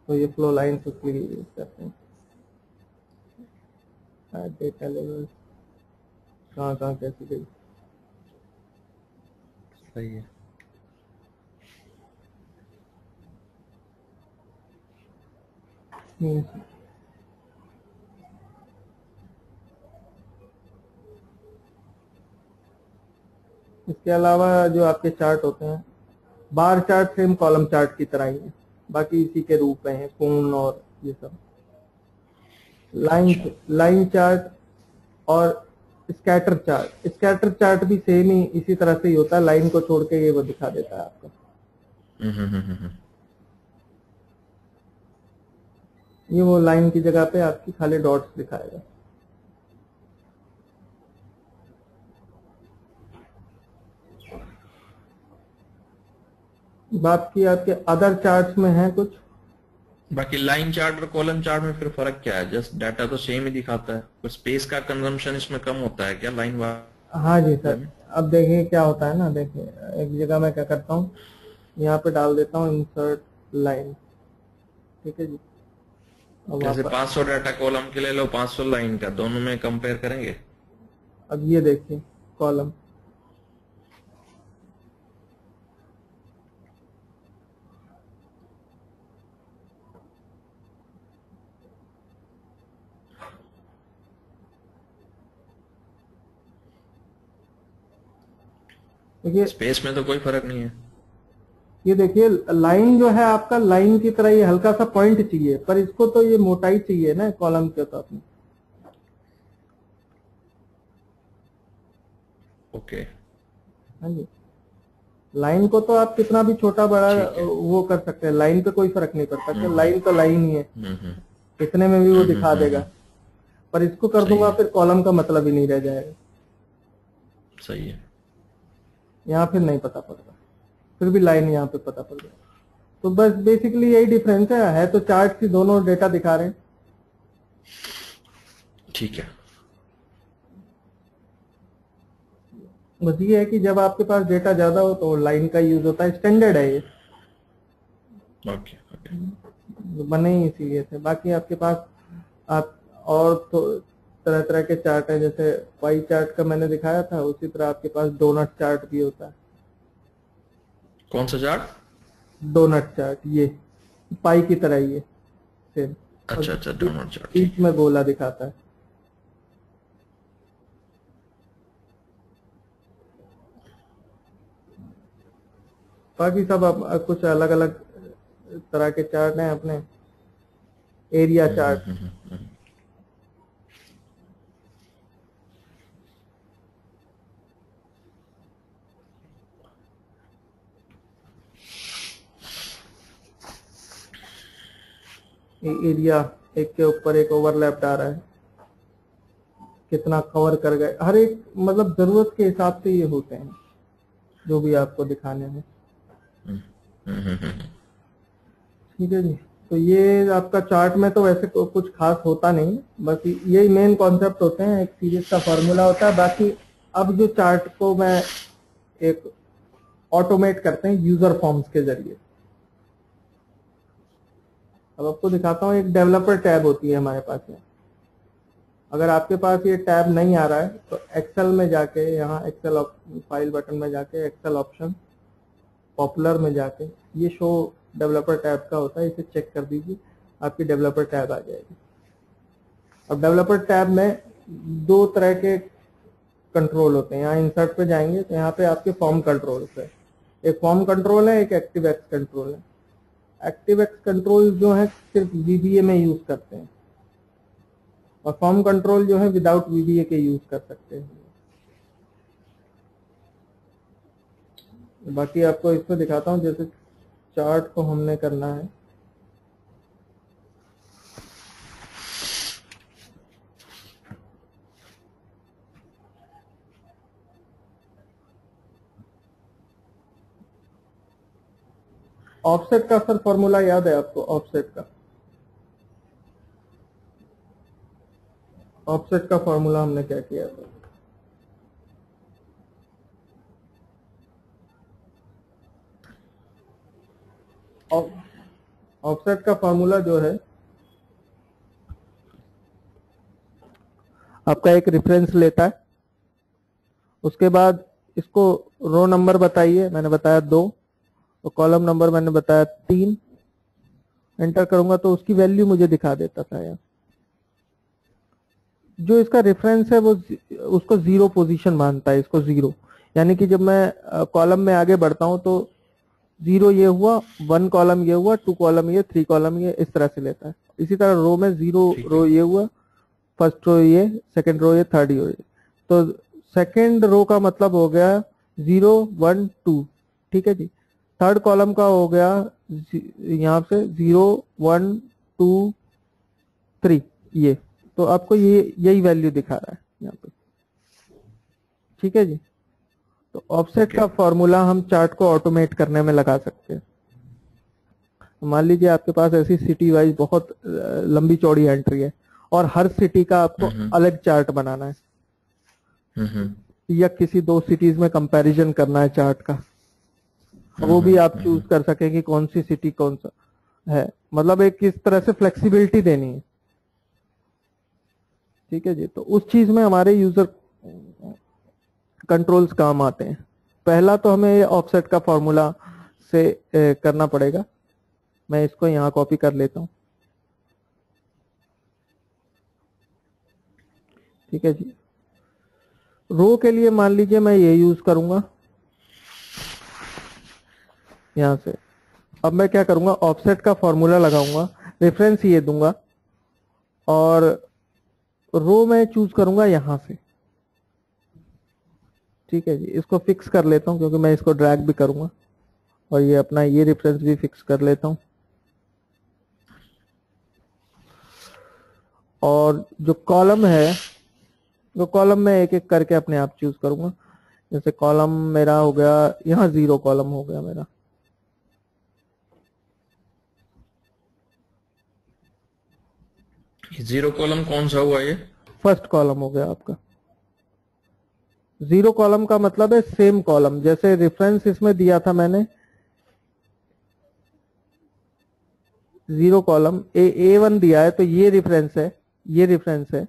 तो ये फ्लो लाइन उसके लिए यूज़ करते हैं। डेटा लेवल कहाँ कहाँ कैसी गई? सही है। हम्म। इसके अलावा जो आपके चार्ट होते हैं bar chart same column chart की तरह ही है। बाकी इसी के रूप में है, कोण और ये सब। लाइन लाइन चार्ट और स्कैटर चार्ट स्कैटर चार्ट भी सेम ही, इसी तरह से ही होता है। लाइन को छोड़ के ये वो दिखा देता है आपको। ये वो लाइन की जगह पे आपकी खाली डॉट्स दिखाएगा। बात की आपके अदर चार्ट्स में है कुछ? बाकी लाइन चार्ट और कॉलम चार्ट में फिर फ़र्क क्या है? जस्ट डाटा तो सेम ही दिखाता है। पर स्पेस का कंजम्पशन इसमें कम होता है क्या? लाइन वाला हाँ जी सर। अब देखिए क्या होता है ना? देखिए एक जगह मैं क्या करता हूँ? यहाँ पे डाल देता हूँ इंसर्ट लाइन ठीक है जी। जैसे आप- 500 डाटा कॉलम के ले लो 500 लाइन का। दोनों में कंपेयर करेंगे? अब ये देखिए कॉलम देखिए स्पेस में तो कोई फ़र्क नहीं है। ये देखिए लाइन जो है आपका लाइन की तरह ये हल्का सा पॉइंट चाहिए पर इसको तो ये मोटाई चाहिए ना कॉलम के साथ में। ओके। हाँ जी। लाइन को तो आप कितना भी छोटा बड़ा वो कर सकते हैं लाइन पे कोई फ़र्क नहीं पड़ता लाइन तो लाइन ही है। हम्म हम्म। में भी वो दिखा देगा। पर इसको कर दूँगा फिर कॉलम का मतलब ही नहीं रह जाएगा। सही है। यहाँ फिर नहीं पता पड़ता फिर भी लाइन यहाँ पे पता पड़ जाए तो बस बेसिकली यही डिफरेंस है। है तो चार्ट ही दोनों डेटा दिखा रहे हैं। ठीक है। बस ये है कि जब आपके पास डेटा ज़्यादा हो तो लाइन का यूज़ होता है। स्टैंडर्ड है ये। ओके ओके बने ही इसीलिए बाकी आपके पास आप और तो तरह तरह के चार्ट है जैसे पाई चार्ट का मैंने दिखाया था उसी तरह आपके पास डोनट चार्ट भी होता है। कौन सा चार्ट? डोनट चार्ट ये। पाई की तरह है सेम अच्छा अच्छा डोनट चार्ट। बीच में गोला दिखाता है। बाकी सब अब कुछ अलग अलग तरह के चार्ट हैं अपने। Area chart. एरिया एक के ऊपर एक ओवरलैप आ रहा है। कितना कवर कर गए। हर एक मतलब ज़रूरत के हिसाब से ये होते हैं, जो भी आपको दिखाने में। ठीक है जी। तो ये आपका चार्ट में तो वैसे कुछ खास होता नहीं, बस यही मेन कॉन्सेप्ट होते हैं। एक सीरीज़ का फॉर्मूला होता है। बाकी अब जो चार्ट को मैं एक ऑटोमेट करते हैं यूज़र फॉर्म्स के ज़रिए। अब आपको दिखाता हूँ, एक डेवलपर टैब होती है हमारे पास में। अगर आपके पास ये टैब नहीं आ रहा है तो एक्सेल में जाके, यहाँ एक्सेल फ़ाइल बटन में जाके एक्सेल ऑप्शन पॉपुलर में जाके, ये शो डेवलपर टैब का होता है, इसे चेक कर दीजिए, आपकी डेवलपर टैब आ जाएगी। अब डेवलपर टैब में दो तरह के कंट्रोल होते हैं, यहाँ इंसर्ट पे जाएँगे तो यहाँ पे आपके फॉर्म कंट्रोल है। एक फॉर्म कंट्रोल है, एक एक्टिव एक्स कंट्रोल है। एक्टिव एक्स कंट्रोल जो है सिर्फ़ वीबीए में यूज़ करते हैं। और फॉर्म कंट्रोल जो है विदाउट वीबीए के यूज़ कर सकते हैं। बाकी आपको इसमें दिखाता हूँ, जैसे चार्ट को हमने करना है। ऑफसेट का सर फॉर्मूला याद है आपको? ऑफसेट का। ऑफसेट का फॉर्मूला हमने क्या किया था? ऑफसेट का फॉर्मूला जो है, आपका एक रेफरेंस लेता है। उसके बाद इसको रो नंबर बताइए। मैंने बताया दो। और कॉलम नंबर मैंने बताया तीन। एंटर करूँगा तो उसकी वैल्यू मुझे दिखा देता था यार जो इसका रेफरेंस है वो उसको ज़ीरो पोजीशन मानता है इसको ज़ीरो यानी कि जब मैं कॉलम में आगे बढ़ता हूँ तो ज़ीरो ये हुआ वन कॉलम ये हुआ टू कॉलम ये थ्री कॉलम ये इस तरह से लेता है। इसी तरह रो में ज़ीरो रो ये हुआ फ़र्स्ट रो ये सेकंड रो ये थर्ड रो ये। तो सेकंड रो का मतलब हो गया ज़ीरो वन टू ठीक है जी? थर्ड कॉलम का हो गया यहाँ से ज़ीरो वन टू थ्री ये। तो आपको ये यही वैल्यू दिखा रहा है यहाँ पे। ठीक है जी? तो ऑफसेट Okay. का फॉर्मूला हम चार्ट को ऑटोमेट करने में लगा सकते हैं। मान लीजिए आपके पास ऐसी सिटी वाइज बहुत लंबी चौड़ी एंट्री है और हर सिटी का आपको। अलग चार्ट बनाना है। या किसी दो सिटीज़ में कंपैरिजन करना है चार्ट का। वो भी आप चूज़ कर सके कि कौन सी सिटी कौन सा है। मतलब एक किस तरह से फ्लेक्सिबिलिटी देनी है। ठीक है जी? तो उस चीज़ में हमारे यूज़र कंट्रोल्स काम आते हैं। पहला तो हमें ऑफसेट का फॉर्मूला से ए, करना पड़ेगा। मैं इसको यहाँ कॉपी कर लेता हूँ। ठीक है जी? रो के लिए मान लीजिए मैं ये यूज़ करूँगा। यहाँ से। अब मैं क्या करूँगा ऑफसेट का फॉर्मूला लगाऊँगा रेफरेंस ये दूँगा और रो मैं चूज़ करूँगा यहाँ से। ठीक है जी, इसको फिक्स कर लेता हूँ क्योंकि मैं इसको ड्रैग भी करूँगा और ये अपना ये रेफरेंस भी फिक्स कर लेता हूँ। और जो कॉलम है वो कॉलम में एक एक करके अपने आप चूज़ करूँगा। जैसे कॉलम मेरा हो गया, यहाँ ज़ीरो कॉलम हो गया मेरा। ज़ीरो कॉलम कौन सा हुआ ये? फ़र्स्ट कॉलम हो गया आपका। ज़ीरो कॉलम का मतलब है सेम कॉलम जैसे रेफरेंस इसमें दिया था मैंने। Zero column A A one दिया है तो ये रेफरेंस है, ये रेफरेंस है।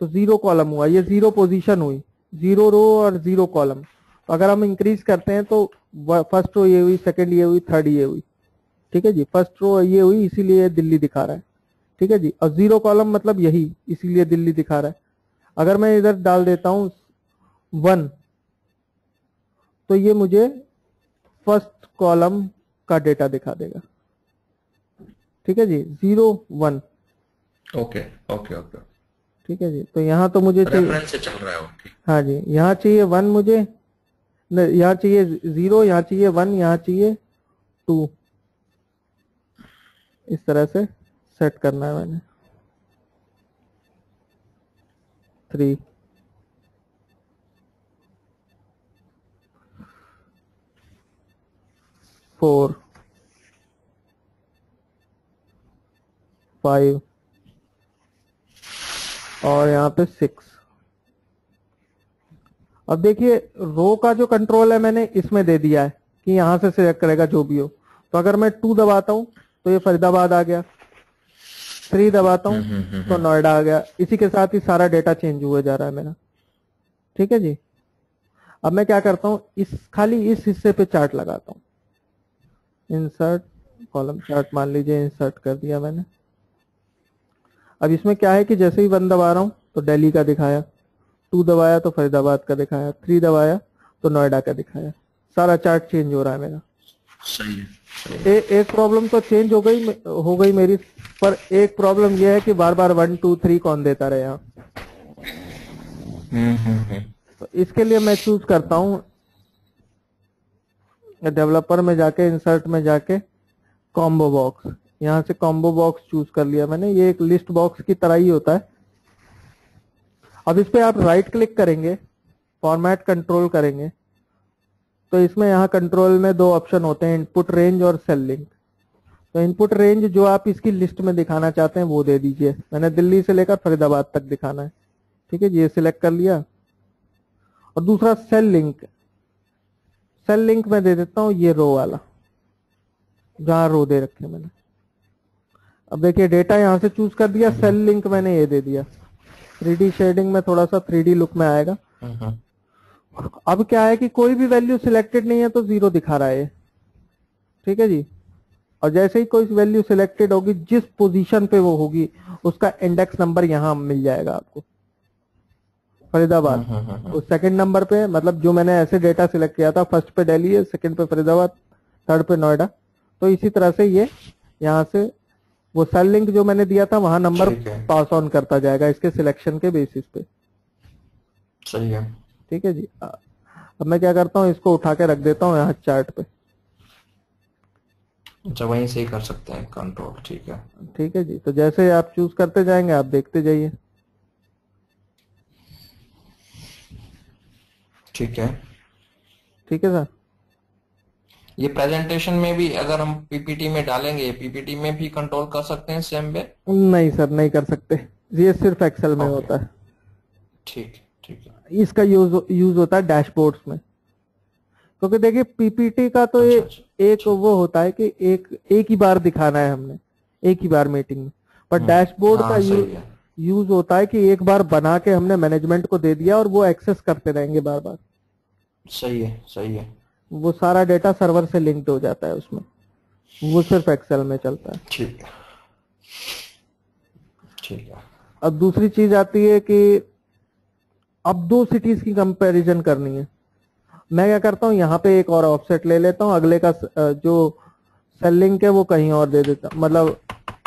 तो ज़ीरो कॉलम हुआ, ये ज़ीरो पोजीशन हुई। ज़ीरो रो और ज़ीरो कॉलम तो अगर हम इंक्रीज करते हैं तो फ़र्स्ट रो ये हुई सेकंड ये हुई थर्ड ये हुई। ठीक है जी फ़र्स्ट रो ये हुई, इसीलिए दिल्ली दिखा रहा है। ठीक है जी? और ज़ीरो कॉलम मतलब यही इसीलिए दिल्ली दिखा रहा है। अगर मैं इधर डाल देता हूँ वन तो ये मुझे फ़र्स्ट कॉलम का डेटा दिखा देगा। ठीक है जी? Zero one okay okay okay ठीक है जी? तो यहाँ तो मुझे चाहिए से चल रहा है हाँ जी यहाँ चाहिए वन मुझे यहाँ चाहिए ज़ीरो यहाँ चाहिए वन यहाँ चाहिए टू इस तरह से। सेट करना है मैंने। थ्री फोर फाइव और यहाँ पे सिक्स अब देखिए रो का जो कंट्रोल है मैंने इसमें दे दिया है कि यहाँ से सिलेक्ट करेगा जो भी हो। तो अगर मैं टू दबाता हूँ तो ये फरीदाबाद आ गया। थ्री दबाता हूँ तो नोएडा आ गया। इसी के साथ ही सारा डेटा चेंज हुआ जा रहा है मेरा। ठीक है जी? अब मैं क्या करता हूँ इस खाली इस हिस्से पे चार्ट लगाता हूँ। इंसर्ट कॉलम चार्ट मान लीजिए इंसर्ट कर दिया मैंने। अब इसमें क्या है कि जैसे ही वन दबा रहा हूँ तो दिल्ली का दिखाया। टू दबाया तो फरीदाबाद का दिखाया। थ्री दबाया तो नोएडा का दिखाया। सारा चार्ट चेंज हो रहा है मेरा। सही है। ए, एक प्रॉब्लम तो चेंज हो गई हो गई मेरी पर एक प्रॉब्लम यह है कि बार बार वन टू थ्री कौन देता रहे यहाँ? हम्म हम्म हम्म। तो इसके लिए मैं चूज़ करता हूँ डेवलपर में जाके इंसर्ट में जाके कॉम्बो बॉक्स यहाँ से कॉम्बो बॉक्स चूज़ कर लिया मैंने। ये एक लिस्ट बॉक्स की तरह ही होता है। अब इस पे आप राइट क्लिक करेंगे फॉर्मेट कंट्रोल करेंगे। तो इसमें यहाँ कंट्रोल में दो ऑप्शन होते हैं इनपुट रेंज और सेल लिंक तो इनपुट रेंज जो आप इसकी लिस्ट में दिखाना चाहते हैं, वो दे दीजिए। मैंने दिल्ली से लेकर फरीदाबाद तक दिखाना है। ठीक है ये सिलेक्ट कर लिया। और दूसरा सेल लिंक सेल लिंक में दे देता हूँ, ये रो वाला। जहाँ रो दे रखे मैंने। अब देखिए डेटा यहाँ से चूज़ कर दिया सेल लिंक मैंने ये दे दिया। थ्री शेडिंग में थोड़ा सा थ्री लुक में आएगा। हम्म। अब क्या है कि कोई भी वैल्यू सिलेक्टेड नहीं है तो ज़ीरो दिखा रहा है। ठीक है जी? और जैसे ही कोई वैल्यू सिलेक्टेड होगी जिस पोजीशन पे वो होगी उसका इंडेक्स नंबर यहाँ मिल जाएगा आपको। फरीदाबाद। उस सेकंड नंबर पे मतलब जो मैंने ऐसे डेटा सिलेक्ट किया था फ़र्स्ट पे दिल्ली है सेकंड पे फरीदाबाद थर्ड पे नोएडा। तो इसी तरह से ये यहाँ से वो सेल लिंक जो मैंने दिया था वहाँ नंबर पास ऑन करता जाएगा इसके सिलेक्शन के बेसिस पे। सही है। ठीक है जी। अब मैं क्या करता हूँ इसको उठा के रख देता हूँ यहाँ चार्ट पे। अच्छा वहीं से ही कर सकते हैं कंट्रोल ठीक है। ठीक है जी तो जैसे आप चूज़ करते जाएँगे आप देखते जाइए। ठीक है। ठीक है सर। ये प्रेजेंटेशन में भी अगर हम पीपीटी में डालेंगे पीपीटी में भी कंट्रोल कर सकते हैं सेम वे नहीं सर नहीं कर सकते। ये सिर्फ़ एक्सेल में होता है। ठीक ठीक है। इसका यूज़ यूज़ होता है डैशबोर्ड्स में। क्योंकि देखिए पीपीटी का तो अच्छा, अच्छा, एक वो होता है कि एक एक ही बार दिखाना है हमने एक ही बार मीटिंग में। पर डैशबोर्ड हाँ, का यूज़ यूज़ होता है कि एक बार बना के हमने मैनेजमेंट को दे दिया और वो एक्सेस करते रहेंगे बार बार सही है सही है। वो सारा डेटा सर्वर से लिंक्ड हो जाता है उसमें। वो सिर्फ़ एक्सेल में चलता है। ठीक। है ठीक है। अब दूसरी चीज़ आती है कि अब दो सिटीज़ की कंपैरिजन करनी है। मैं क्या करता हूँ, यहाँ पे एक और ऑफसेट ले लेता हूँ, अगले का जो सेल लिंक है वो कहीं और दे देता मतलब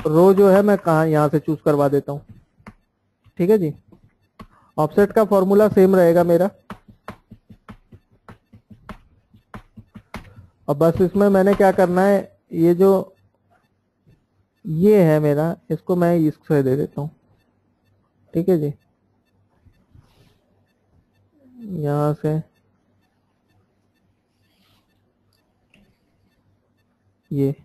रो जो है मैं कहा, यहाँ से चूज़ करवा देता हूँ। ठीक है जी? ऑफसेट का फॉर्मूला सेम रहेगा मेरा। और बस इसमें मैंने क्या करना है, ये जो, ये है मेरा, इसको मैं इससे दे देता हूँ। ठीक है जी? यहाँ से। ये।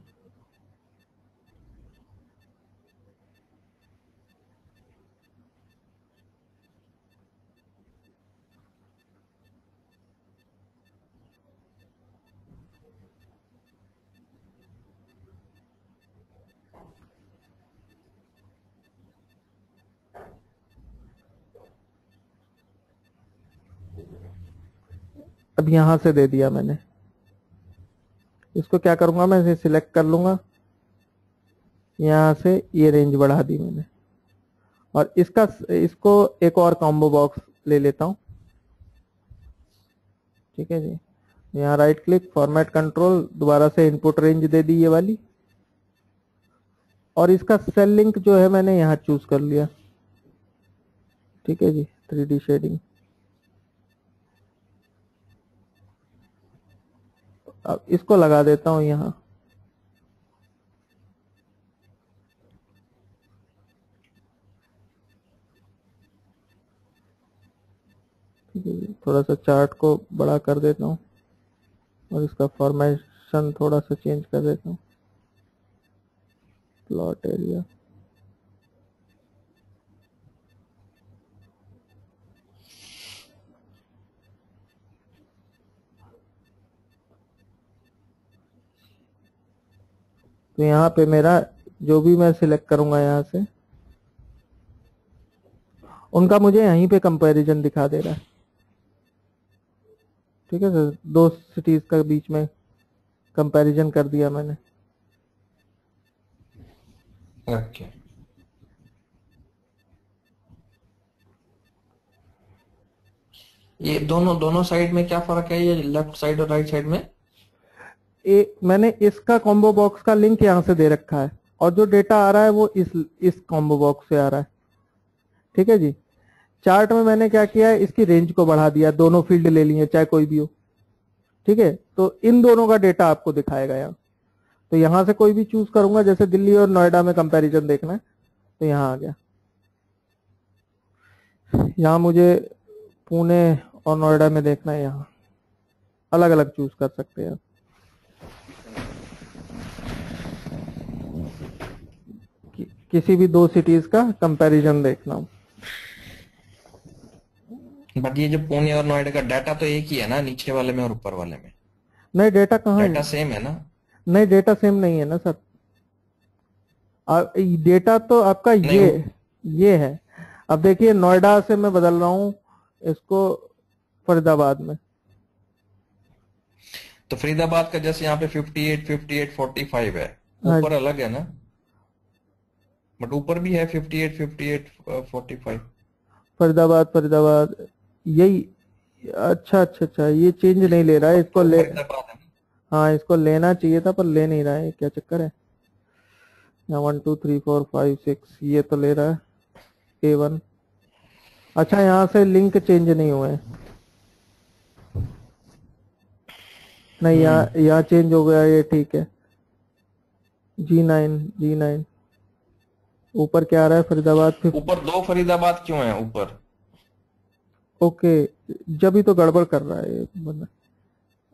अब यहाँ से दे दिया मैंने। इसको क्या करूँगा मैं? इसे सिलेक्ट कर लूँगा। यहाँ से ये रेंज बढ़ा दी मैंने। और इसका, इसको एक और कॉम्बो बॉक्स ले लेता हूँ। ठीक है जी। यहाँ राइट क्लिक फॉर्मेट कंट्रोल दोबारा से इनपुट रेंज दे दी ये वाली। और इसका सेल लिंक जो है मैंने यहाँ चूज़ कर लिया। ठीक है जी थ्री शेडिंग अब इसको लगा देता हूँ है, थोड़ा सा चार्ट को बड़ा कर देता हूँ और इसका फॉर्मेशन थोड़ा सा चेंज कर देता हूँ। प्लॉट एरिया तो यहाँ पे मेरा, जो भी मैं सिलेक्ट करूँगा यहाँ से, उनका मुझे यहीं पे कंपैरिजन दिखा दे रहा है। ठीक है सर दो सिटीज़ का बीच में कंपैरिजन कर दिया मैंने। ओके ये दोनों दोनों साइड में क्या फ़र्क है? ये लेफ़्ट साइड और राइट साइड में? ए, मैंने इसका कॉम्बो बॉक्स का लिंक यहाँ से दे रखा है। और जो डेटा आ रहा है वो इस इस कॉम्बो बॉक्स से आ रहा है। ठीक है जी? चार्ट में मैंने क्या किया है? इसकी रेंज को बढ़ा दिया। दोनों फ़ील्ड ले लिए चाहे कोई भी हो। ठीक है? तो इन दोनों का डेटा आपको दिखाएगा यहाँ। तो यहाँ से कोई भी चूज़ करूँगा जैसे दिल्ली और नोएडा में कंपैरिजन देखना है तो यहाँ आ गया। यहाँ मुझे पुणे और नोएडा में देखना है यहाँ। अलग अलग चूज़ कर सकते हैं आप। किसी भी दो सिटीज़ का कंपैरिजन देखना। बट ये जो पुणे और नोएडा का डाटा तो एक ही है ना नीचे वाले में और ऊपर वाले में? नहीं डेटा कहाँ है? डाटा सेम है ना? नहीं डेटा सेम नहीं है ना सर डेटा तो आपका ये ये है। अब देखिए नोएडा से मैं बदल रहा हूँ इसको फरीदाबाद में। तो फरीदाबाद का जैसे यहाँ पे 58, 58, 45 है। हाँ ऊपर अलग है ना? बट ऊपर भी है 58, 58, 45 फरीदाबाद फरीदाबाद यही अच्छा अच्छा अच्छा ये चेंज नहीं ले रहा है इसको ले हाँ इसको लेना चाहिए था पर ले नहीं रहा है क्या चक्कर है? यहाँ one two three four five six ये तो ले रहा है ए वन अच्छा यहाँ से लिंक चेंज नहीं हुए हैं। नहीं यहाँ यहाँ चेंज हो गया ये ठीक है। जी नाइन जी नाइन ऊपर क्या आ रहा है फरीदाबाद फिफ्थ ऊपर दो फरीदाबाद क्यों है ऊपर? ओके जब ही तो गड़बड़ कर रहा है ये बंदा।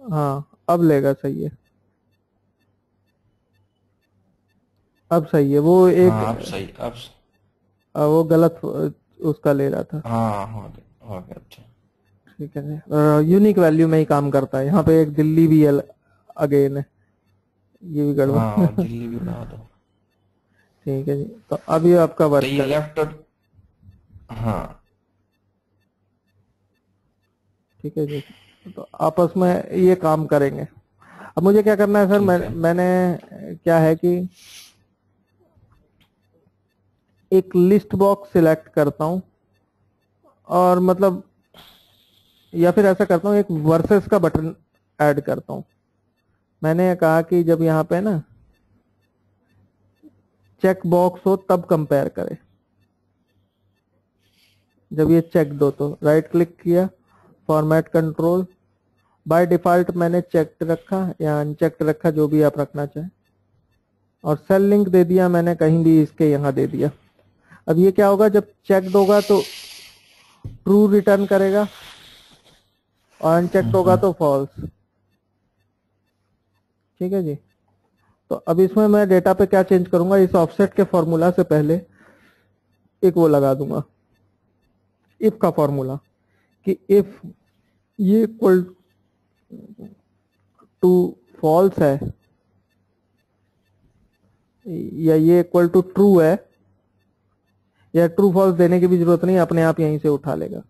हाँ अब लेगा सही है। अब सही है वो एक हाँ अब सही अब आ, वो गलत उसका ले रहा था। हाँ हो गया हो गया अच्छा। ठीक है यूनिक वैल्यू में ही काम करता है। यहाँ पे एक दिल्ली भी अगेन। है ये भी गड़बड़। हाँ दिल्ली भी बना दो। ठीक है जी। तो अभी आपका तो वर्क ये लेफ़्ट और हाँ। ठीक है जी। तो आपस में ये काम करेंगे। अब मुझे क्या करना है सर? मैं, मैंने क्या है कि एक लिस्ट बॉक्स सिलेक्ट करता हूँ और मतलब या फिर ऐसा करता हूँ एक वर्सेस का बटन ऐड करता हूँ। मैंने कहा कि जब यहाँ पे ना चेक बॉक्स हो तब कंपेयर करें। जब ये चेक दो तो राइट क्लिक किया फॉर्मेट कंट्रोल बाय डिफ़ॉल्ट मैंने चेक्ड रखा या अनचेक्ड रखा जो भी आप रखना चाहें। और सेल लिंक दे दिया मैंने कहीं भी इसके यहाँ दे दिया। अब ये क्या होगा जब चेक्ड होगा तो ट्रू रिटर्न करेगा और अनचेक्ड होगा तो फॉल्स ठीक है जी? तो अब इसमें मैं डेटा पे क्या चेंज करूँगा? इस ऑफसेट के फॉर्मूला से पहले एक वो लगा दूँगा। इफ़ का फॉर्मूला कि इफ़ ये इक्वल टू फॉल्स है या ये इक्वल टू ट्रू है या ट्रू फॉल्स देने की भी ज़रूरत नहीं, अपने आप यहीं से उठा लेगा।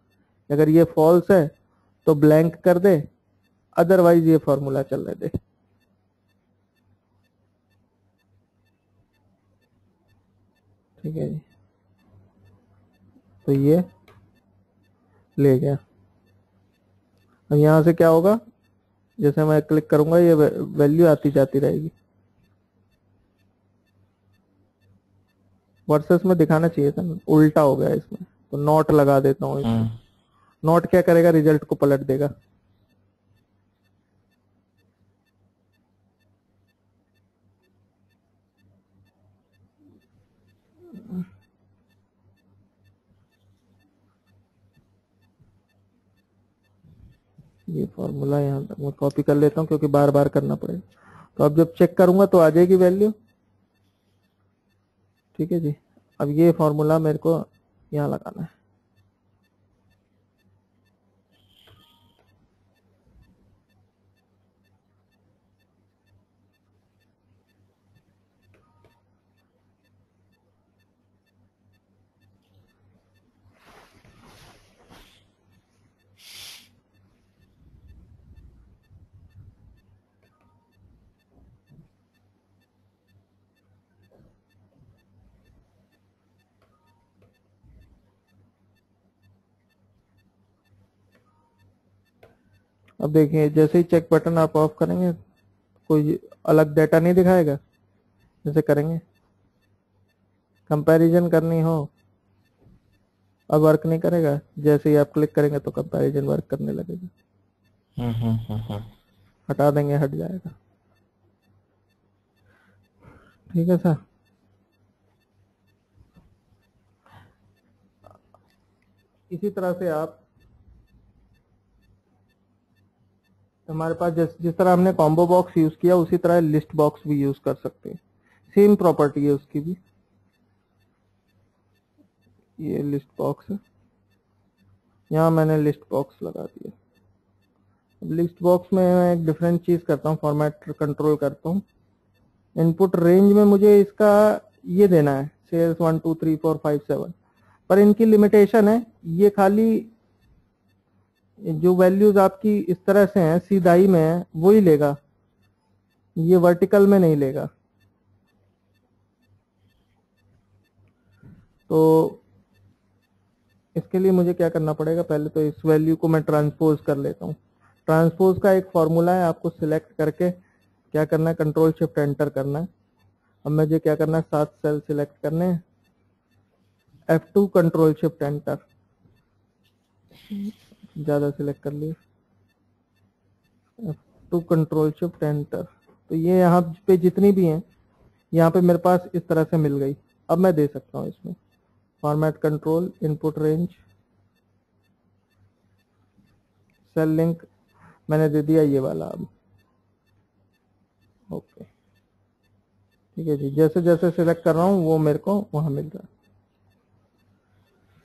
अगर ये फॉल्स है तो ब्लैंक कर दे अदरवाइज़ ये फॉर्मूला चलने दे। ठीक है जी। तो ये ले गया। अब यहाँ से क्या होगा? जैसे मैं क्लिक करूँगा ये वैल्यू आती जाती रहेगी। वर्सेस में दिखाना चाहिए था। उल्टा हो गया इसमें। तो नॉट लगा देता हूँ इसमें। हम्म, नॉट क्या करेगा? रिज़ल्ट को पलट देगा। ये फॉर्मूला यहाँ तक मैं कॉपी कर लेता हूँ क्योंकि बार बार करना पड़ेगा। तो अब जब चेक करूँगा तो आ जाएगी वैल्यू ठीक है जी। अब ये फॉर्मूला मेरे को यहाँ लगाना है। अब देखिए जैसे ही चेक बटन आप ऑफ़ करेंगे कोई अलग डाटा नहीं दिखाएगा जैसे करेंगे। कंपैरिजन करनी हो अब वर्क नहीं करेगा जैसे ही आप क्लिक करेंगे तो कंपैरिजन वर्क करने लगेगा। हम्म हम्म हम्म हम्म। हटा देंगे हट जाएगा। ठीक है सर? इसी तरह से आप हमारे पास जिस जिस तरह हमने कॉम्बो बॉक्स यूज़ किया, उसी तरह लिस्ट बॉक्स भी यूज़ कर सकते हैं। सेम प्रॉपर्टी है उसकी भी। ये लिस्ट बॉक्स है। यहाँ मैंने लिस्ट बॉक्स लगा दिया। लिस्ट बॉक्स में मैं एक डिफरेंट चीज़ करता हूँ फॉर्मेट कंट्रोल करता हूँ। इनपुट रेंज में मुझे इसका ये देना है sales one two three four five seven पर इनकी लिमिटेशन है, ये खाली जो वैल्यूज़ आपकी इस तरह से हैं सीधाई में है, वो ही लेगा। ये वर्टिकल में नहीं लेगा। तो इसके लिए मुझे क्या करना पड़ेगा? पहले तो इस वैल्यू को मैं ट्रांसपोज कर लेता हूँ। ट्रांसपोज का एक फॉर्मूला है, आपको सिलेक्ट करके क्या करना है? कंट्रोल शिफ्ट एंटर करना है। अब मुझे क्या करना है? सात सेल सिलेक्ट करने हैं। F2 कंट्रोल शिफ्ट एंटर ज़्यादा सिलेक्ट कर लिए। टू कंट्रोल शिफ्ट एंटर तो ये यहाँ पे जितनी भी हैं, यहाँ पे मेरे पास इस तरह से मिल गई। अब मैं दे सकता हूँ इसमें। Format control input range cell link मैंने दे दिया ये वाला अब। ओके ठीक है जी जैसे जैसे सिलेक्ट कर रहा हूँ, वो मेरे को वहाँ मिल रहा है।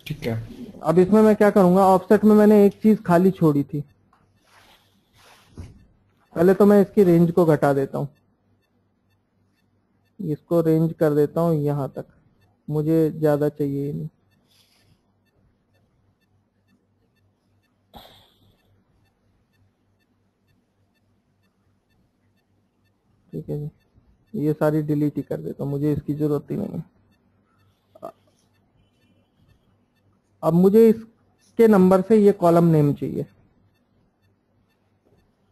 ठीक है। अब इसमें मैं क्या करूँगा ऑफसेट में मैंने एक चीज़ खाली छोड़ी थी। पहले तो मैं इसकी रेंज को घटा देता हूँ। इसको रेंज कर देता हूँ यहाँ तक। मुझे ज़्यादा चाहिए नहीं। ठीक है जी। ये सारी डिलीट ही कर देता हूँ। मुझे इसकी ज़रूरत ही नहीं है। अब मुझे इसके नंबर से ये कॉलम नेम चाहिए।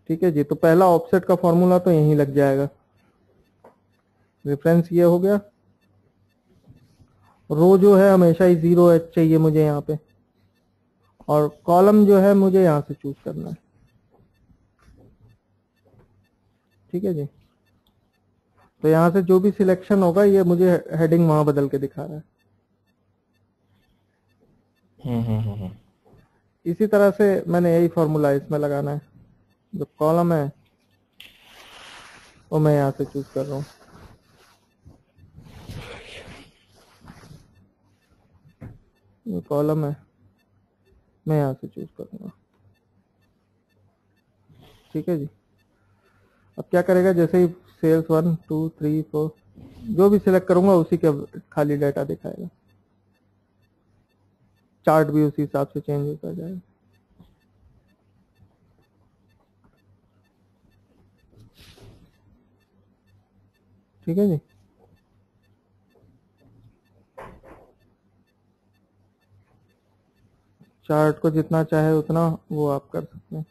ठीक है जी तो पहला ऑफसेट का फॉर्मूला तो यहीं लग जाएगा। रेफरेंस ये हो गया। रो जो है हमेशा ही ज़ीरो एच चाहिए मुझे यहाँ पे। और कॉलम जो है मुझे यहाँ से चूज़ करना है। ठीक है जी? तो यहाँ से जो भी सिलेक्शन होगा, ये मुझे हेडिंग वहाँ बदल के दिखा रहा है। इसी तरह से मैंने यही फॉर्मूला इसमें लगाना है। जो कॉलम है, वो मैं यहाँ से चूज़ कर रहा हूँ। कॉलम है, मैं यहाँ से चूज़ करूँगा। ठीक है जी? अब क्या करेगा? जैसे ही cells one two three four जो भी सिलेक्ट करूँगा, उसी के खाली डाटा दिखाएगा। चार्ट भी उसी हिसाब से चेंज होता जाएगा। ठीक है जी? चार्ट को जितना चाहे उतना वो आप कर सकते हैं।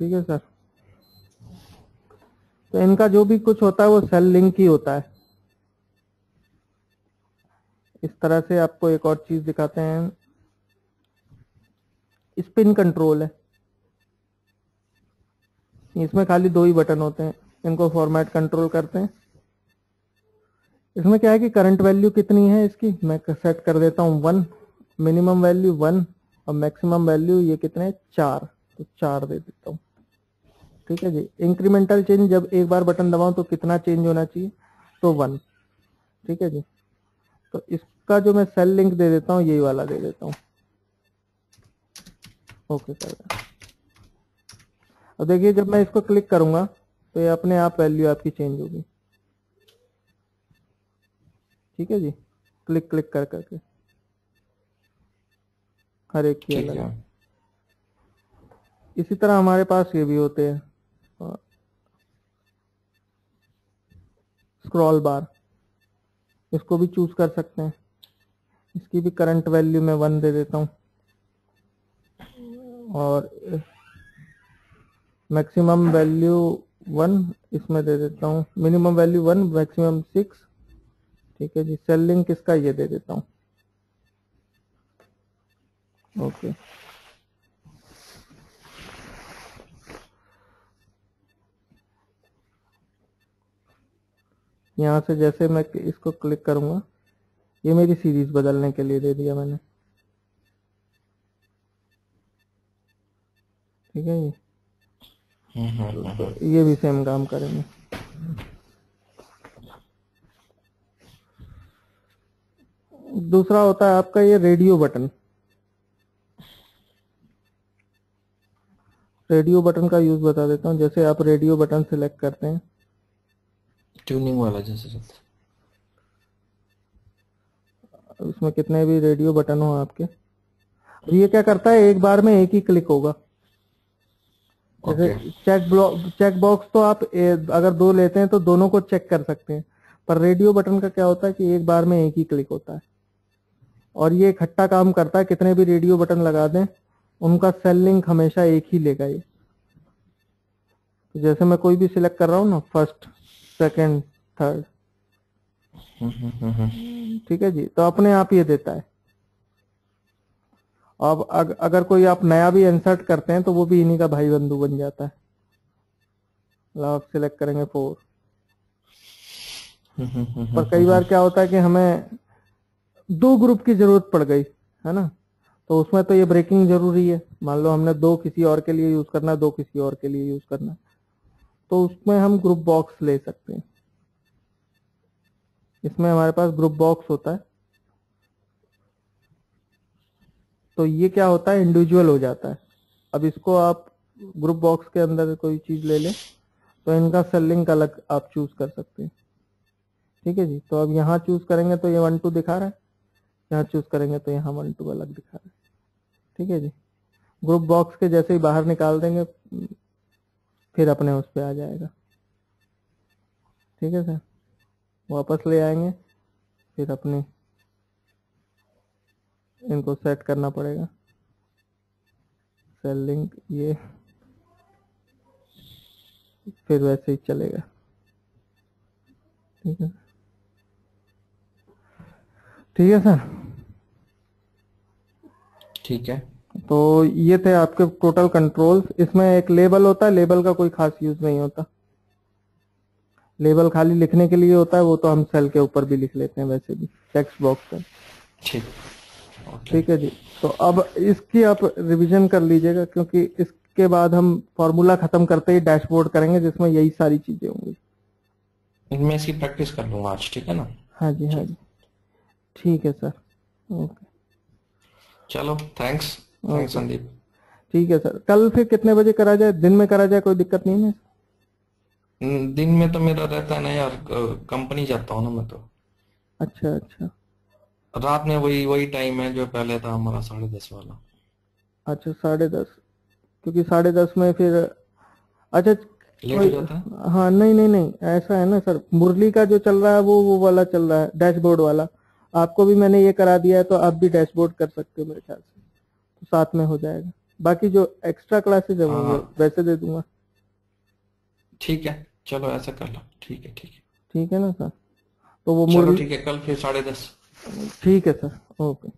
ठीक है सर। तो इनका जो भी कुछ होता है वो सेल लिंक ही होता है। इस तरह से आपको एक और चीज़ दिखाते हैं। स्पिन कंट्रोल है। इसमें खाली दो ही बटन होते हैं। इनको फॉर्मेट कंट्रोल करते हैं। इसमें क्या है कि करंट वैल्यू कितनी है इसकी? मैं सेट कर देता हूँ वन मिनिमम वैल्यू वन और मैक्सिमम वैल्यू ये कितने चार। तो चार दे देता हूँ। ठीक है जी। इंक्रीमेंटल चेंज जब एक बार बटन दबाऊं तो कितना चेंज होना चाहिए? तो वन ठीक है जी। तो इसका जो मैं सेल लिंक दे देता हूँ यही वाला दे देता हूँ। ओके सर अब देखिए जब मैं इसको क्लिक करूँगा तो ये अपने आप वैल्यू आपकी चेंज होगी। ठीक है जी। क्लिक क्लिक कर करके हर एक की अलग। इसी तरह हमारे पास ये भी होते हैं। स्क्रॉल बार इसको भी चूज़ कर सकते हैं। इसकी भी करंट वैल्यू मैं वन दे देता हूँ। और मैक्सिमम वैल्यू वन इसमें दे देता हूँ। Minimum value one maximum six ठीक है जी सेल लिंक इसका ये दे देता हूँ। ओके यहाँ से जैसे मैं इसको क्लिक करूँगा ये मेरी सीरीज़ बदलने के लिए दे दिया मैंने। ठीक है तो ये भी सेम काम करेंगे। दूसरा होता है आपका ये रेडियो बटन रेडियो बटन का यूज़ बता देता हूँ। जैसे आप रेडियो बटन सिलेक्ट करते हैं ट्यूनिंग वाला जैसे चलता है। उसमें कितने भी रेडियो बटन हो आपके। और ये क्या करता है एक बार में एक ही क्लिक होगा। जैसे चेक ब्लॉक चेक बॉक्स तो आप ए, अगर दो लेते हैं तो दोनों को चेक कर सकते हैं। पर रेडियो बटन का क्या होता है कि एक बार में एक ही क्लिक होता है। और ये इकट्ठा काम करता है कितने भी रेडियो बटन लगा दें उनका सेल लिंक हमेशा एक ही लेगा ये। तो जैसे मैं कोई भी सिलेक्ट कर रहा हूँ ना फ़र्स्ट सेकंड थर्ड। ठीक है जी? तो अपने आप ये देता है। अब अग, अगर कोई आप नया भी इंसर्ट करते हैं तो वो भी इन्हीं का भाई बंधु बन जाता है। आप सिलेक्ट करेंगे फोर पर कई बार क्या होता है कि हमें दो ग्रुप की ज़रूरत पड़ गई है ना? तो उसमें तो ये ब्रेकिंग ज़रूरी है। मान लो हमने दो किसी और के लिए यूज़ करना है दो किसी और के लिए यूज़ करना है। तो उसमें हम ग्रुप बॉक्स ले सकते हैं। इसमें हमारे पास ग्रुप बॉक्स होता है। तो ये क्या होता है? इंडिविजुअल हो जाता है। अब इसको आप ग्रुप बॉक्स के अंदर कोई चीज़ ले लें तो इनका सेलिंग अलग आप चूज़ कर सकते हैं। ठीक है जी? तो अब यहाँ चूज़ करेंगे तो ये वन टू दिखा रहा है। यहाँ चूज़ करेंगे तो यहाँ वन टू अलग दिखा रहा है। ठीक है जी? ग्रुप बॉक्स के जैसे ही बाहर निकाल देंगे फिर अपने उस पर आ जाएगा। ठीक है सर? वापस ले आएँगे, फिर अपने इनको सेट करना पड़ेगा। सेल लिंक ये फिर वैसे ही चलेगा। ठीक है? ठीक है सर? ठीक है। तो ये थे आपके टोटल कंट्रोल्स इसमें एक लेबल होता है लेबल का कोई खास यूज़ नहीं होता। लेबल खाली लिखने के लिए होता है वो तो हम सेल के ऊपर भी लिख लेते हैं वैसे भी टेक्स्ट बॉक्स पर ठीक। ठीक है जी। तो अब इसकी आप रिवीजन कर लीजिएगा क्योंकि इसके बाद हम फॉर्मूला खत्म करते ही डैशबोर्ड करेंगे जिसमें यही सारी चीज़ें होंगी। मैं इसकी प्रैक्टिस कर लूँगा आज ठीक है ना? हाँ जी हाँ जी। ठीक है सर ओके चलो थैंक्स थैंक्स संदीप। ठीक है सर। कल फिर कितने बजे करा जाए? दिन में करा जाए? कोई दिक्कत नहीं है? हम्म, दिन में तो मेरा रहता है ना यार कंपनी जाता हूँ ना मैं तो। अच्छा अच्छा। रात में वही वही टाइम है जो पहले था हमारा साढ़े दस वाला। अच्छा साढ़े दस। क्योंकि साढ़े दस में फिर अच्छा है? हाँ नहीं नहीं नहीं ऐसा है ना सर। मुरली का जो चल रहा है वो वो वाला चल रहा है डैशबोर्ड वाला। आपको भी मैंने ये करा दिया है तो आप भी डैशबोर्ड कर सकते हो मेरे ख्याल से। साथ में हो जाएगा। बाकी जो एक्स्ट्रा क्लासेज है वो हाँ। वैसे दे दूँगा। ठीक है चलो ऐसा कर लो। ठीक है ठीक है। ठीक है ना सर? तो वो मुरली ठीक है कल फिर साढ़े दस। ठीक है सर ओके।